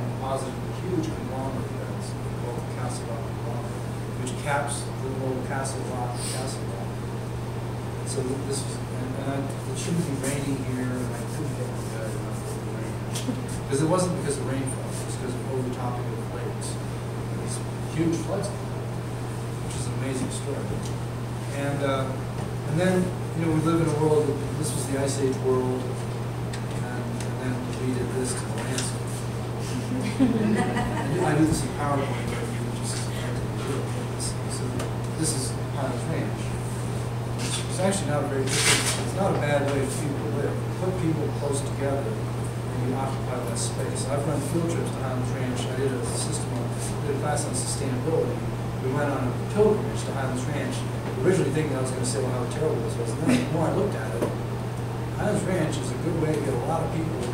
and deposited huge conglomerate that's called the Castle Rock conglomerate, which caps the whole Castle Rock, Castle Rock. And so this was, and, and I, it shouldn't be raining here, and I couldn't get the rain. Because it wasn't because of rainfall, it was because of overtopping of lakes. And These huge floods, which is an amazing story. And, uh, and then, you know, we live in a world, this was the Ice Age world, we this to the landscape. I do this in PowerPoint, but you just So this is Highlands Ranch. It's actually not a very, it's not a bad way for people to live. Put people close together and you occupy less space. I've run field trips to Highlands Ranch. I did a system on, did a class on sustainability. We went on a pilgrimage to Highlands Ranch, originally thinking I was gonna say, well, how terrible this was. And then the more I looked at it, Highlands Ranch is a good way to get a lot of people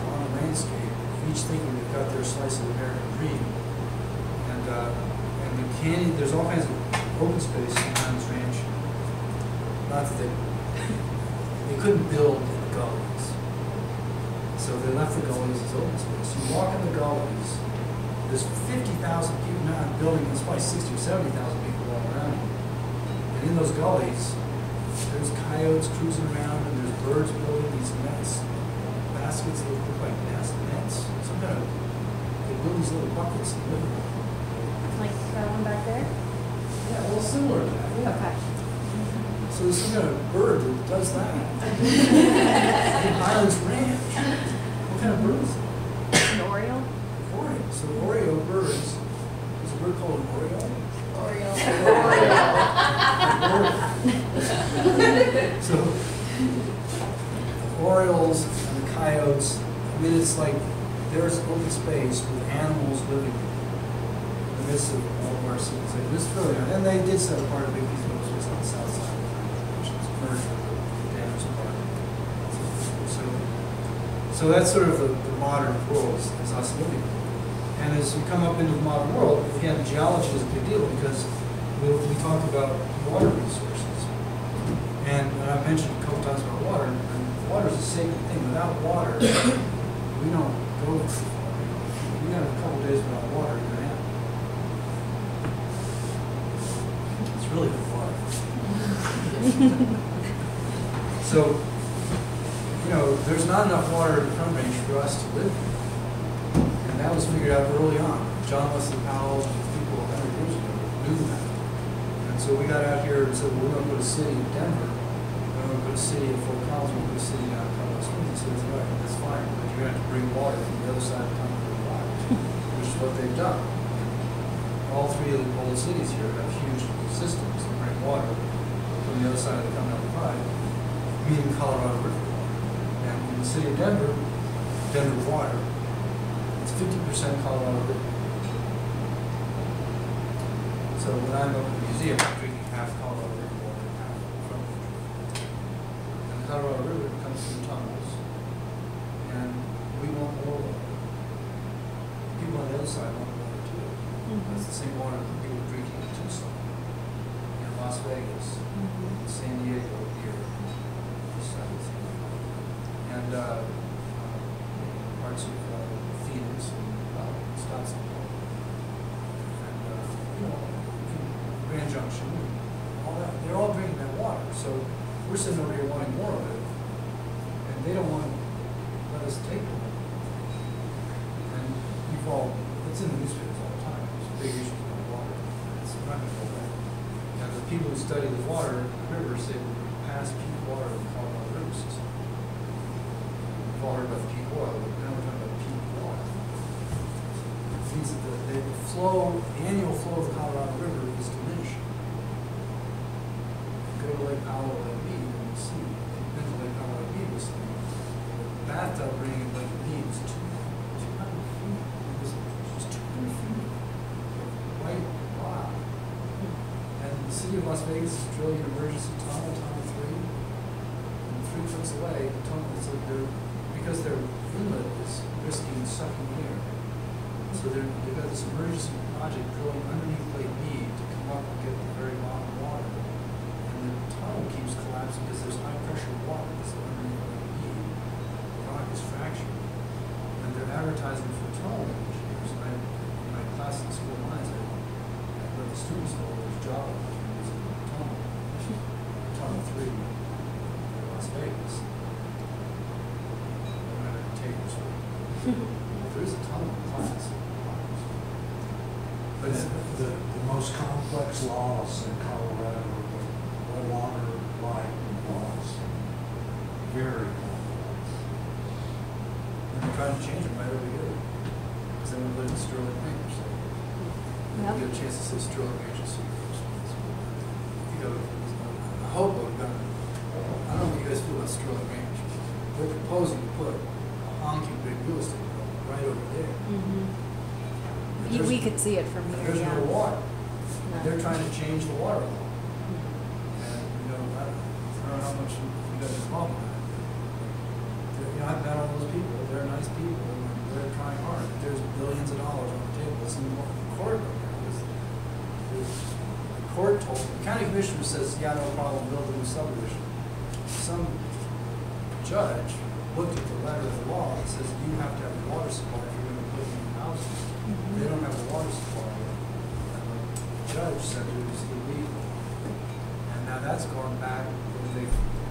landscape, each thinking they've got their slice of the American dream. And, uh, and the canyon, there's all kinds of open space in Highlands Ranch. Not that they, [LAUGHS] they couldn't build in the gullies. So they left the gullies as open space. You walk in the gullies, there's fifty thousand people now in building, there's probably sixty or seventy thousand people all around you. And in those gullies, there's coyotes cruising around and there's birds building these nets, baskets that look like nets, nets, some kind of, they build buckets and live in them. Like that one back there? Yeah, well, similar to that, yeah. Okay. So there's some kind of bird that does that. [LAUGHS] In Highlands Ranch. What kind of bird is it? An Oriole? Oreo. So Oreo birds, is a bird called an Oreo? So, the Orioles and the coyotes, I mean, it's like, there's open space with animals living in the midst of all of our civilization. It's really, set a piece of on the south side is. So, so that's sort of the, the modern world is, is us living. And as we come up into the modern world, again, geology is a big deal because we, we talked about water resources. And and I mentioned a couple times about water, and water is a sacred thing. Without water, we don't go very far. We have a couple days without water, you're gonna have. It's really good water. So, you know, there's not enough water in the Front Range for us to live. And that was figured out early on. John Wesley Powell and people a hundred years ago knew that. And so we got out here and said, well, we're gonna put a city in Denver, we're gonna put a city in Fort Collins, we're gonna put a city down in Colorado Springs. Said, right, that's fine, but you're gonna have to bring water from the other side of the Continental Divide, which is what they've done. All three of the old cities here have huge systems that bring water the other side of the Continental Divide, meaning Colorado River. And in the city of Denver, Denver water, it's fifty percent Colorado River. So when I'm up at the museum, I'm drinking half Colorado River water and half from the river. And the Colorado River comes through tunnels, and we want more water. People on the other side want water too. That's the same water that people are drinking in Tucson, Vegas, in San Diego here, this side of the thing. And, uh, uh, parts of, uh, Phoenix and, uh, Scottsdale. And, uh, you know, Grand Junction, and all that, they're all drinking that water, so we're sitting over here wanting more of it, and they don't want to let us take it. And you've all, it's in the newspapers all the time, there's big issues about water, it's not gonna go away. And the people who study the water in the river say we're past peak water in the Colorado River heard about peak oil, but now we're talking about peak water. It means that the, the flow, the annual flow of the Colorado River is diminishing. Go to Lake Powell, Lake Mead, and see, you've been to Lake Powell, Lake Mead, you'll see, the bathtub ring in Lake Mead is two, two hundred feet. It was just two hundred feet of white rock. And the city of Las Vegas is drilling an emergency tunnel, tunnel three, and three foot away, the tunnel, so they're, because their inlet is risking sucking air. So they're, they've got this emergency project drilling underneath Lake Mead to come up and get the very bottom water. And the tunnel keeps collapsing because there's high pressure water that's underneath Lake Mead. The rock is fractured. And they're advertising for tunnel engineers. And I, in my class in school mines, I, I the students know there's job opportunities in the tunnel. Tunnel three in Las Vegas. I'm not gonna take this [LAUGHS] one. There is a ton of class. But it's, The, the most complex laws in Colorado are the water right laws. Very complex. And they're trying to change them right over here. Because then we live in Sterling Ranch, so. we Yep. Get a chance to say Sterling Ranch and see first. You know, I hope we're gonna, I don't know what you guys feel about Sterling Ranch. They're proposing to put a honking big real estate development right over there. Mm-hmm. We, There's- we could see it from here, There's yeah. no water. No. They're trying to change the water law. And, you know, I don't I don't know how much you guys are involved in that. You know, I've met all those people, they're nice people, and they're trying hard. There's billions of dollars on the table, it's in the court. right now. There's- there's- The court told, the county commissioner says, yeah, no problem, build a new subdivision. Some judge looked at the letter of the law and says, you have to have a water supply if you're gonna put in houses. Mm-hmm. They don't have a water supply. And the judge said it was illegal. And now that's going back, and they,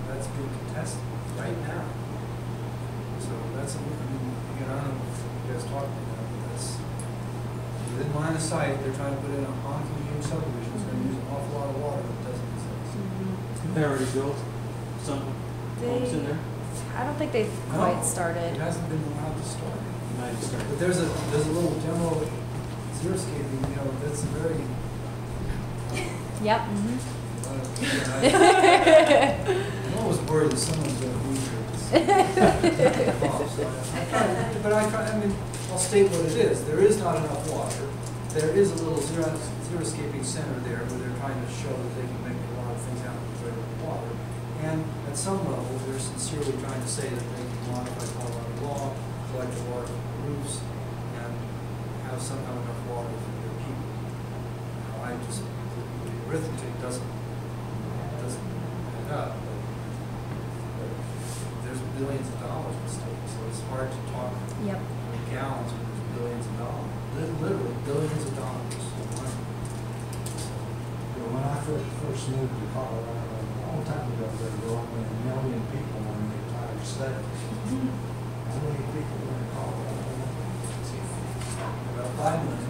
that's being contested right now. So that's, a- I mean, again, I don't know if you guys talked about that, but that's, within line of sight, they're trying to put in a honking huge subdivision, it's gonna use an awful lot of water that doesn't exist. Mm-hmm. They already built some homes in there? I don't think they've No, quite started. It hasn't been allowed to start. Might start. But there's a, there's a little demo xeriscaping, you know, that's very, Yep. uh, [LAUGHS] I'm always worried that someone's gonna be here. [LAUGHS] But I, I mean, I'll state what it is, there is not enough water. There is a little zero, xeriscaping center there where they're trying to show that they can make a lot of things happen with very little water. And at some level, they're sincerely trying to say that they can modify Colorado law, collect the water from the roofs, and have have somehow enough water for their people. Now, I just, the arithmetic doesn't, doesn't add up, but, but there's billions of dollars at stake, so it's hard to talk Yep. in gallons when there's billions of dollars, literally billions of dollars. So, When I first, first moved to Colorado, a long time ago, there were only a million people in the entire state. How many people were in Colorado? About five million.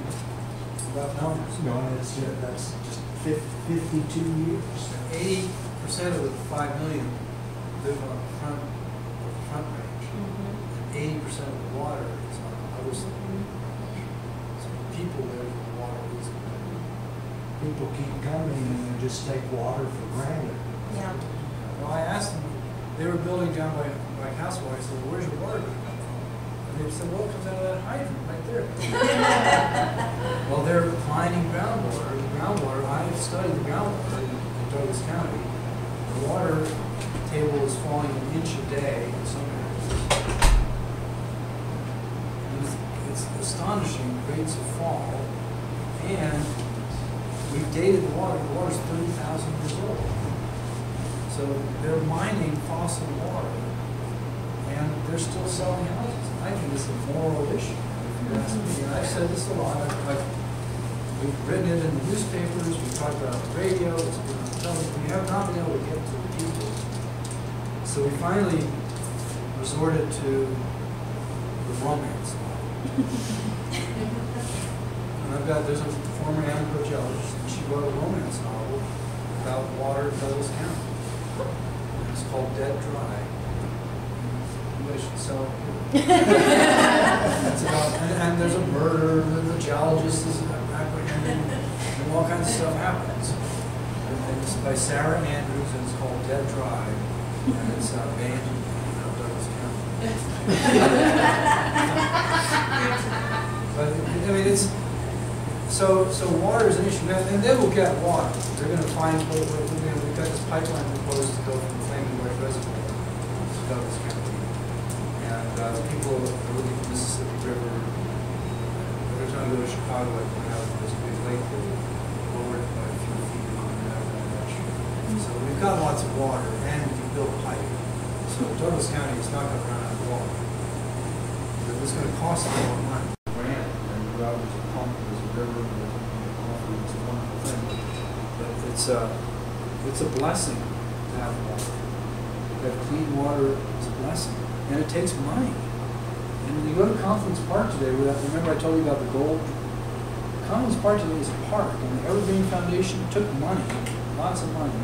About numbers, you know, and that's just fif- fifty-two years. Eighty percent of the five million live on the front, of the front range. Mhm. And eighty percent of the water is on the other side. So people live in the water is. People keep coming and they just take water for granted. Yeah. Well, I asked them, they were building down by, by Castle, I said, well, where's your water gonna come from? And they said, well, it comes out of that hydrant right there. [LAUGHS] Well, they're declining groundwater, the groundwater, I've studied the groundwater in in Douglas County. The water table is falling an inch a day in some areas. It's it's astonishing rates of fall, and we've dated the water, the water's thirty thousand years old. So they're mining fossil water, and they're still selling houses. I think it's a moral issue, if you ask me. And I've said this a lot, I've- we've written it in the newspapers, we've talked about it on the radio, it's been on television, we have not been able to get to the people. So we finally resorted to the romance novel. [LAUGHS] And I've got, there's a former anthropologist, and she wrote a romance novel about water in Douglas County. It's called Dead Dry. Somebody should sell it. It's about, and, and there's a murder, and the geologist is apprehended, and all kinds of stuff happens. And it's by Sarah Andrews, and it's called Dead Dry, and it's uh, banned in uh, Douglas County. But, I mean, it's, so, so water is an issue, and they will get water. They're find, we're, we're gonna- we've got this pipeline proposed to go from Flaming Gorge Reservoir to Douglas County. And, uh, people are looking at the Mississippi River, every time I go to Chicago, I point out a big lake that lowered by a few feet on that, that So we've got lots of water, and we can build pipe. So Douglas County is not gonna run out of water. But it's gonna cost a lot of money. Grant, and you there's a pump, there's a river, there's a coffee, it's a wonderful thing. But it's a, it's a blessing to have water. To have clean water is a blessing, and it takes money. And when you go to Confluence Park today, remember I told you about the gold? Confluence Park today is a park, and the Evergreen Foundation took money, lots of money,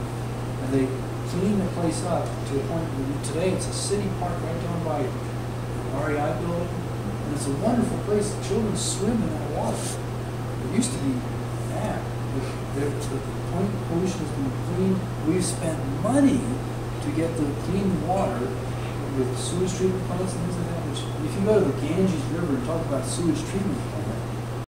and they cleaned the place up to a point where today it's a city park right down by the REI building. And it's a wonderful place. The children swim in that water. It used to be bad. The, the, the point pollution has been cleaned. We've spent money to get the clean water with sewage treatment plants and things like that. Which, if you go to the Ganges River and talk about sewage treatment